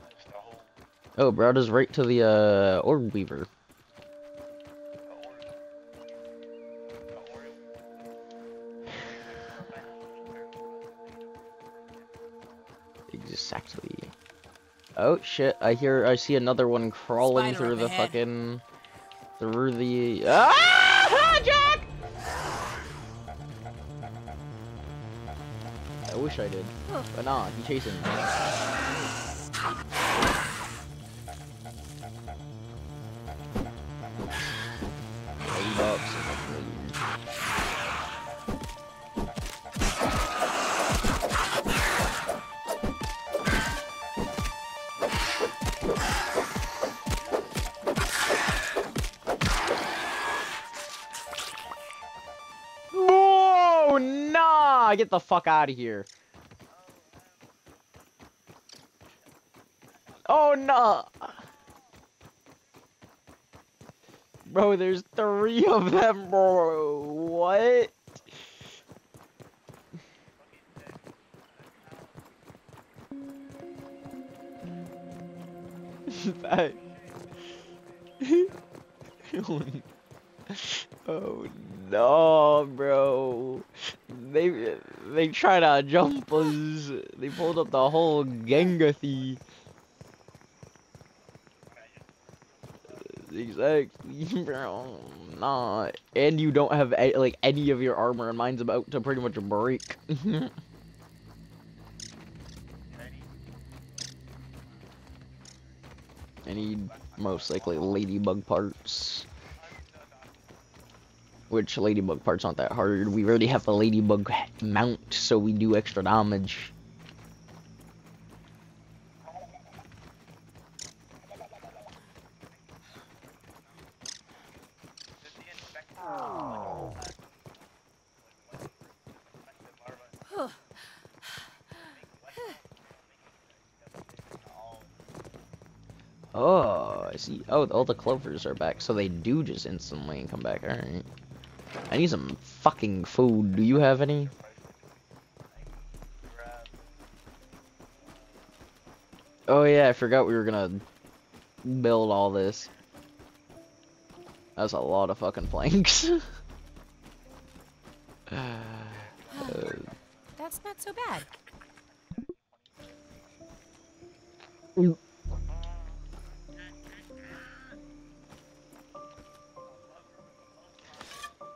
S3: Just a whole
S1: Oh, it brought us right to the uh, orb weaver. Oh shit! I hear. I see another one crawling
S4: Spider
S1: through the fucking. Through the. Ah! Jack! I wish I did, but nah, he's chasing me. Get the fuck out of here. Oh no! Bro, there's three of them, bro. What? Back. They try to jump us. They pulled up the whole Gengathy. Exactly, bro. Nah, and you don't have like any of your armor, and mine's about to pretty much break. I need most likely ladybug parts. Which ladybug parts aren't that hard. We already have the ladybug mount, so we do extra damage.
S3: Oh.
S1: Oh, I see. Oh, all the clovers are back, so they do just instantly come back. Alright. I need some fucking food. Do you have any? Oh yeah, I forgot we were gonna build all this. That's a lot of fucking planks. Uh,
S2: That's not so bad.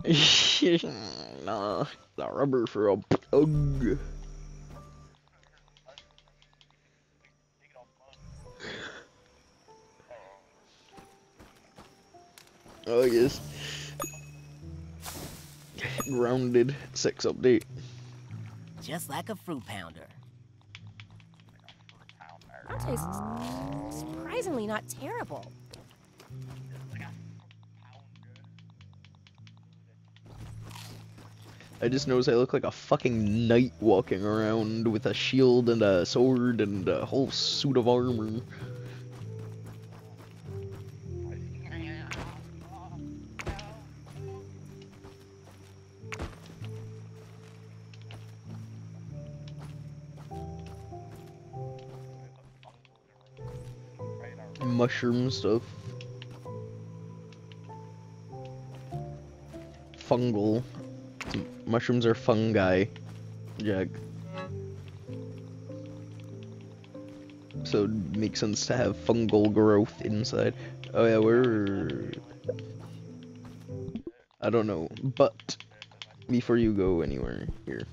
S1: nah, the rubber for a pug. Oh yes. Grounded sex update.
S4: Just like a fruit pounder.
S2: That tastes surprisingly not terrible.
S1: I just noticed I look like a fucking knight walking around with a shield and a sword and a whole suit of armor. Mushroom stuff. Fungal. Mushrooms are fungi, Jack. So it makes sense to have fungal growth inside. Oh yeah, we're. I don't know, but before you go anywhere here.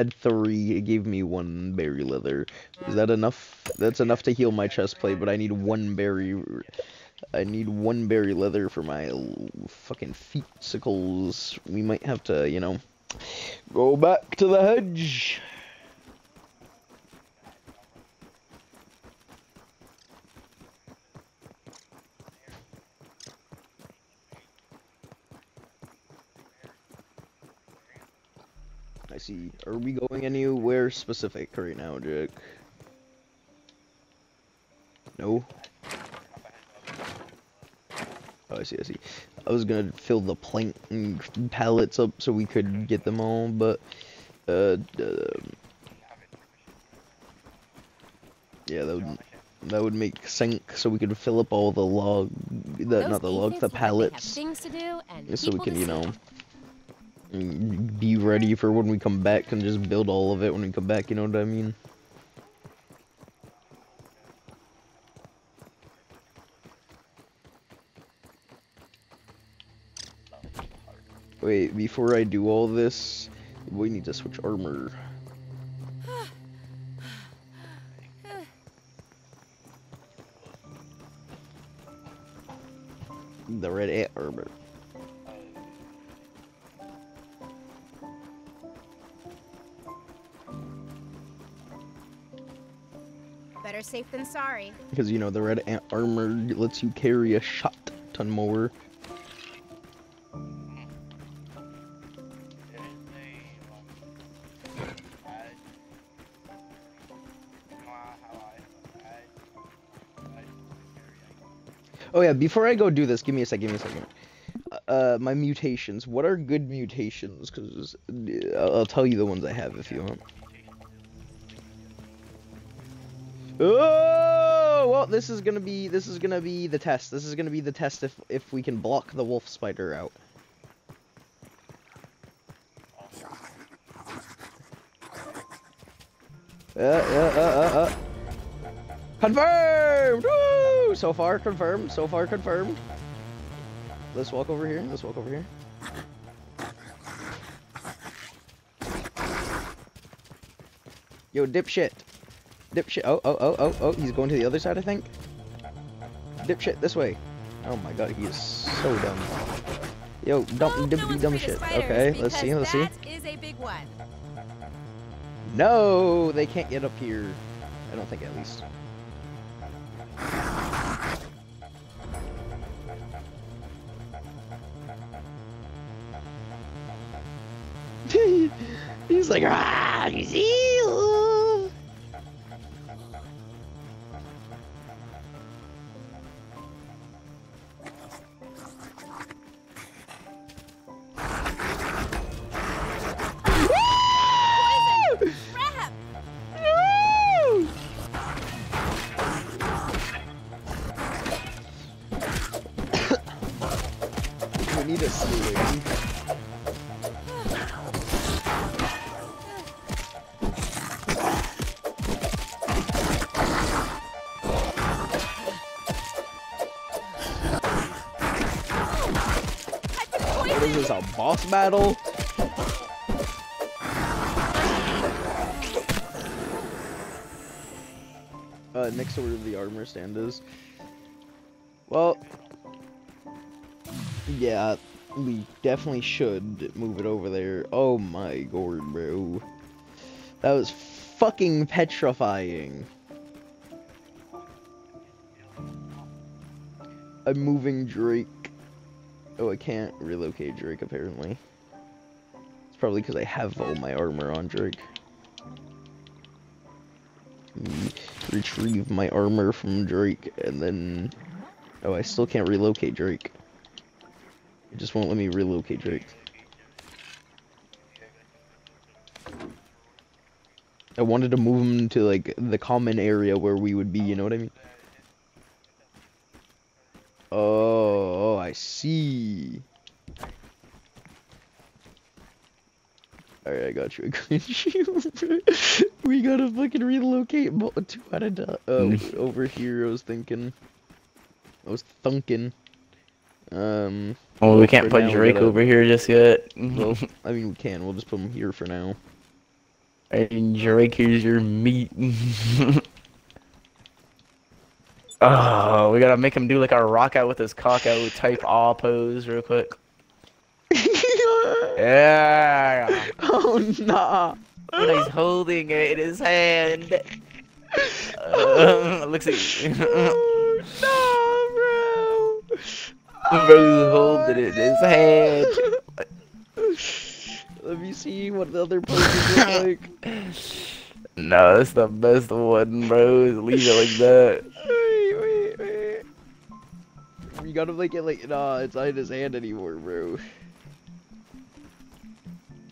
S1: Had three. It gave me one berry leather. Is that enough? That's enough to heal my chest plate, but I need one berry. I need one berry leather for my fucking feetsicles. We might have to, you know, go back to the hedge. I see. Are we going anywhere specific right now, Jack? No. Oh, I see. I see. I was gonna fill the plank pallets up so we could get them all, but uh, uh yeah, that would that would make sense so we could fill up all the log, the
S2: Those
S1: not the logs, the
S2: look like they have
S1: pallets,
S2: things to do and
S1: so we can, you know, be ready for when we come back and just build all of it when we come back. You know what I mean? Wait, before I do all this, we need to switch armor. The red ant armor.
S2: Safe than sorry.
S1: Because, you know, the red ant armor lets you carry a shot ton more. Oh yeah, before I go do this, give me a second, give me a second. Uh, my mutations. What are good mutations? Because I'll, I'll tell you the ones I have if you want. Oh, well, this is gonna be this is gonna be the test. This is gonna be the test if if we can block the wolf spider out. Uh, uh, uh, uh, uh. Confirmed! Woo! So far confirmed. So far confirmed. Let's walk over here. Let's walk over here. Yo, dipshit. Dipshit. Oh, oh, oh, oh, oh. He's going to the other side, I think. Dipshit, this way. Oh my god, he is so dumb. Yo, dumb, dip,
S2: no
S1: dumb shit. Okay, let's see, let's see.
S2: That is a big one.
S1: No, they can't get up here. I don't think, at least. He's like, ah, you battle. Uh, next to where the armor stand is. Well, yeah, we definitely should move it over there. Oh my god, bro. That was fucking petrifying. I'm moving Drake. I can't relocate Drake apparently. It's probably because I have all my armor on Drake. Mm, Retrieve my armor from Drake and then. Oh, I still can't relocate Drake. It just won't let me relocate Drake. I wanted to move him to like the common area where we would be, you know what I mean? Oh, I see. Alright, I got you. I got you. we gotta fucking relocate two out of uh, over here. I was thinking. I was thunking. Um.
S8: Well, we can't put
S1: now,
S8: Drake
S1: gotta-
S8: over here just yet.
S1: Well, I mean, we can. We'll just put him here for now.
S8: And Drake, here's your meat. oh, we gotta make him do like a rock out with his cock out type aw pose real quick. Yeah.
S1: oh nah.
S8: And he's holding it in his hand. Uh, looks like
S1: oh, no, bro.
S8: Bro's holding it in his hand.
S1: Let me see what the other poses look like.
S8: No, that's the best one, bro. Leave it like that.
S1: You gotta make it like, nah, it's not in his hand anymore, bro.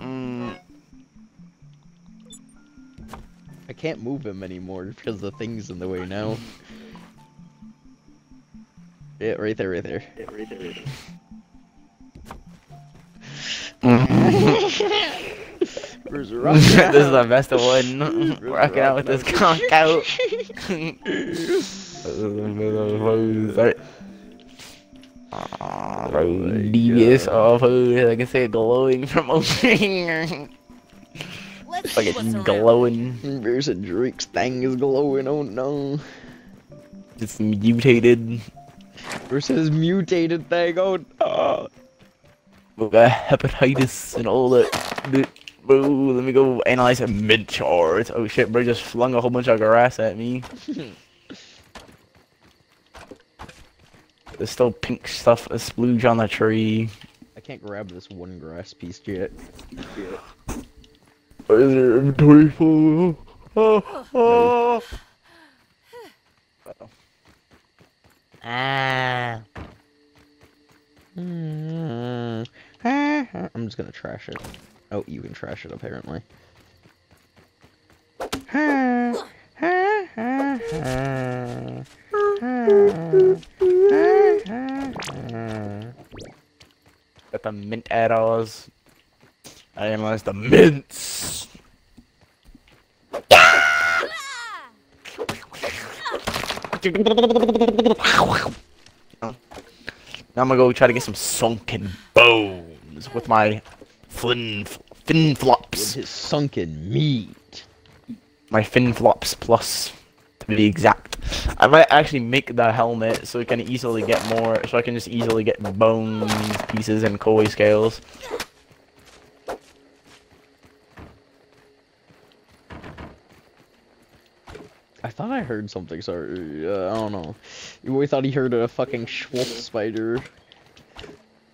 S8: Mm,
S1: I can't move him anymore because the thing's in the way now. Yeah, right there, right there. Where's the rock?
S8: this is the best of one. Rocking out with this conk out. Alright. Aw, bro,
S1: Oh my
S8: devious
S1: God.
S8: off I can see it glowing from over here.
S2: Let's
S8: like
S2: see what's
S8: it's
S2: around.
S8: glowing.
S1: There's a Drake's thing is glowing, oh no.
S8: It's mutated.
S1: Versus mutated thing, oh no.
S8: We got hepatitis and all that. that- Bro, let me go analyze a mid chart. Oh shit, bro just flung a whole bunch of grass at me. There's still pink stuff, a splooge on the tree.
S1: I can't grab this one grass piece yet.
S8: Is your inventory full? Oh, oh.
S1: Ah. I'm just gonna trash it. Oh, you can trash it apparently.
S8: Got the mint arrows. I analyzed the mints. Now I'm gonna go try to get some sunken bones with my flin fin
S1: With
S8: flops.
S1: his sunken meat.
S8: My fin flops plus, to be exact. I might actually make the helmet so I can easily get more. So I can just easily get bone pieces and koi scales.
S1: I thought I heard something, sorry. Uh, I don't know. You always thought he heard a fucking wolf spider.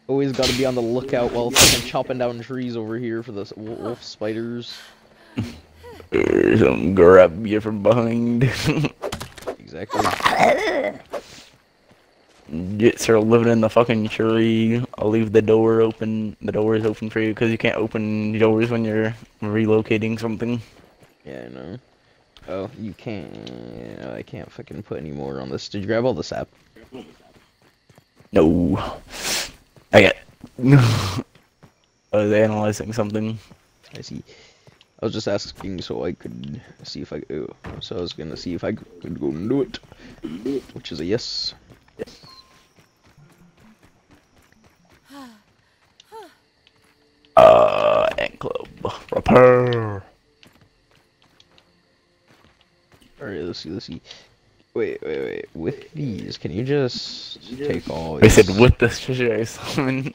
S1: Always gotta be on the lookout while fucking chopping down trees over here for the wolf spiders.
S8: Or some grab you from behind.
S1: Exactly.
S8: Get her living in the fucking tree. I'll leave the door open. The door is open for you because you can't open doors when you're relocating something.
S1: Yeah, I know. Oh, you can't. I can't fucking put any more on this. Did you grab all the sap?
S8: No. I get. I was analyzing something.
S1: I see. I was just asking so I could see if I. Oh, so I was gonna see if I could go and do it, which is a yes. Yes.
S8: Uh, Ant Club. Repair.
S1: All right, let's see. Let's see. Wait, wait, wait. With these, can you just take all?
S8: I said with this treasure I summon.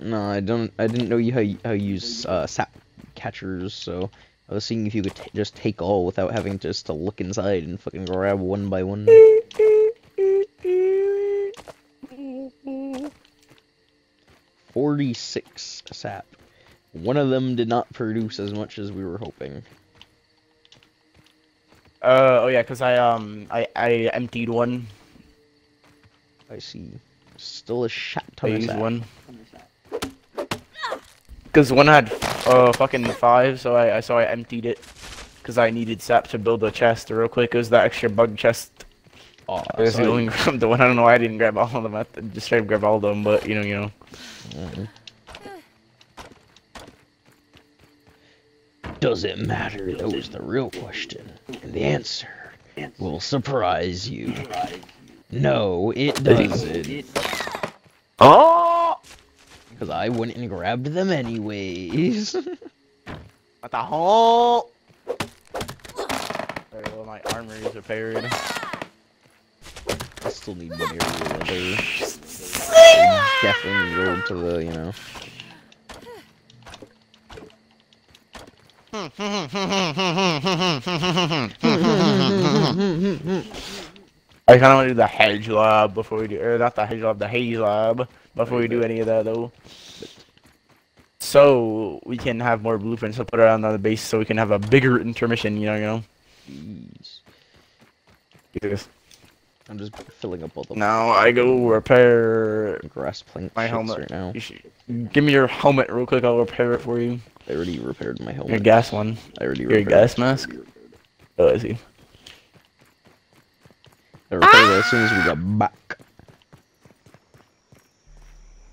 S1: No, I don't. I didn't know you how you, how you use uh, sap catchers. So I was seeing if you could t just take all without having just to look inside and fucking grab one by one. Forty-six sap. One of them did not produce as much as we were hoping.
S8: Uh oh yeah, cause I um I I emptied one.
S1: I see. Still a shat
S8: I
S1: ton of
S8: used one. Cause one had uh fucking five, so I, I so I emptied it. Cause I needed sap to build a chest real quick. It was that extra bug chest.
S1: Oh,
S8: I was
S1: so I-
S8: only grabbed the one. I don't know why I didn't grab all of them. I just tried to grab all of them, but you know, you know.
S1: Does it matter? That was the real question. And the answer will surprise you. No, it doesn't.
S8: Oh!
S1: Because I went and grabbed them anyways.
S8: What the hell? Alright, well my armor is repaired.
S1: I still need one area leather. I definitely need to go to the, you know.
S8: I kind of want to do the hedge lab before we do, or not the hedge lab, the haze lab before we do any of that though. So we can have more blueprints to put around on the base, so we can have a bigger intermission. You know, you know.
S1: Jeez.
S8: Yes.
S1: I'm just filling up all the
S8: Now I go repair
S1: grass plant
S8: my helmet.
S1: right now.
S8: Give me your helmet real quick. I'll repair it for you.
S1: I already repaired my helmet.
S8: Your gas one.
S1: I already repaired.
S8: Your gas mask. Oh, I see.
S1: I repaired it as soon as we got back.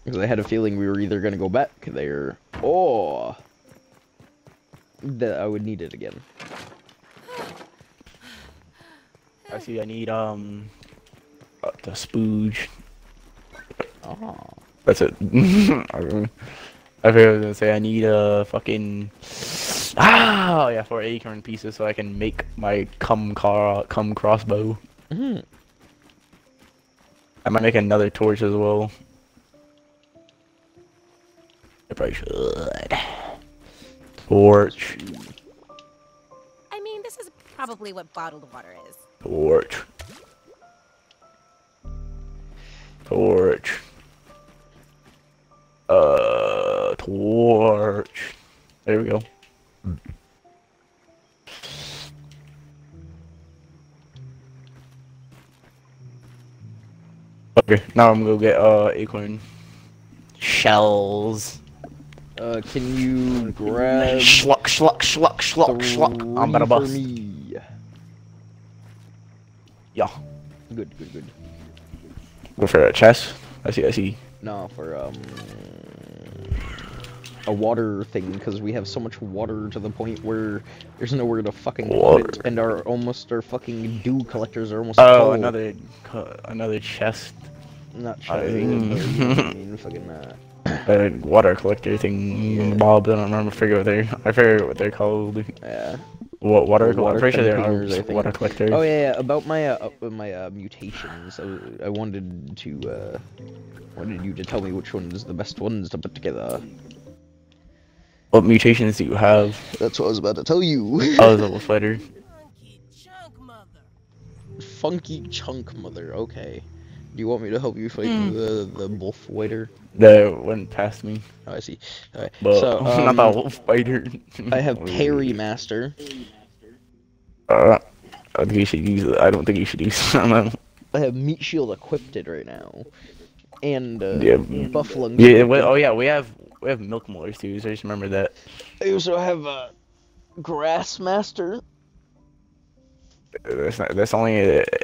S1: Because I had a feeling we were either gonna go back there or that I would need it again.
S8: I see. I need um uh, the spooge.
S1: Oh.
S8: That's it. I figured I was gonna say I need a fucking ah yeah four acorn pieces so I can make my cum car cum crossbow.
S1: Mhm.
S8: I might make another torch as well. I probably should. Torch,
S2: I mean, this is probably what bottled water is.
S8: torch, torch. Uh, torch. There we go. Okay, now I'm gonna go get uh acorn shells.
S1: Uh, can you grab
S8: Schluck, schluck, schluck, schluck, schluck. I'm about to bust.
S1: me?
S8: Yeah.
S1: Good, good, good.
S8: Go for a chest. I see, I see.
S1: No, for um a water thing because we have so much water to the point where there's nowhere to fucking put it, and our almost our fucking dew collectors are almost
S8: Oh,
S1: full.
S8: another, another chest.
S1: not
S8: I
S1: sure. I mean, fucking uh,
S8: Uh, water collector thing.
S1: Yeah.
S8: Bob, I don't remember. Forget what they're. I forget what they're called.
S1: yeah.
S8: What water?
S1: Water
S8: I'm pretty sure they're
S1: containers,
S8: water collectors.
S1: Oh yeah, yeah. About my uh, uh, my uh, mutations, I, I wanted to uh, wanted you to tell me which ones the best ones to put together.
S8: What mutations do you have?
S1: That's what I was about to tell you.
S8: Oh, the wolf fighter.
S4: Funky chunk mother.
S1: Funky chunk mother. Okay. Do you want me to help you fight
S8: Hmm.
S1: the the wolf fighter?
S8: That went past me.
S1: Oh, I see. Alright.
S8: But
S1: So
S8: not
S1: um,
S8: that wolf fighter.
S1: I have parry master.
S8: Uh, I think you should use it. I don't think you should use it. I don't know.
S1: I have meat shield equipped right now, and uh,
S8: Yeah.
S1: buff lungs.
S8: Yeah.
S1: equipped.
S8: Wait, oh yeah, we have we have milk molars too. So I just remember that.
S1: I also have uh, grass master.
S8: That's not. That's only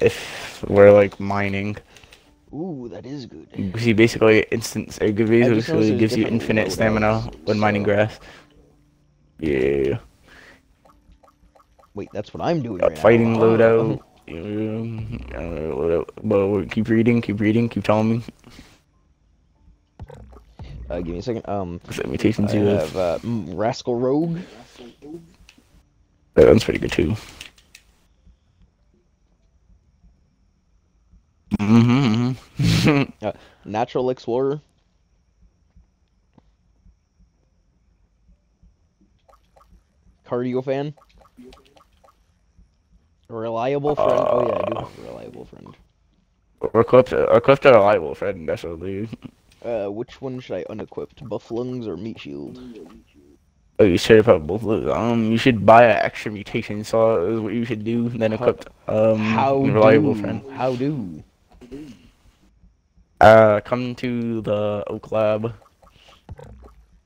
S8: if we're like mining.
S1: Ooh, that is good.
S8: See, basically, instant. It gives- basically gives you infinite stamina
S1: loadouts,
S8: when mining
S1: so-
S8: grass. Yeah.
S1: Wait, that's what I'm doing
S8: Uh,
S1: right
S8: fighting
S1: now.
S8: loadout. Yeah, uh, loadout. Well, keep reading, keep reading, keep telling me.
S1: Uh, give me a second. Um,
S8: mutations
S1: I
S8: you have.
S1: have uh, mm, rascal rogue.
S8: That one's pretty good too. Mm-hmm.
S1: Natural explorer. Cardio fan. Reliable friend. oh yeah, I do have a reliable friend.
S8: equipped, equipped a reliable friend, definitely.
S1: Uh, which one should I unequip? Buff lungs or meat shield?
S8: Oh, you should have both. of those. Um, you should buy an extra mutation saw. Is what you should do. Then
S1: How-
S8: equipped um
S1: How
S8: reliable
S1: do?
S8: friend.
S1: How do?
S8: Uh, come to the Oak Lab.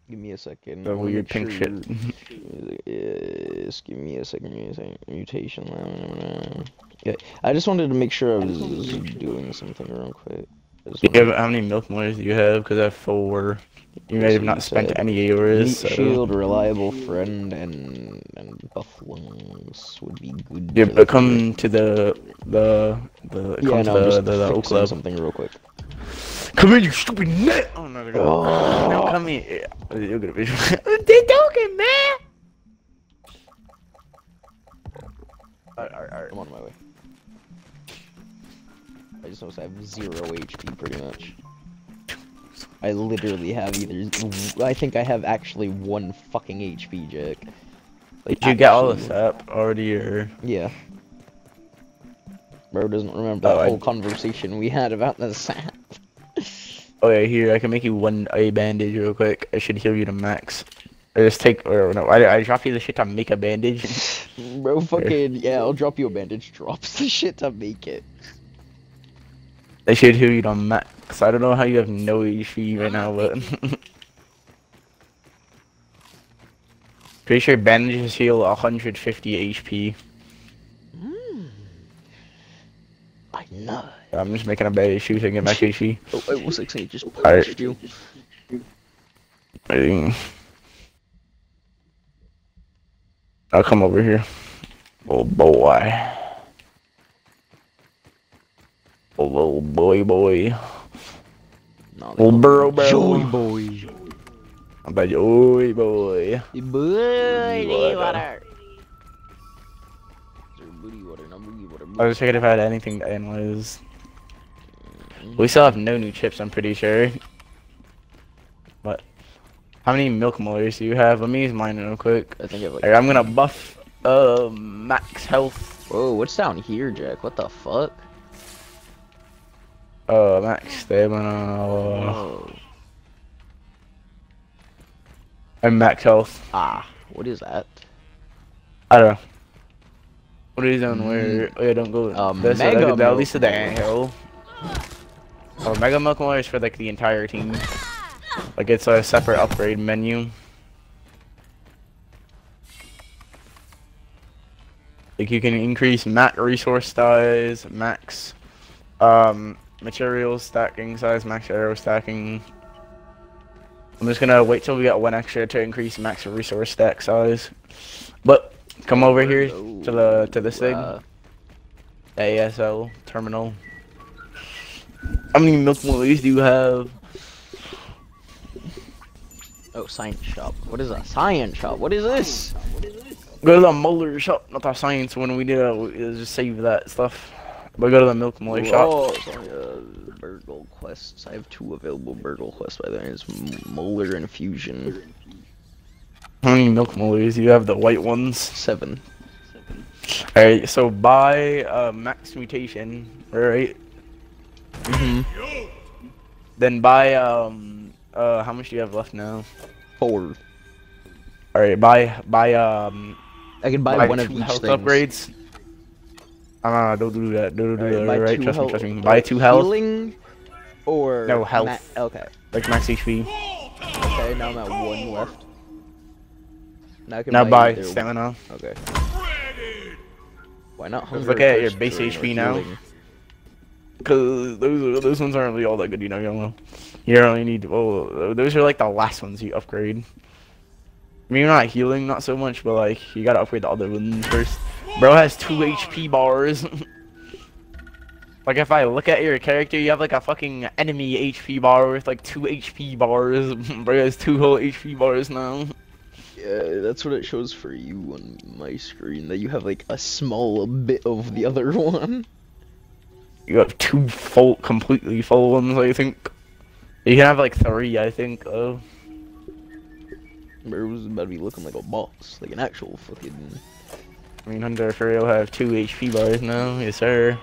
S1: Give me a second.
S8: The weird pink
S1: sure-
S8: shit.
S1: Yes, give me a second. Give me a second. Mutation. Yeah, I just wanted to make sure I was doing something real quick. Just
S8: You have, how many milk molars do you have? Because I have four. You may have not spent any of yours. So.
S1: shield, reliable friend, and and buff lungs would be good.
S8: Yeah, but come to the the the
S1: Yeah,
S8: come
S1: no,
S8: to the, the, the Oak
S1: fixing something real quick.
S8: Come here, you stupid net! Oh no, they're gonna.
S1: Oh.
S8: No, come here. You're gonna be. They're talking, man. Alright, alright, alright.
S1: I'm on my way. I just I have zero HP pretty much. I literally have either. I think I have actually one fucking HP, Jack. Like,
S8: Did you get all
S1: actually-
S8: the sap already, or?
S1: Yeah. Bro doesn't remember
S8: Oh,
S1: that
S8: I-
S1: whole conversation we had about the sap.
S8: Oh yeah, here I can make you one a bandage real quick. I should heal you to max. I just take or no, I I drop you the shit to make a bandage.
S1: Bro, fucking yeah, I'll drop you a bandage. Drops the shit to make it.
S8: I should heal you to max. I don't know how you have no HP right now, but pretty sure bandages heal 150 HP. Hmm.
S1: I know.
S8: I'm just making a bad shoot to get back HP.
S1: Oh, I was like, just punched you.
S8: I- I'll come over here. Oh boy. Oh little boy boy.
S1: No, they
S8: Little
S1: call me
S8: burrow bro.
S1: Joy boy.
S8: I'm the joy boy.
S1: Booty
S8: water.
S1: Booty water, no booty water.
S8: I was checking if I had anything to analyze. We still have no new chips, I'm pretty sure. But how many milk molars do you have? Let me use mine real quick.
S1: I think I have like.
S8: Alright, I'm gonna buff uh max health.
S1: Whoa, what's down here, Jack? What the fuck?
S8: Uh max stamina
S1: Oh.
S8: and max health.
S1: Ah, what is that?
S8: I don't know. What is on where? Oh yeah, don't go.
S1: Uh,
S8: That's
S1: Mega
S8: like, at least the anthill. Oh, Mega Milk Molar is for like the entire team. Like it's a separate upgrade menu. Like you can increase max resource size, max um materials stacking size, max arrow stacking. I'm just gonna wait till we got one extra to increase max resource stack size. But come over here to the to this thing.
S1: Uh,
S8: ASL terminal. How many milk molars do you have?
S1: oh, science shop. What is a science shop? What is this?
S8: Go to the molar shop, not the science one. We did uh, we- uh, just save that stuff. But go to the milk molar shop.
S1: Oh, uh, Burgle quests. I have two available Burgle quests by the way. It's Molar infusion.
S8: How many milk molars do you have? The white ones.
S1: Seven. Seven.
S8: Alright, so buy uh, max mutation, right?
S1: Mm-hmm.
S8: Then buy um uh how much do you have left now?
S1: Four.
S8: Alright, buy buy um
S1: I can buy,
S8: buy
S1: one of each
S8: health
S1: thing.
S8: upgrades. Uh, don't do that. Don't do that.
S1: buy
S8: Right?
S1: two
S8: Trust me, trust me. Buy two health,
S1: Healing or
S8: No, health.
S1: okay.
S8: like max HP.
S1: Okay, now I'm at one left. Now I can
S8: Now buy
S1: either-
S8: stamina.
S1: Okay. Why not?
S8: Look at your base HP now.
S1: healing?
S8: Cause those those ones aren't really all that good, you know. You know. You only need well, those are like the last ones you upgrade. I mean, you're not healing, not so much, but like you gotta upgrade the other ones first. Bro has two HP bars. like if I look at your character, you have like a fucking enemy HP bar with like two HP bars. Bro has two whole HP bars now.
S1: Yeah, that's what it shows for you on my screen. That you have like a small bit of the other one.
S8: You have two full, completely full ones, I think. You can have like three, I think. Oh,
S1: Bro was about to be looking like a boss, like an actual fucking.
S8: I mean, Hunter for real have two HP bars now. Yes, sir.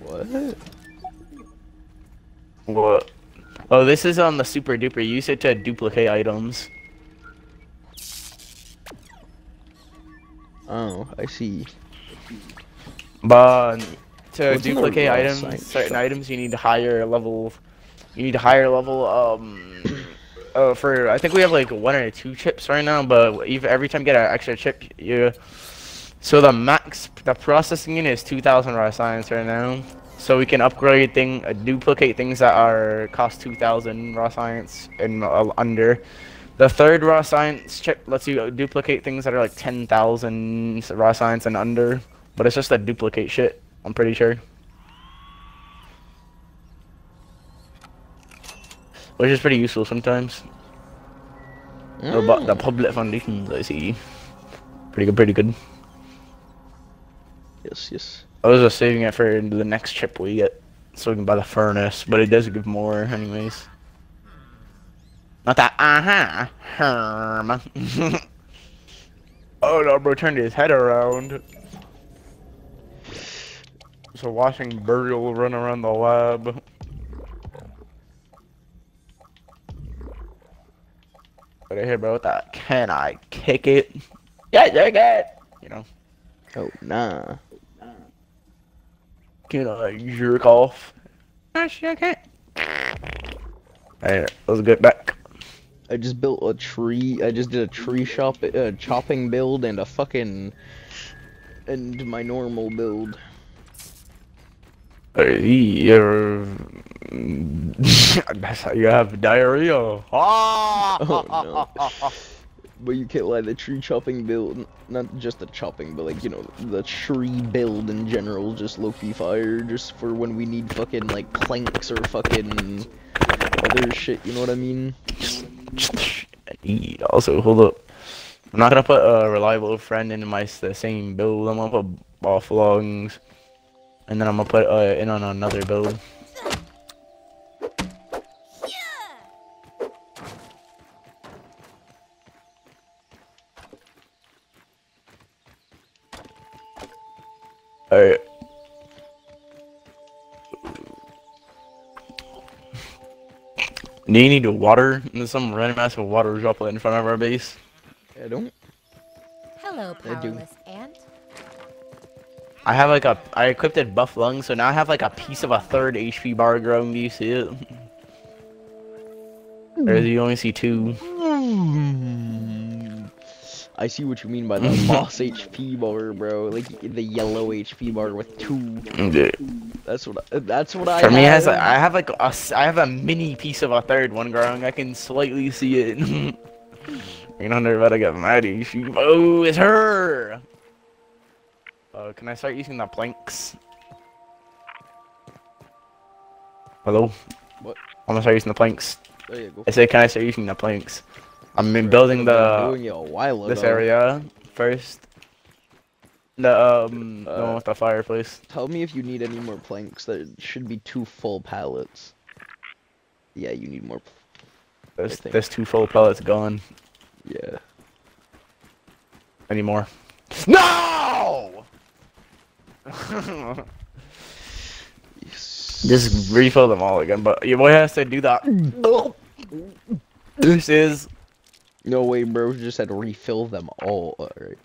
S1: What?
S8: What? Oh, this is on the super duper. Use it to duplicate items.
S1: Oh, I see.
S8: But to
S1: What's
S8: duplicate items, certain
S1: shop?
S8: items, you need higher level. You need a higher level. Um. Uh, for I think we have like one or two chips right now, but every time you get an extra chip, you. So the max, the processing unit is 2,000 raw science right now. So we can upgrade thing, uh, duplicate things that are cost 2,000 raw science and uh, under. The third raw science chip lets you duplicate things that are like 10,000 raw science and under, but it's just a duplicate shit. I'm pretty sure. Which is pretty useful sometimes. The, bu- the public foundations I see. Pretty good, pretty good.
S1: Yes, yes.
S8: I was just saving it for the next chip we get. So we can buy the furnace, but it does give more anyways. Not that uh-huh. Herm. oh no, bro turned his head around. So watching Burial run around the lab. But I hear bro with that can I kick it? Yeah, kick it! You know.
S1: Oh, nah.
S8: Can I jerk off? Actually, I can't. Alright, let's get back.
S1: I just built a tree. I just did a tree shop, uh, chopping build, and a fucking, and my normal build.
S8: you have diarrhea. Ah!
S1: Oh, But you can't lie, the tree chopping build, not just the chopping, but like, you know, the tree build in general, just Loki fire, just for when we need fucking, like, planks or fucking other shit, you know what I mean?
S8: Also, hold up. I'm not gonna put a reliable friend in my the same build. I'm gonna put off logs, and then I'm gonna put uh, in on another build. Alright. Do you need to water? There's some random ass of water droplet in front of our base.
S1: I don't.
S2: Hello,
S1: I do.
S8: I have like a I equipped it buff lungs, so now I have like a piece of a third HP bar growing. Do you see it? Or do you only see two?
S1: I see what you mean by the boss HP bar, bro. Like the yellow HP bar with two.
S8: Yeah.
S1: That's what. I, that's what I.
S8: For me, has I have like a I have a mini piece of a third one growing. I can slightly see it. you know, about to get mad at you. Oh, it's her. Uh, can I start using the planks? Hello.
S1: What?
S8: I'm gonna start using the planks.
S1: There you go.
S8: I said, can I start using the planks? I'm in
S1: Bro,
S8: building
S1: I've been
S8: the
S1: a while
S8: this area first. The um, the one
S1: Uh,
S8: with the fireplace.
S1: Tell me if you need any more planks. There should be two full pallets. Yeah, you need more.
S8: There's there's two full pallets gone.
S1: Yeah.
S8: Any more? No! Just refill them all again, but your boy has to do that. this is
S1: No way, bro. We Just had to refill them all. Alright.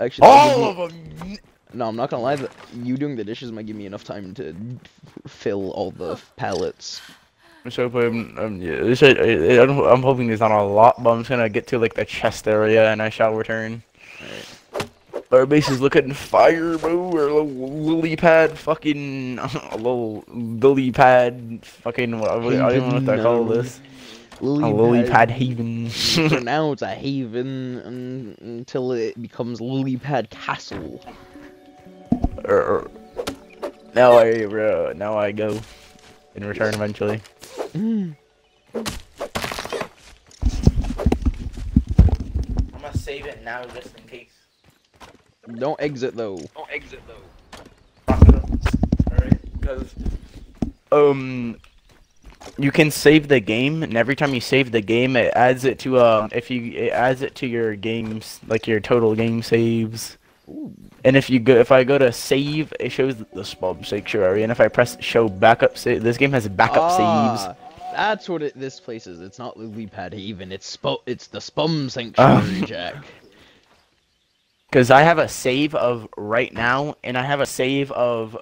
S1: Actually,
S8: all
S1: me-
S8: of them.
S1: No, I'm not gonna lie. You doing the dishes might give me enough time to fill all the pallets.
S8: So, um, um, yeah, this, I, I'm I'm hoping there's not a lot, but I'm just gonna get to like the chest area and I shall return. Our base is looking fire, bro. Or a little lily pad, fucking a little lily pad, fucking. What, I don't know what they call
S1: Haven.
S8: this.
S1: Lily,
S8: A lily pad haven.
S1: For now, it's a haven un- until it becomes Lily Pad Castle.
S8: Er, now I, bro, now I go and return eventually. I'm gonna save it now just in case.
S1: Don't exit though.
S3: Don't exit though.
S8: Alright, because um you can save the game and every time you save the game it adds it to uh if you it adds it to your games like your total game saves.
S1: Ooh.
S8: And if you go if I go to save it shows the spub sanctuary and if I press show backup save this game has backup saves.
S1: Ah, That's what it, this place is. It's not Lily Pad Haven. It's spo- It's the Spum Sanctuary, Jack.
S8: Because I have a save of right now, and I have a save of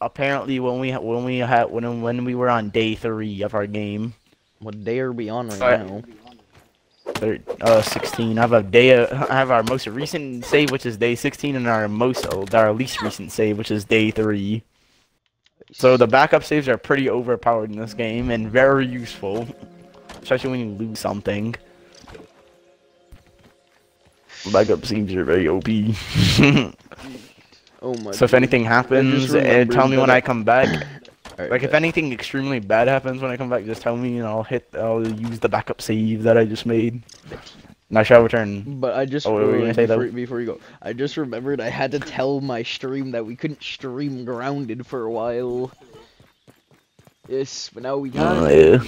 S8: apparently when we when we had when when we were on day three of our game,
S1: What day are we on right now?
S8: uh, 16. I have a day. uh, I have our most recent save, which is day 16, and our most our least recent save, which is day three. So the backup saves are pretty overpowered in this game and very useful, especially when you lose something. Backup saves are very OP.
S1: Oh my.
S8: So if anything happens, uh,
S1: remembered
S8: tell me when I come back.
S1: Alright,
S8: Like if anything extremely bad happens when I come back, just tell me and I'll hit. I'll use the backup save that I just made. And I shall return.
S1: But I just
S8: Oh,
S1: wait,
S8: though?
S1: before, before you go, I just remembered I had to tell my stream that we couldn't stream grounded for a while. Yes, but now we can.
S8: Oh, yeah.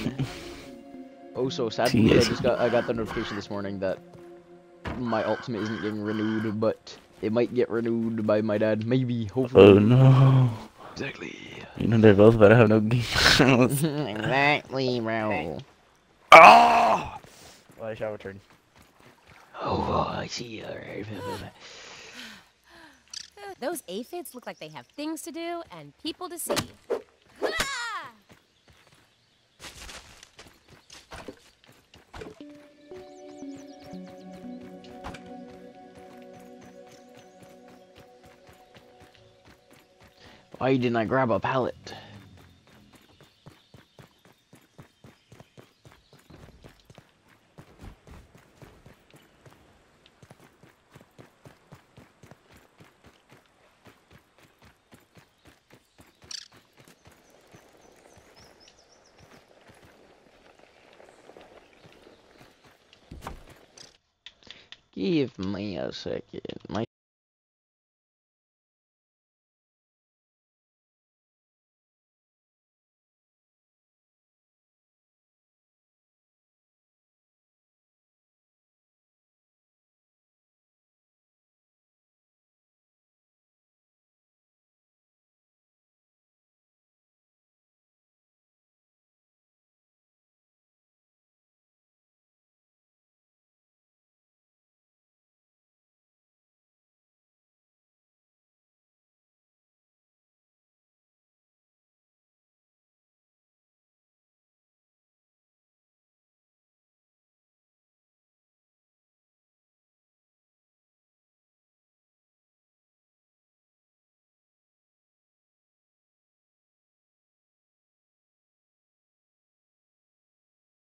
S1: Oh, so sadly, I just got I got the notification this morning that my ultimate isn't getting renewed, but it might get renewed by my dad. Maybe, hopefully.
S8: Oh no!
S1: Exactly.
S8: You know they're both better have no game.
S1: exactly, bro. Ah!
S8: oh! Well, I shall return.
S1: Oh, I see. Alright.
S2: Those aphids look like they have things to do and people to see.
S1: Why didn't I grab a pallet? Give me a second. My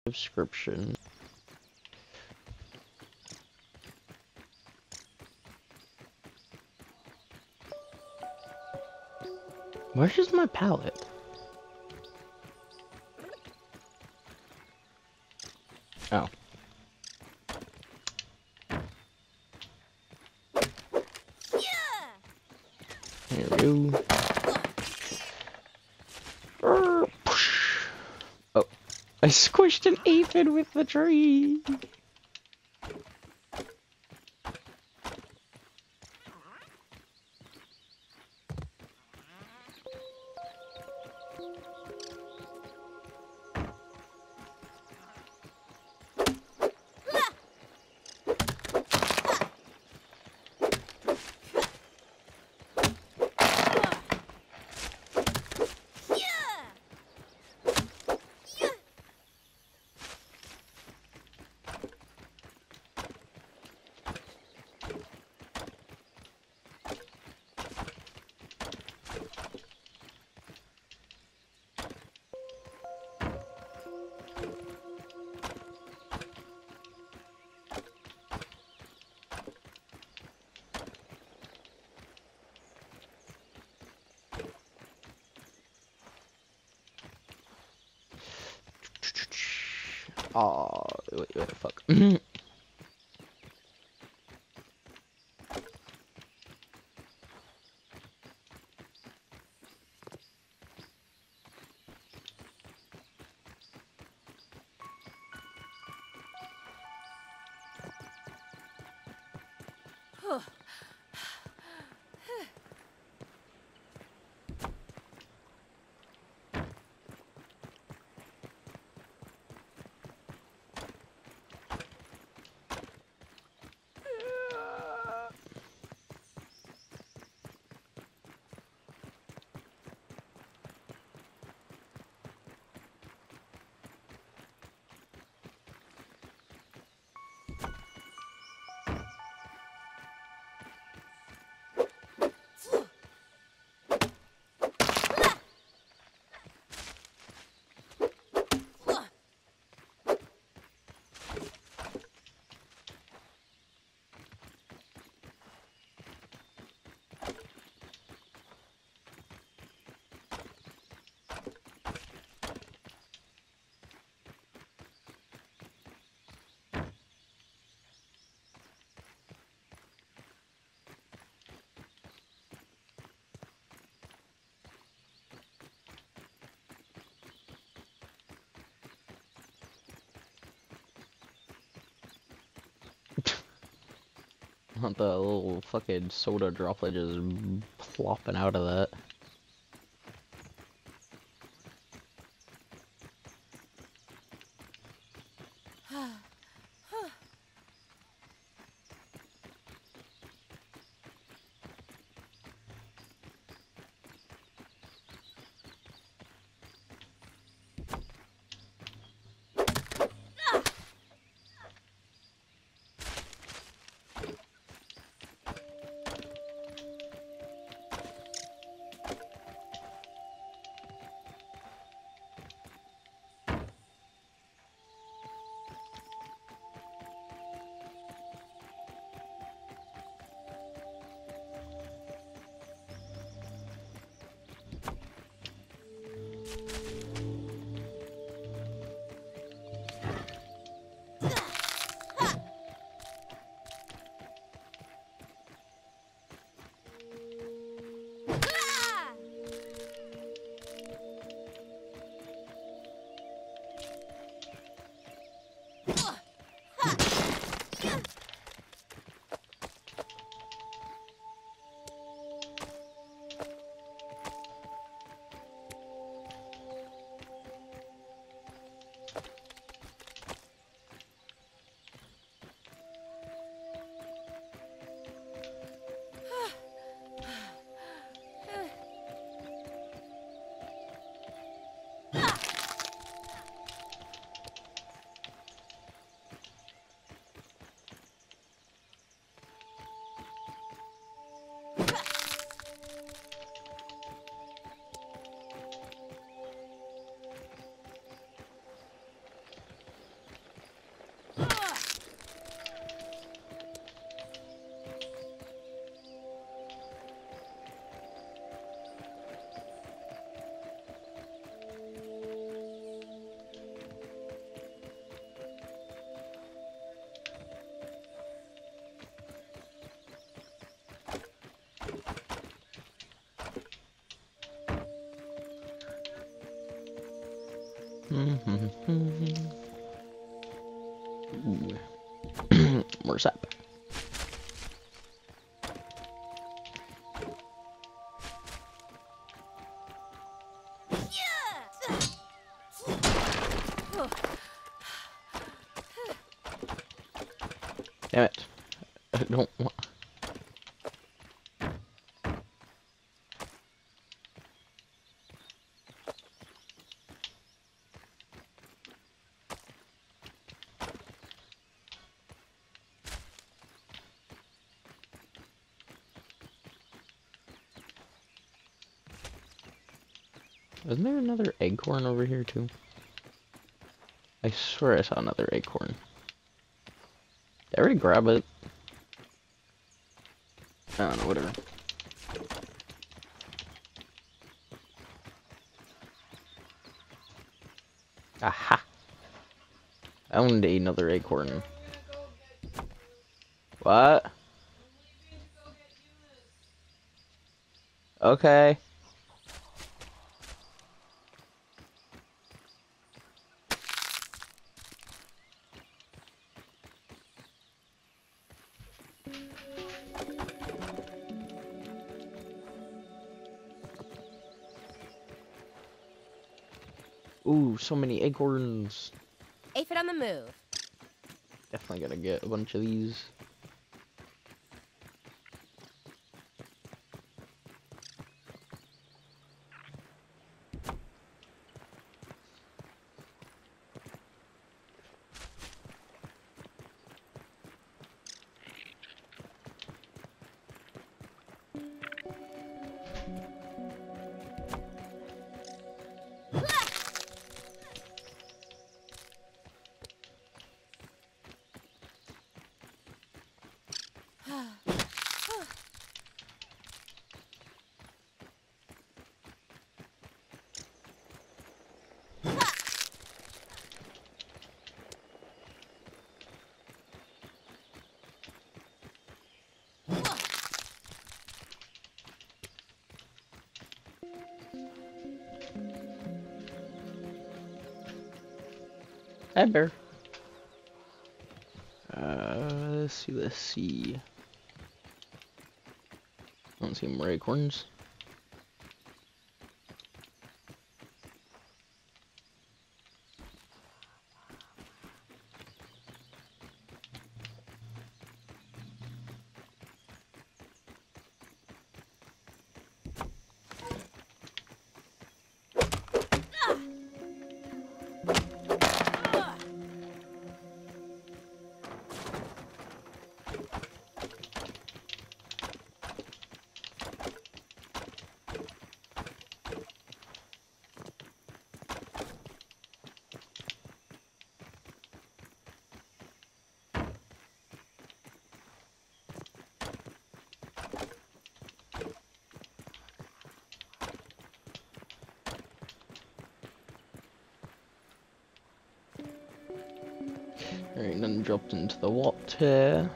S1: subscription. Where's just my palette? Oh. Here we go. I squished an aphid with the tree. The little fucking soda droplet just plopping out of that. Ooh. Isn't there another acorn over here too? I swear I saw another acorn. Did I already grab it? I don't know, whatever. Aha! I owned another acorn. What? Okay. Acorns.
S2: Aphid on the move.
S1: Definitely gonna get a bunch of these. See more acorns. Into the water.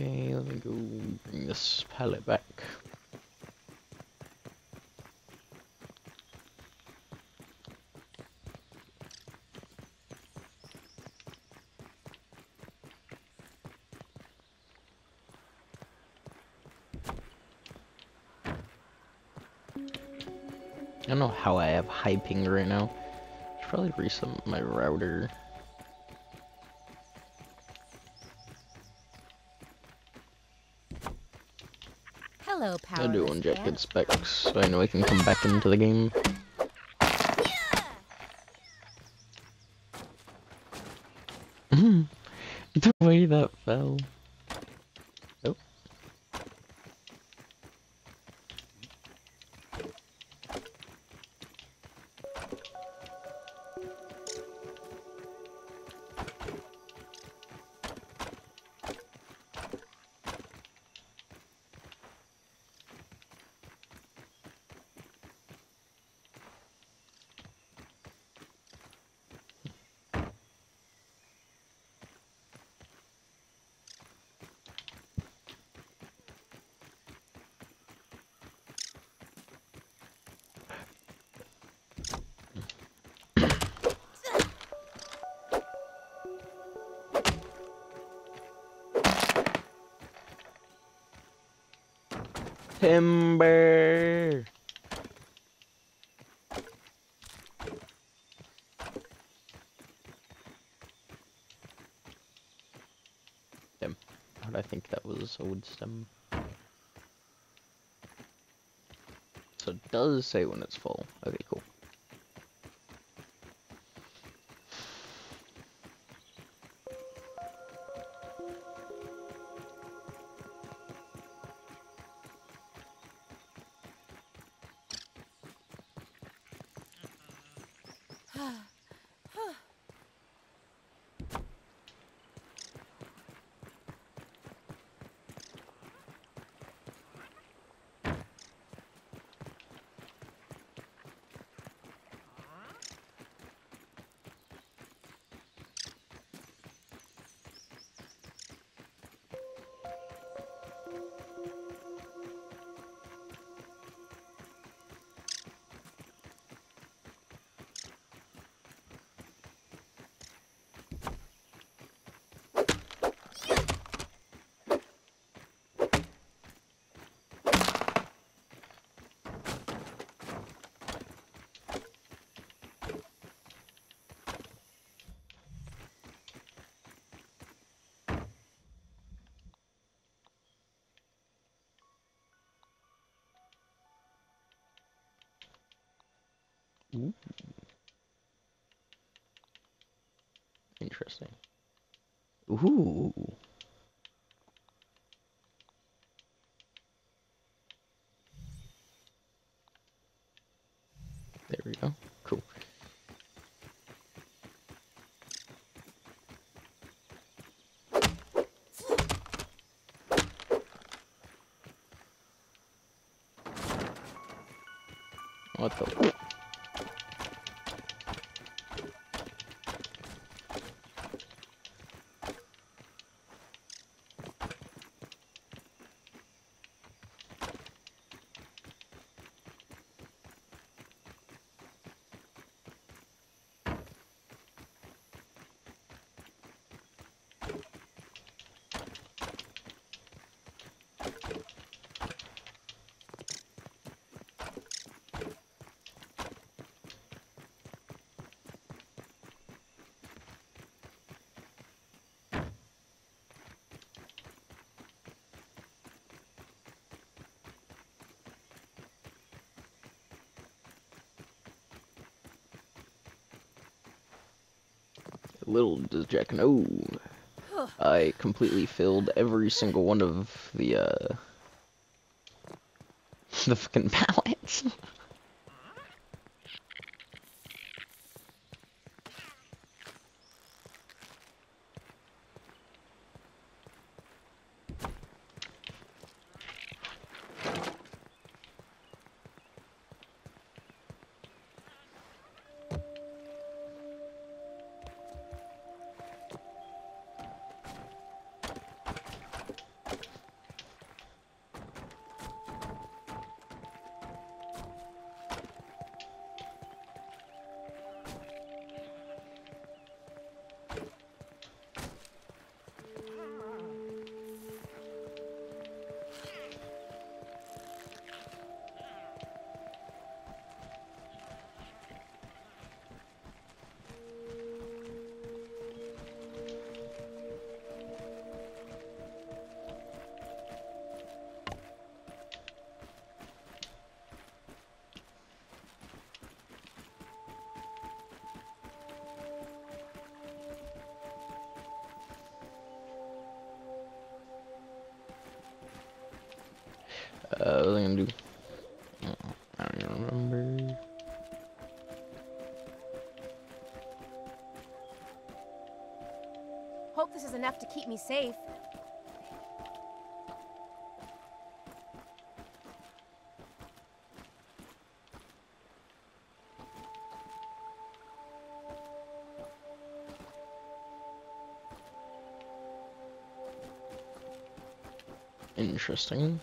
S1: Okay, let me go bring this pallet back. I don't know how I have high ping right now. Should probably reset my router.
S2: Hello, power.
S1: I do inject its specs so I know I can come back into the game. Was a wood stem? So it does say when it's full. Okay, cool. Ooh. Interesting. Ooh. There we go. Cool. What the? Little does Jack know, I completely filled every single one of the uh the fucking pallets.
S2: enough to keep me safe.
S1: Interesting.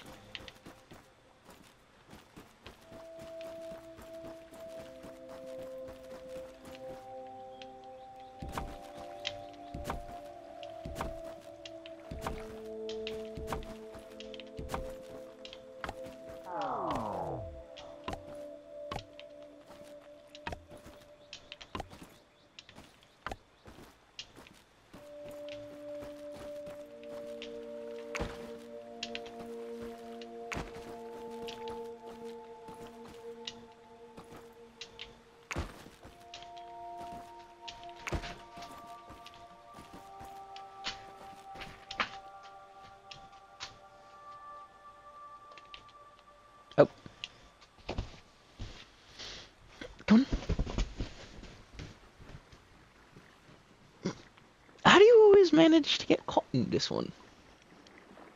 S1: You to get caught in this one?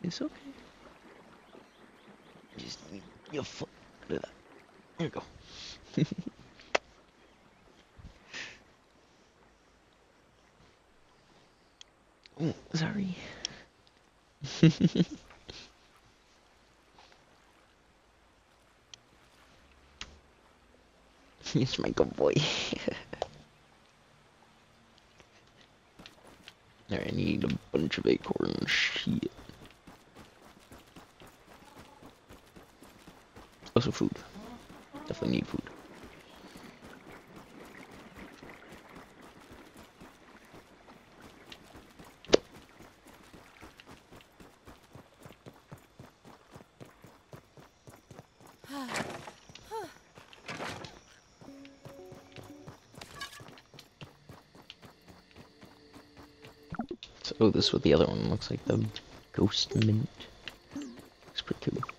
S1: It's okay. Just your foot under that. There you go. oh, sorry. He's my good boy. Alright, I need a bunch of acorns. This is what the other one looks like. The ghost mint. Looks pretty cool.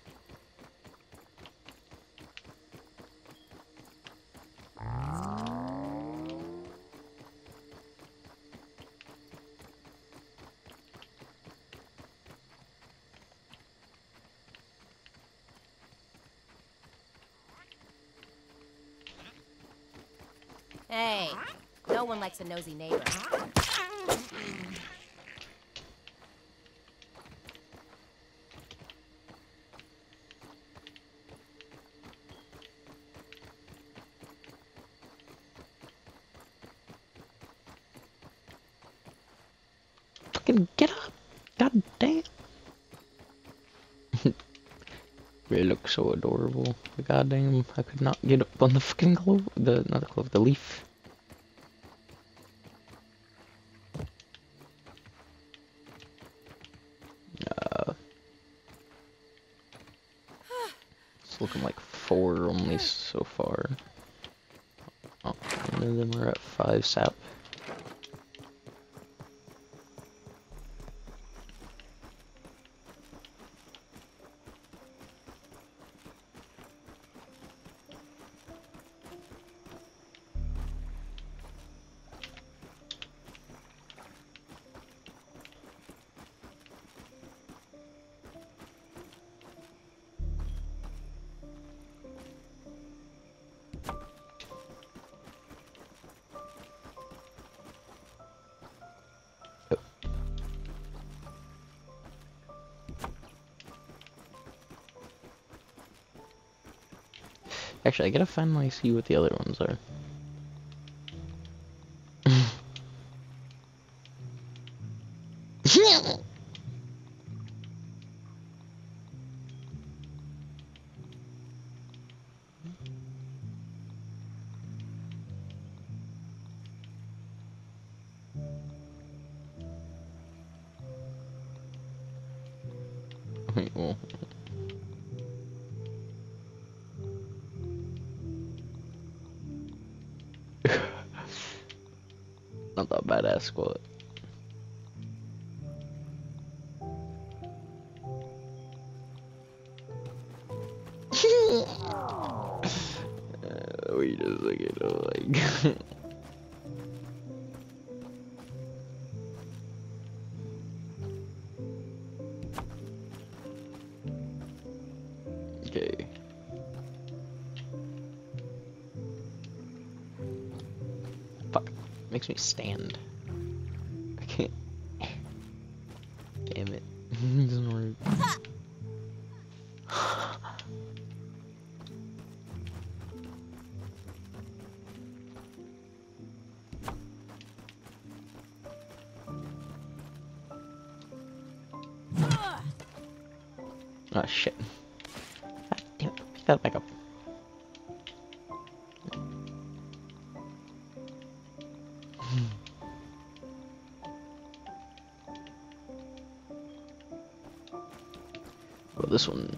S2: Hey, no one likes a nosy neighbor.
S1: Adorable. God damn, I could not get up on the fucking clove. The not the clove, the leaf. Uh, it's looking like four only so far. Oh, and then we're at five sap. Actually, I gotta finally see what the other ones are. Squad. Uh, wait a second, oh my god. Okay. Fuck. Makes me stand. This one.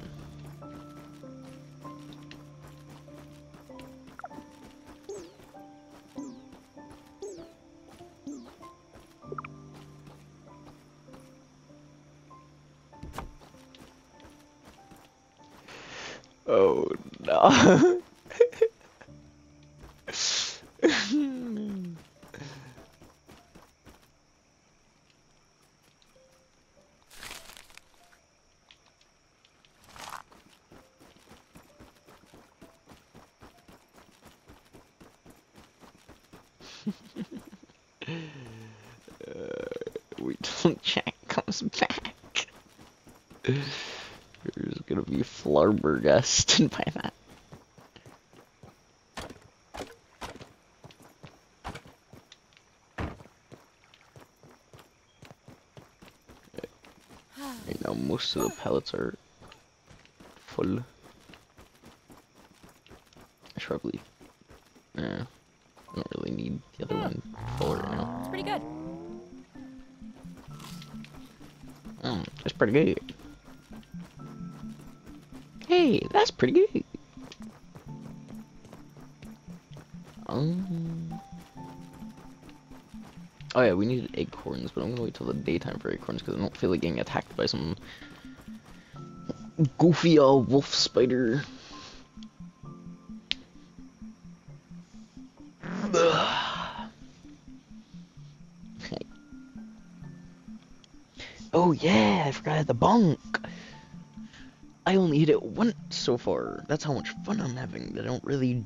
S1: Oh no. uh, wait till Jack comes back. There's gonna be flabbergasted by that. Right now, most of the pellets are full.
S2: Pretty good.
S1: Um. Oh yeah, we need acorns, but I'm gonna wait till the daytime for acorns because I don't feel like getting attacked by some goofy uh, wolf spider. Oh yeah, I forgot I had the bonk. I only hit it once so far. That's how much fun I'm having. I don't really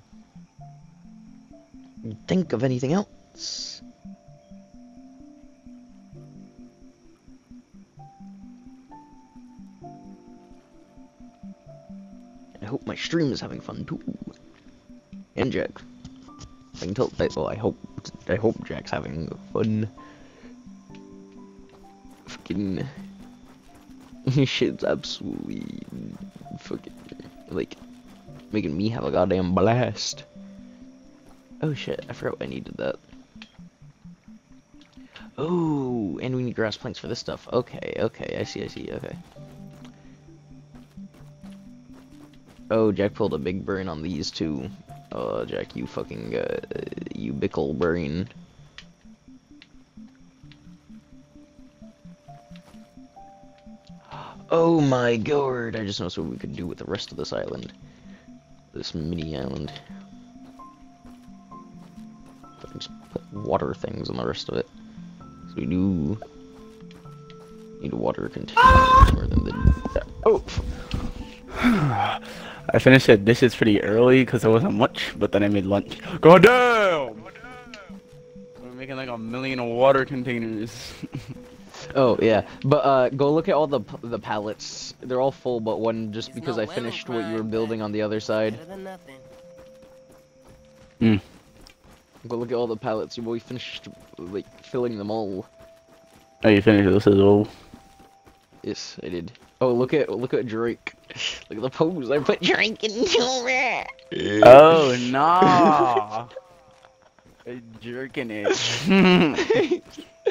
S1: think of anything else. I hope my stream is having fun too. And Jack. I can tell. I, well, I hope. I hope Jack's having fun. Fucking. Shit's absolutely fucking like making me have a goddamn blast. Oh shit! I forgot I needed that. Oh, and we need grass planks for this stuff. Okay, okay, I see, I see. Okay. Oh, Jack pulled a big brain on these two. Oh, Jack, you fucking, uh, you bickle brain. Oh my god, I just noticed what we could do with the rest of this island. This mini island. I can just put water things on the rest of it. So we do need a water container more than the. Oh!
S8: I finished the dishes pretty early because there wasn't much, but then I made lunch. God damn! We're making like a million water containers.
S1: Oh yeah, but uh, go look at all the p- the pallets. They're all full, but one just
S4: It's
S1: because I finished what you were building on the other side.
S4: Better than nothing.
S1: Go look at all the pallets. You boy finished like filling them all.
S8: oh, you finished this as well.
S1: Yes, I did. Oh, look at look at Drake. Look at the pose I put Drake into it.
S8: Oh, nah! Jerking it.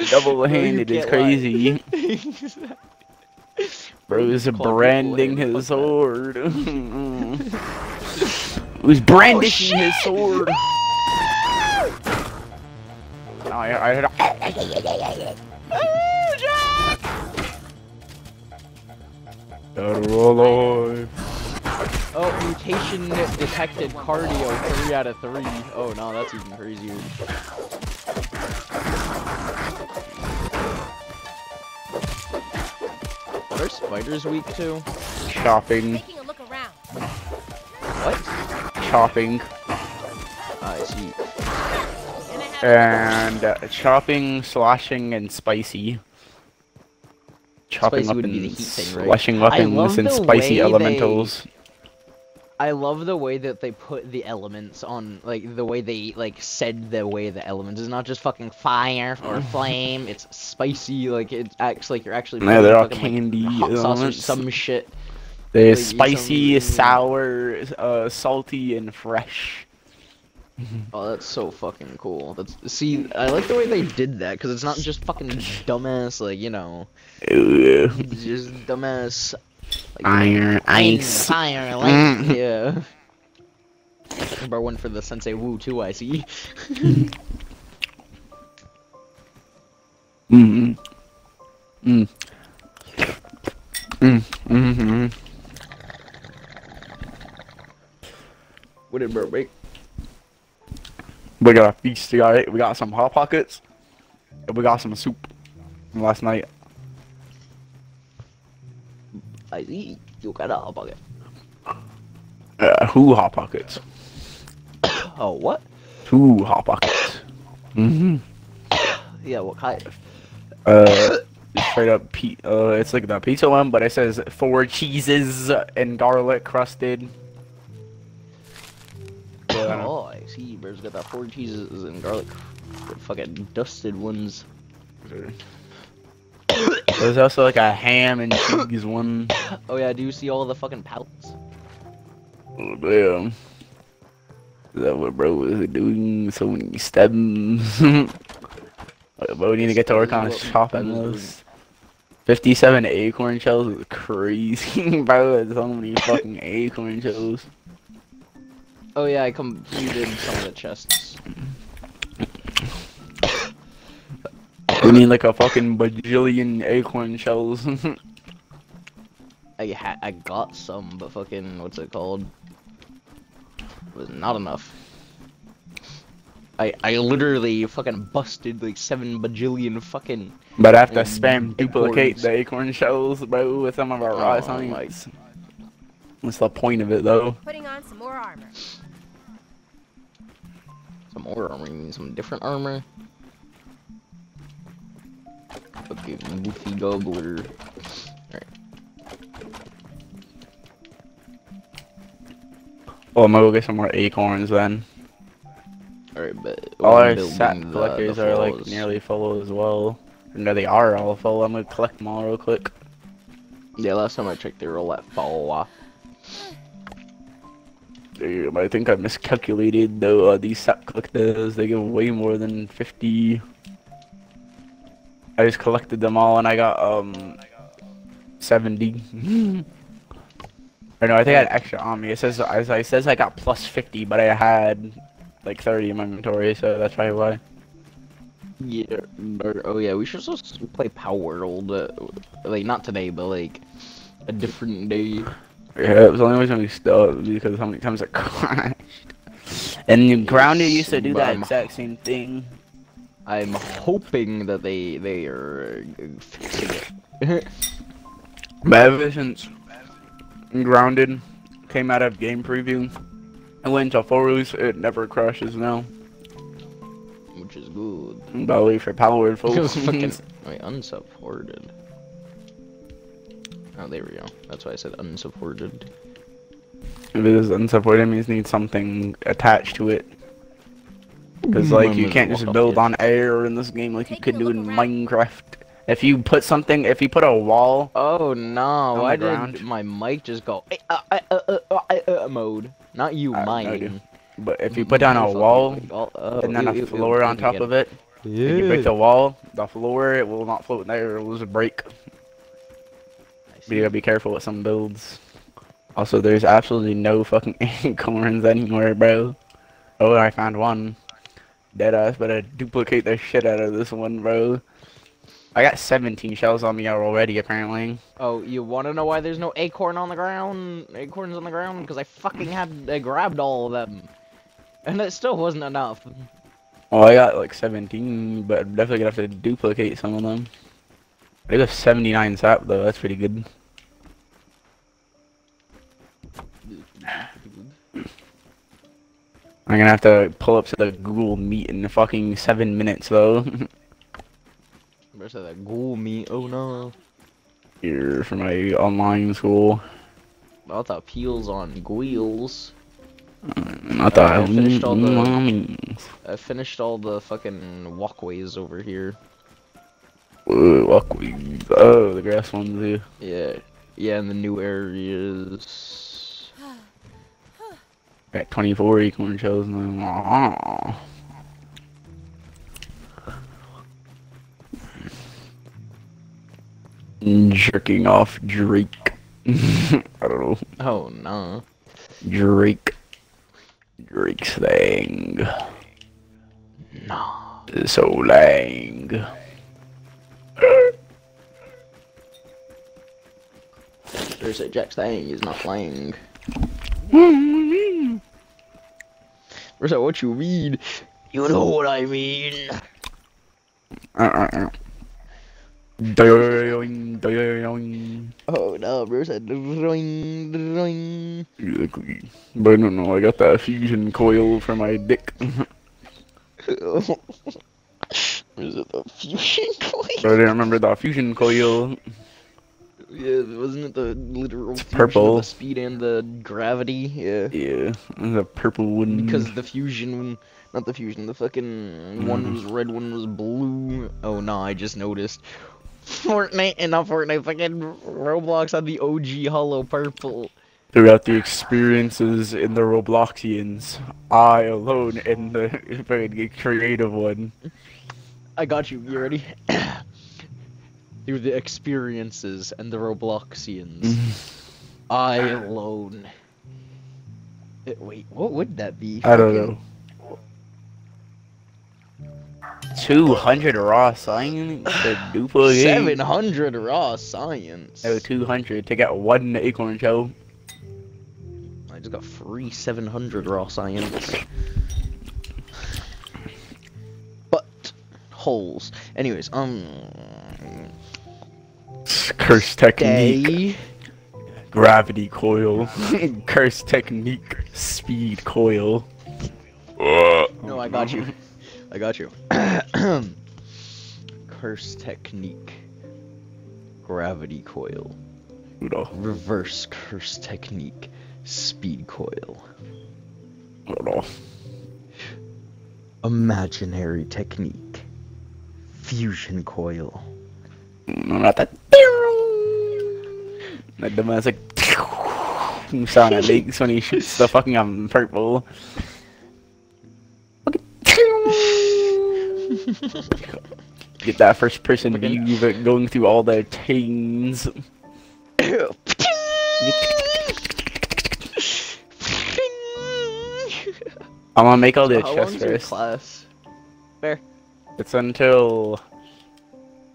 S8: Double-handed is crazy. Bro
S1: is
S8: branding his sword. Who's brandishing his sword? Oh, I, I heard Dead or alive.
S1: Oh, mutation detected cardio three out of three. Oh no, that's even crazier. Are spiders weak too?
S8: Chopping,
S2: Taking a look around.
S1: What?
S8: chopping,
S1: Ah, I see.
S2: And I have
S8: and uh, chopping, slashing, and spicy. Chopping
S1: Spicy
S8: up
S1: would be
S8: and
S1: the heat thing, right?
S8: slashing
S1: I
S8: weapons and spicy
S1: way
S8: elementals.
S1: I love the way that they put the elements on, like the way they like said the way the elements is not just fucking fire or flame. It's spicy, like it acts like you're actually.
S8: Yeah, they're all candy
S1: like, hot sauce or some shit.
S8: They're
S1: like,
S8: spicy, sour, uh, salty, and fresh.
S1: Oh, that's so fucking cool. That's see, I like the way they did that because it's not just fucking dumbass, like you know, just dumbass. Like,
S8: Iron, ice.
S1: fire, light, yeah. Number one for the Sensei Wu too, I see.
S8: Mm. Mm. Mm. Mm.
S1: What did bro make?
S8: We got a feast, we got, we got some hot pockets, and we got some soup from last night.
S1: I see. You got a hot pocket.
S8: Uh, who hot pockets?
S1: Oh, what?
S8: Two hot pockets. Mm-hmm.
S1: Yeah, what kind?
S8: Uh, straight up, pe- uh, it's like the pizza one, but it says four cheeses and garlic crusted. Yeah.
S1: Oh, I see. Bro's got that four cheeses and garlic, fucking dusted ones.
S8: There's also like a ham and cheese one.
S1: Oh yeah, do you see all the fucking pallets?
S8: Oh damn. Is that what bro is doing? So many stems. Bro, we need to get to work on chopping those. 57 acorn shells is crazy, bro. There's so many fucking acorn shells.
S1: Oh yeah, I completed some of the chests.
S8: We need like a fucking bajillion acorn shells.
S1: I ha I got some, but fucking what's it called? It Was not enough. I I literally fucking busted like seven bajillion fucking.
S8: but I have to spam duplicate
S1: acorns.
S8: the acorn shells, bro, with some of our raw
S1: Oh my-
S8: signs. What's the point of it though?
S2: Putting on some more armor.
S1: Some more armor, you mean some different armor? Fucking goofy gobbler. Alright.
S8: Well, I'm gonna go get some more acorns then.
S1: Alright, but
S8: All our
S1: the-
S8: collectors
S1: the
S8: are like nearly full as well. No, they are all full. I'm gonna collect them all real quick.
S1: Yeah, last time I checked, they were all at full.
S8: Damn, I think I miscalculated though. Uh, these sap collectors, they give way more than 50. I just collected them all and I got um 70. or no, I think I had extra on me. It says as I says I got plus 50, but I had like 30 in my inventory, so that's probably why.
S1: Yeah. Or, oh yeah, we should also play Palworld. Uh, like not today, but like a different day.
S8: Yeah, it was the only reason we stopped because how many times I crashed. And Grounded used to do that exact same thing.
S1: I'm hoping that they they are uh, fixing it.
S8: But ever since Grounded came out of game preview, I went to full release, it never crashes now.
S1: which is good.
S8: By the way, for powered folks.
S1: Because fucking wait, unsupported. Oh, there we go. That's why I said unsupported.
S8: if it is unsupported, it means need something attached to it. Because like you can't just build on air in this game like you could do in. Minecraft. If you put something, if you put a wall,
S1: Oh no!
S8: the
S1: Why
S8: ground.
S1: did my mic just go eh, uh, uh, uh, uh, uh, uh, uh, mode? Not you,
S8: I have no
S1: mine.
S8: but if you put down a wall and then a floor on top of it, and you break the wall, the floor it will not float in there. It will just break. But you gotta be careful with some builds. Also, there's absolutely no fucking acorns anywhere, bro. Oh, I found one. Deadass, better duplicate the shit out of this one, bro. I got 17 shells on me already, apparently.
S1: Oh, you want to know why there's no acorn on the ground? Acorns on the ground? Because I fucking had I grabbed all of them, and it still wasn't enough.
S8: Oh, I got like 17, but I'm definitely gonna have to duplicate some of them. I got 79 sap though, that's pretty good. I'm gonna have to pull up to the Google Meet in the fucking seven minutes though.
S1: Where's that Google Meet? Oh no!
S8: Here for my online school.
S1: I thought peels on wheels.
S8: Mm, not that
S1: I finished all the-
S8: mommies.
S1: I finished all the fucking walkways over here.
S8: Walkways. Oh, the grass ones.
S1: Yeah, yeah, in the new areas.
S8: Got 24 acorn shells. Jerking off Drake. I don't know.
S1: Oh no!
S8: Drake. Drake's thing.
S1: No.
S8: So lang.
S1: There's a Jack Stang is not playing. Where's that? What you mean? You know what I mean. Oh no, that? Doing, doing.
S8: Exactly. But I don't know, I got that fusion coil for my dick.
S1: Is it the fusion coil?
S8: I didn't remember the fusion coil.
S1: Yeah, wasn't it the literal
S8: purple.
S1: the speed and the gravity? Yeah.
S8: Yeah, the purple one.
S1: Because the fusion, not the fusion, the fucking one was red, one was blue. Oh no, I just noticed. Fortnite and not Fortnite, fucking Roblox had the OG hollow purple.
S8: throughout the experiences in the Robloxians, I alone in the fucking creative one.
S1: I got you, you ready? Through the experiences and the Robloxians, I alone. Uh, Wait, what would that be?
S8: I don't
S1: Fucking-
S8: know. Two hundred raw science to duplicate.
S1: Seven hundred raw science.
S8: No, two hundred to get one acorn shell.
S1: I just got free seven hundred raw science. But holes. Anyways, um.
S8: Curse technique. Gravity coil. Curse technique. Speed coil.
S1: No, I got you. I got you. Curse technique. Gravity coil. Reverse curse technique. Speed coil.
S8: on.
S1: Imaginary technique. Fusion coil.
S8: No, not that. That dumbass like sound it makes when he shoots the fucking um purple. Get that first person view it going through all the chains. I'm gonna make all the
S1: How your
S8: first.
S1: class?
S8: It's until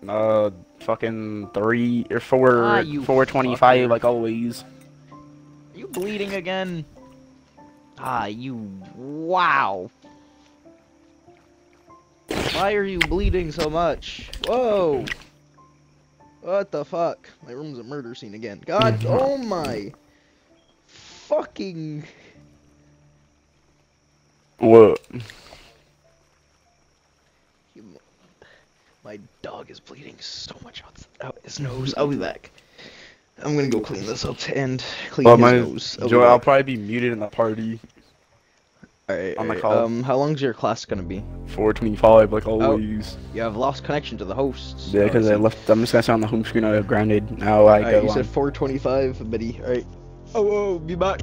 S8: uh fucking three or four
S1: Ah, you
S8: four twenty five
S1: fucker.
S8: like always.
S1: Are you bleeding again? Ah, you. Wow. Why are you bleeding so much? Whoa. What the fuck? My room's a murder scene again. God, oh my. Fucking.
S8: What?
S1: My dog is bleeding so much out, out his nose. I'll be back. I'm gonna go clean this up and clean
S8: Well,
S1: his
S8: my
S1: nose. I'll be
S8: Joe, I'll probably be muted in the party.
S1: Alright,
S8: on the
S1: alright,
S8: call.
S1: Um, how long's your class gonna be?
S8: Four twenty five like always.
S1: You have lost connection to the hosts.
S8: Yeah, because I
S1: Oh,
S8: left. I'm just gonna sit on the home screen. I have grounded. Now I
S1: Alright,
S8: go
S1: you
S8: on.
S1: said 425, buddy. Alright. Oh, oh, be back.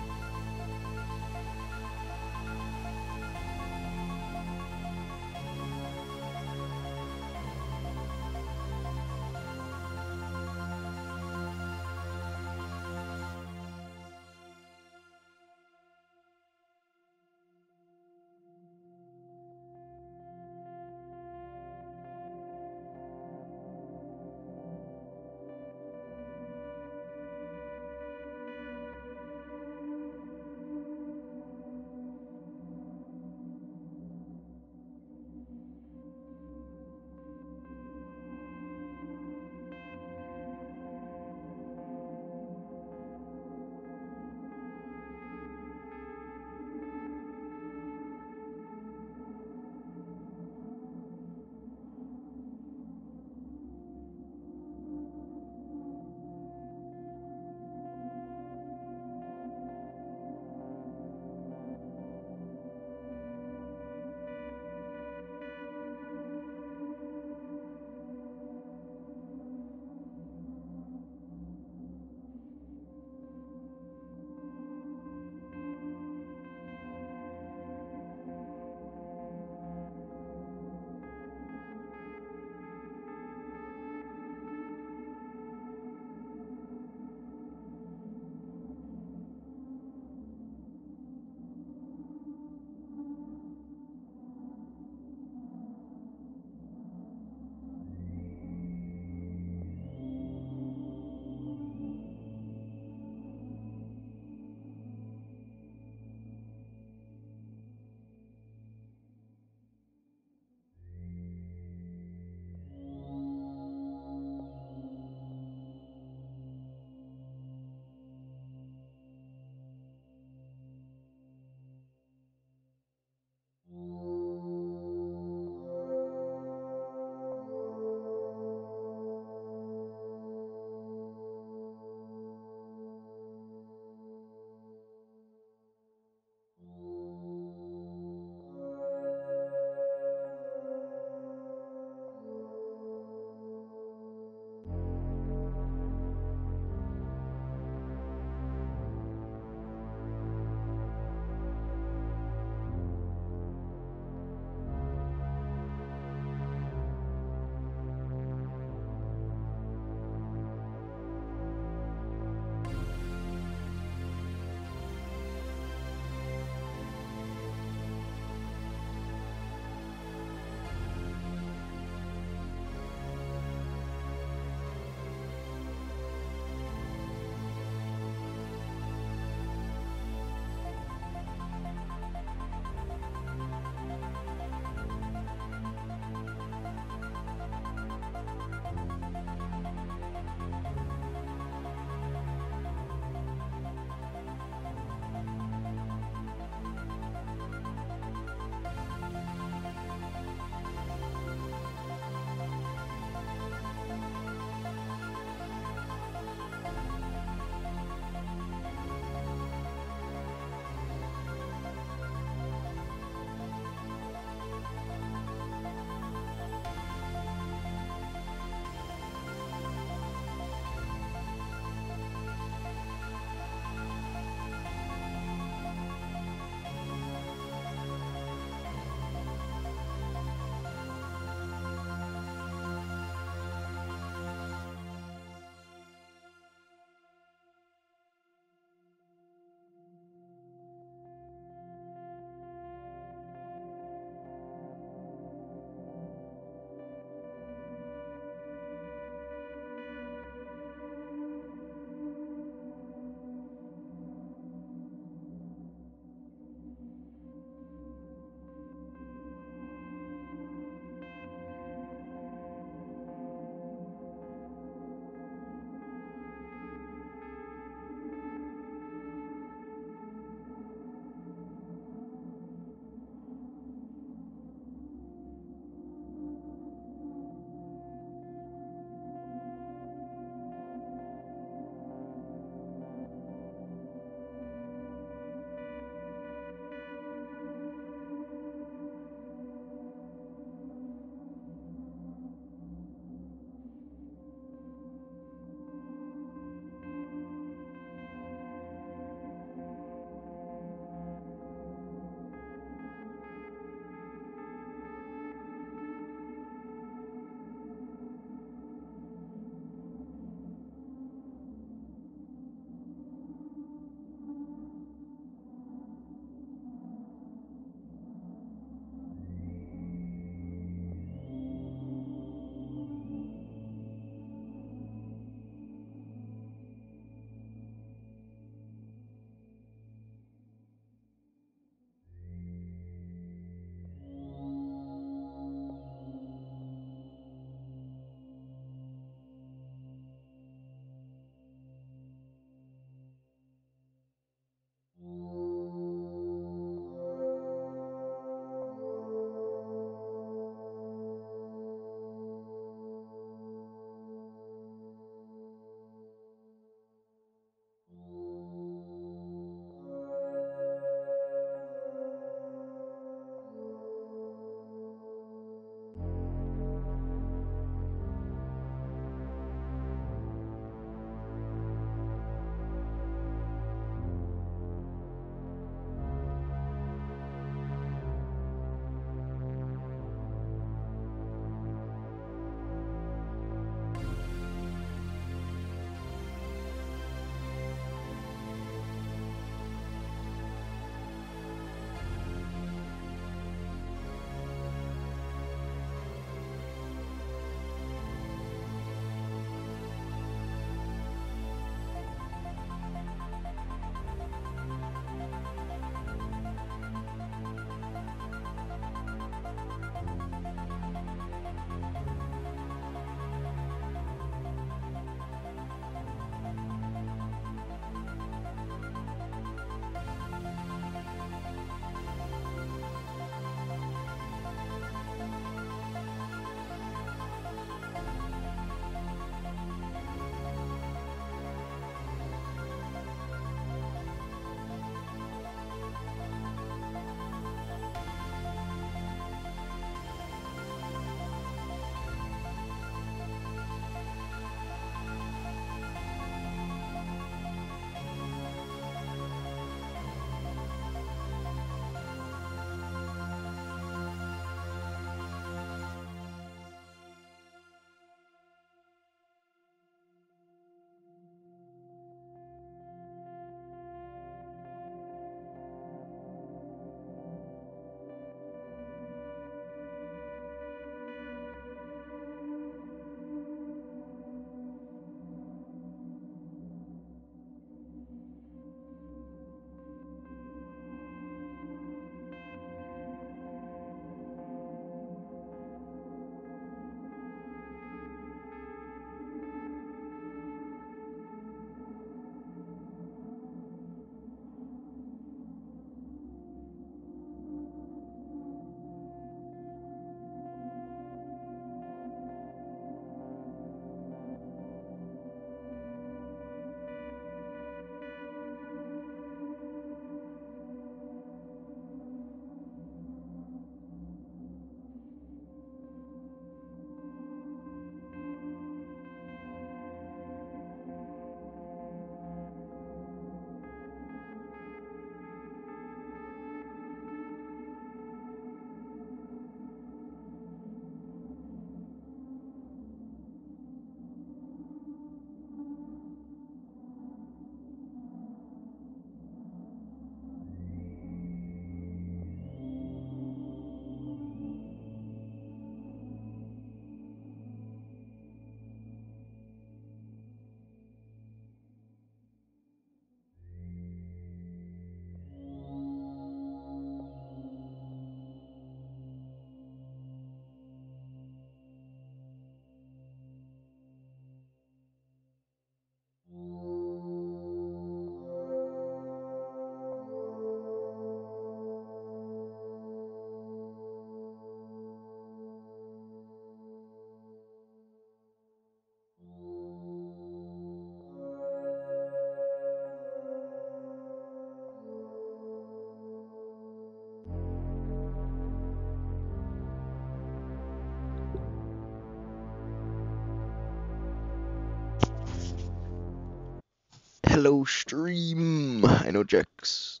S1: Hello stream. I know Jack's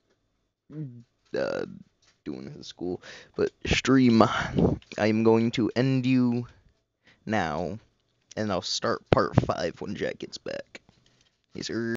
S1: uh, doing his school, but stream. I'm going to end you now, and I'll start part five when Jack gets back. Yes, sir.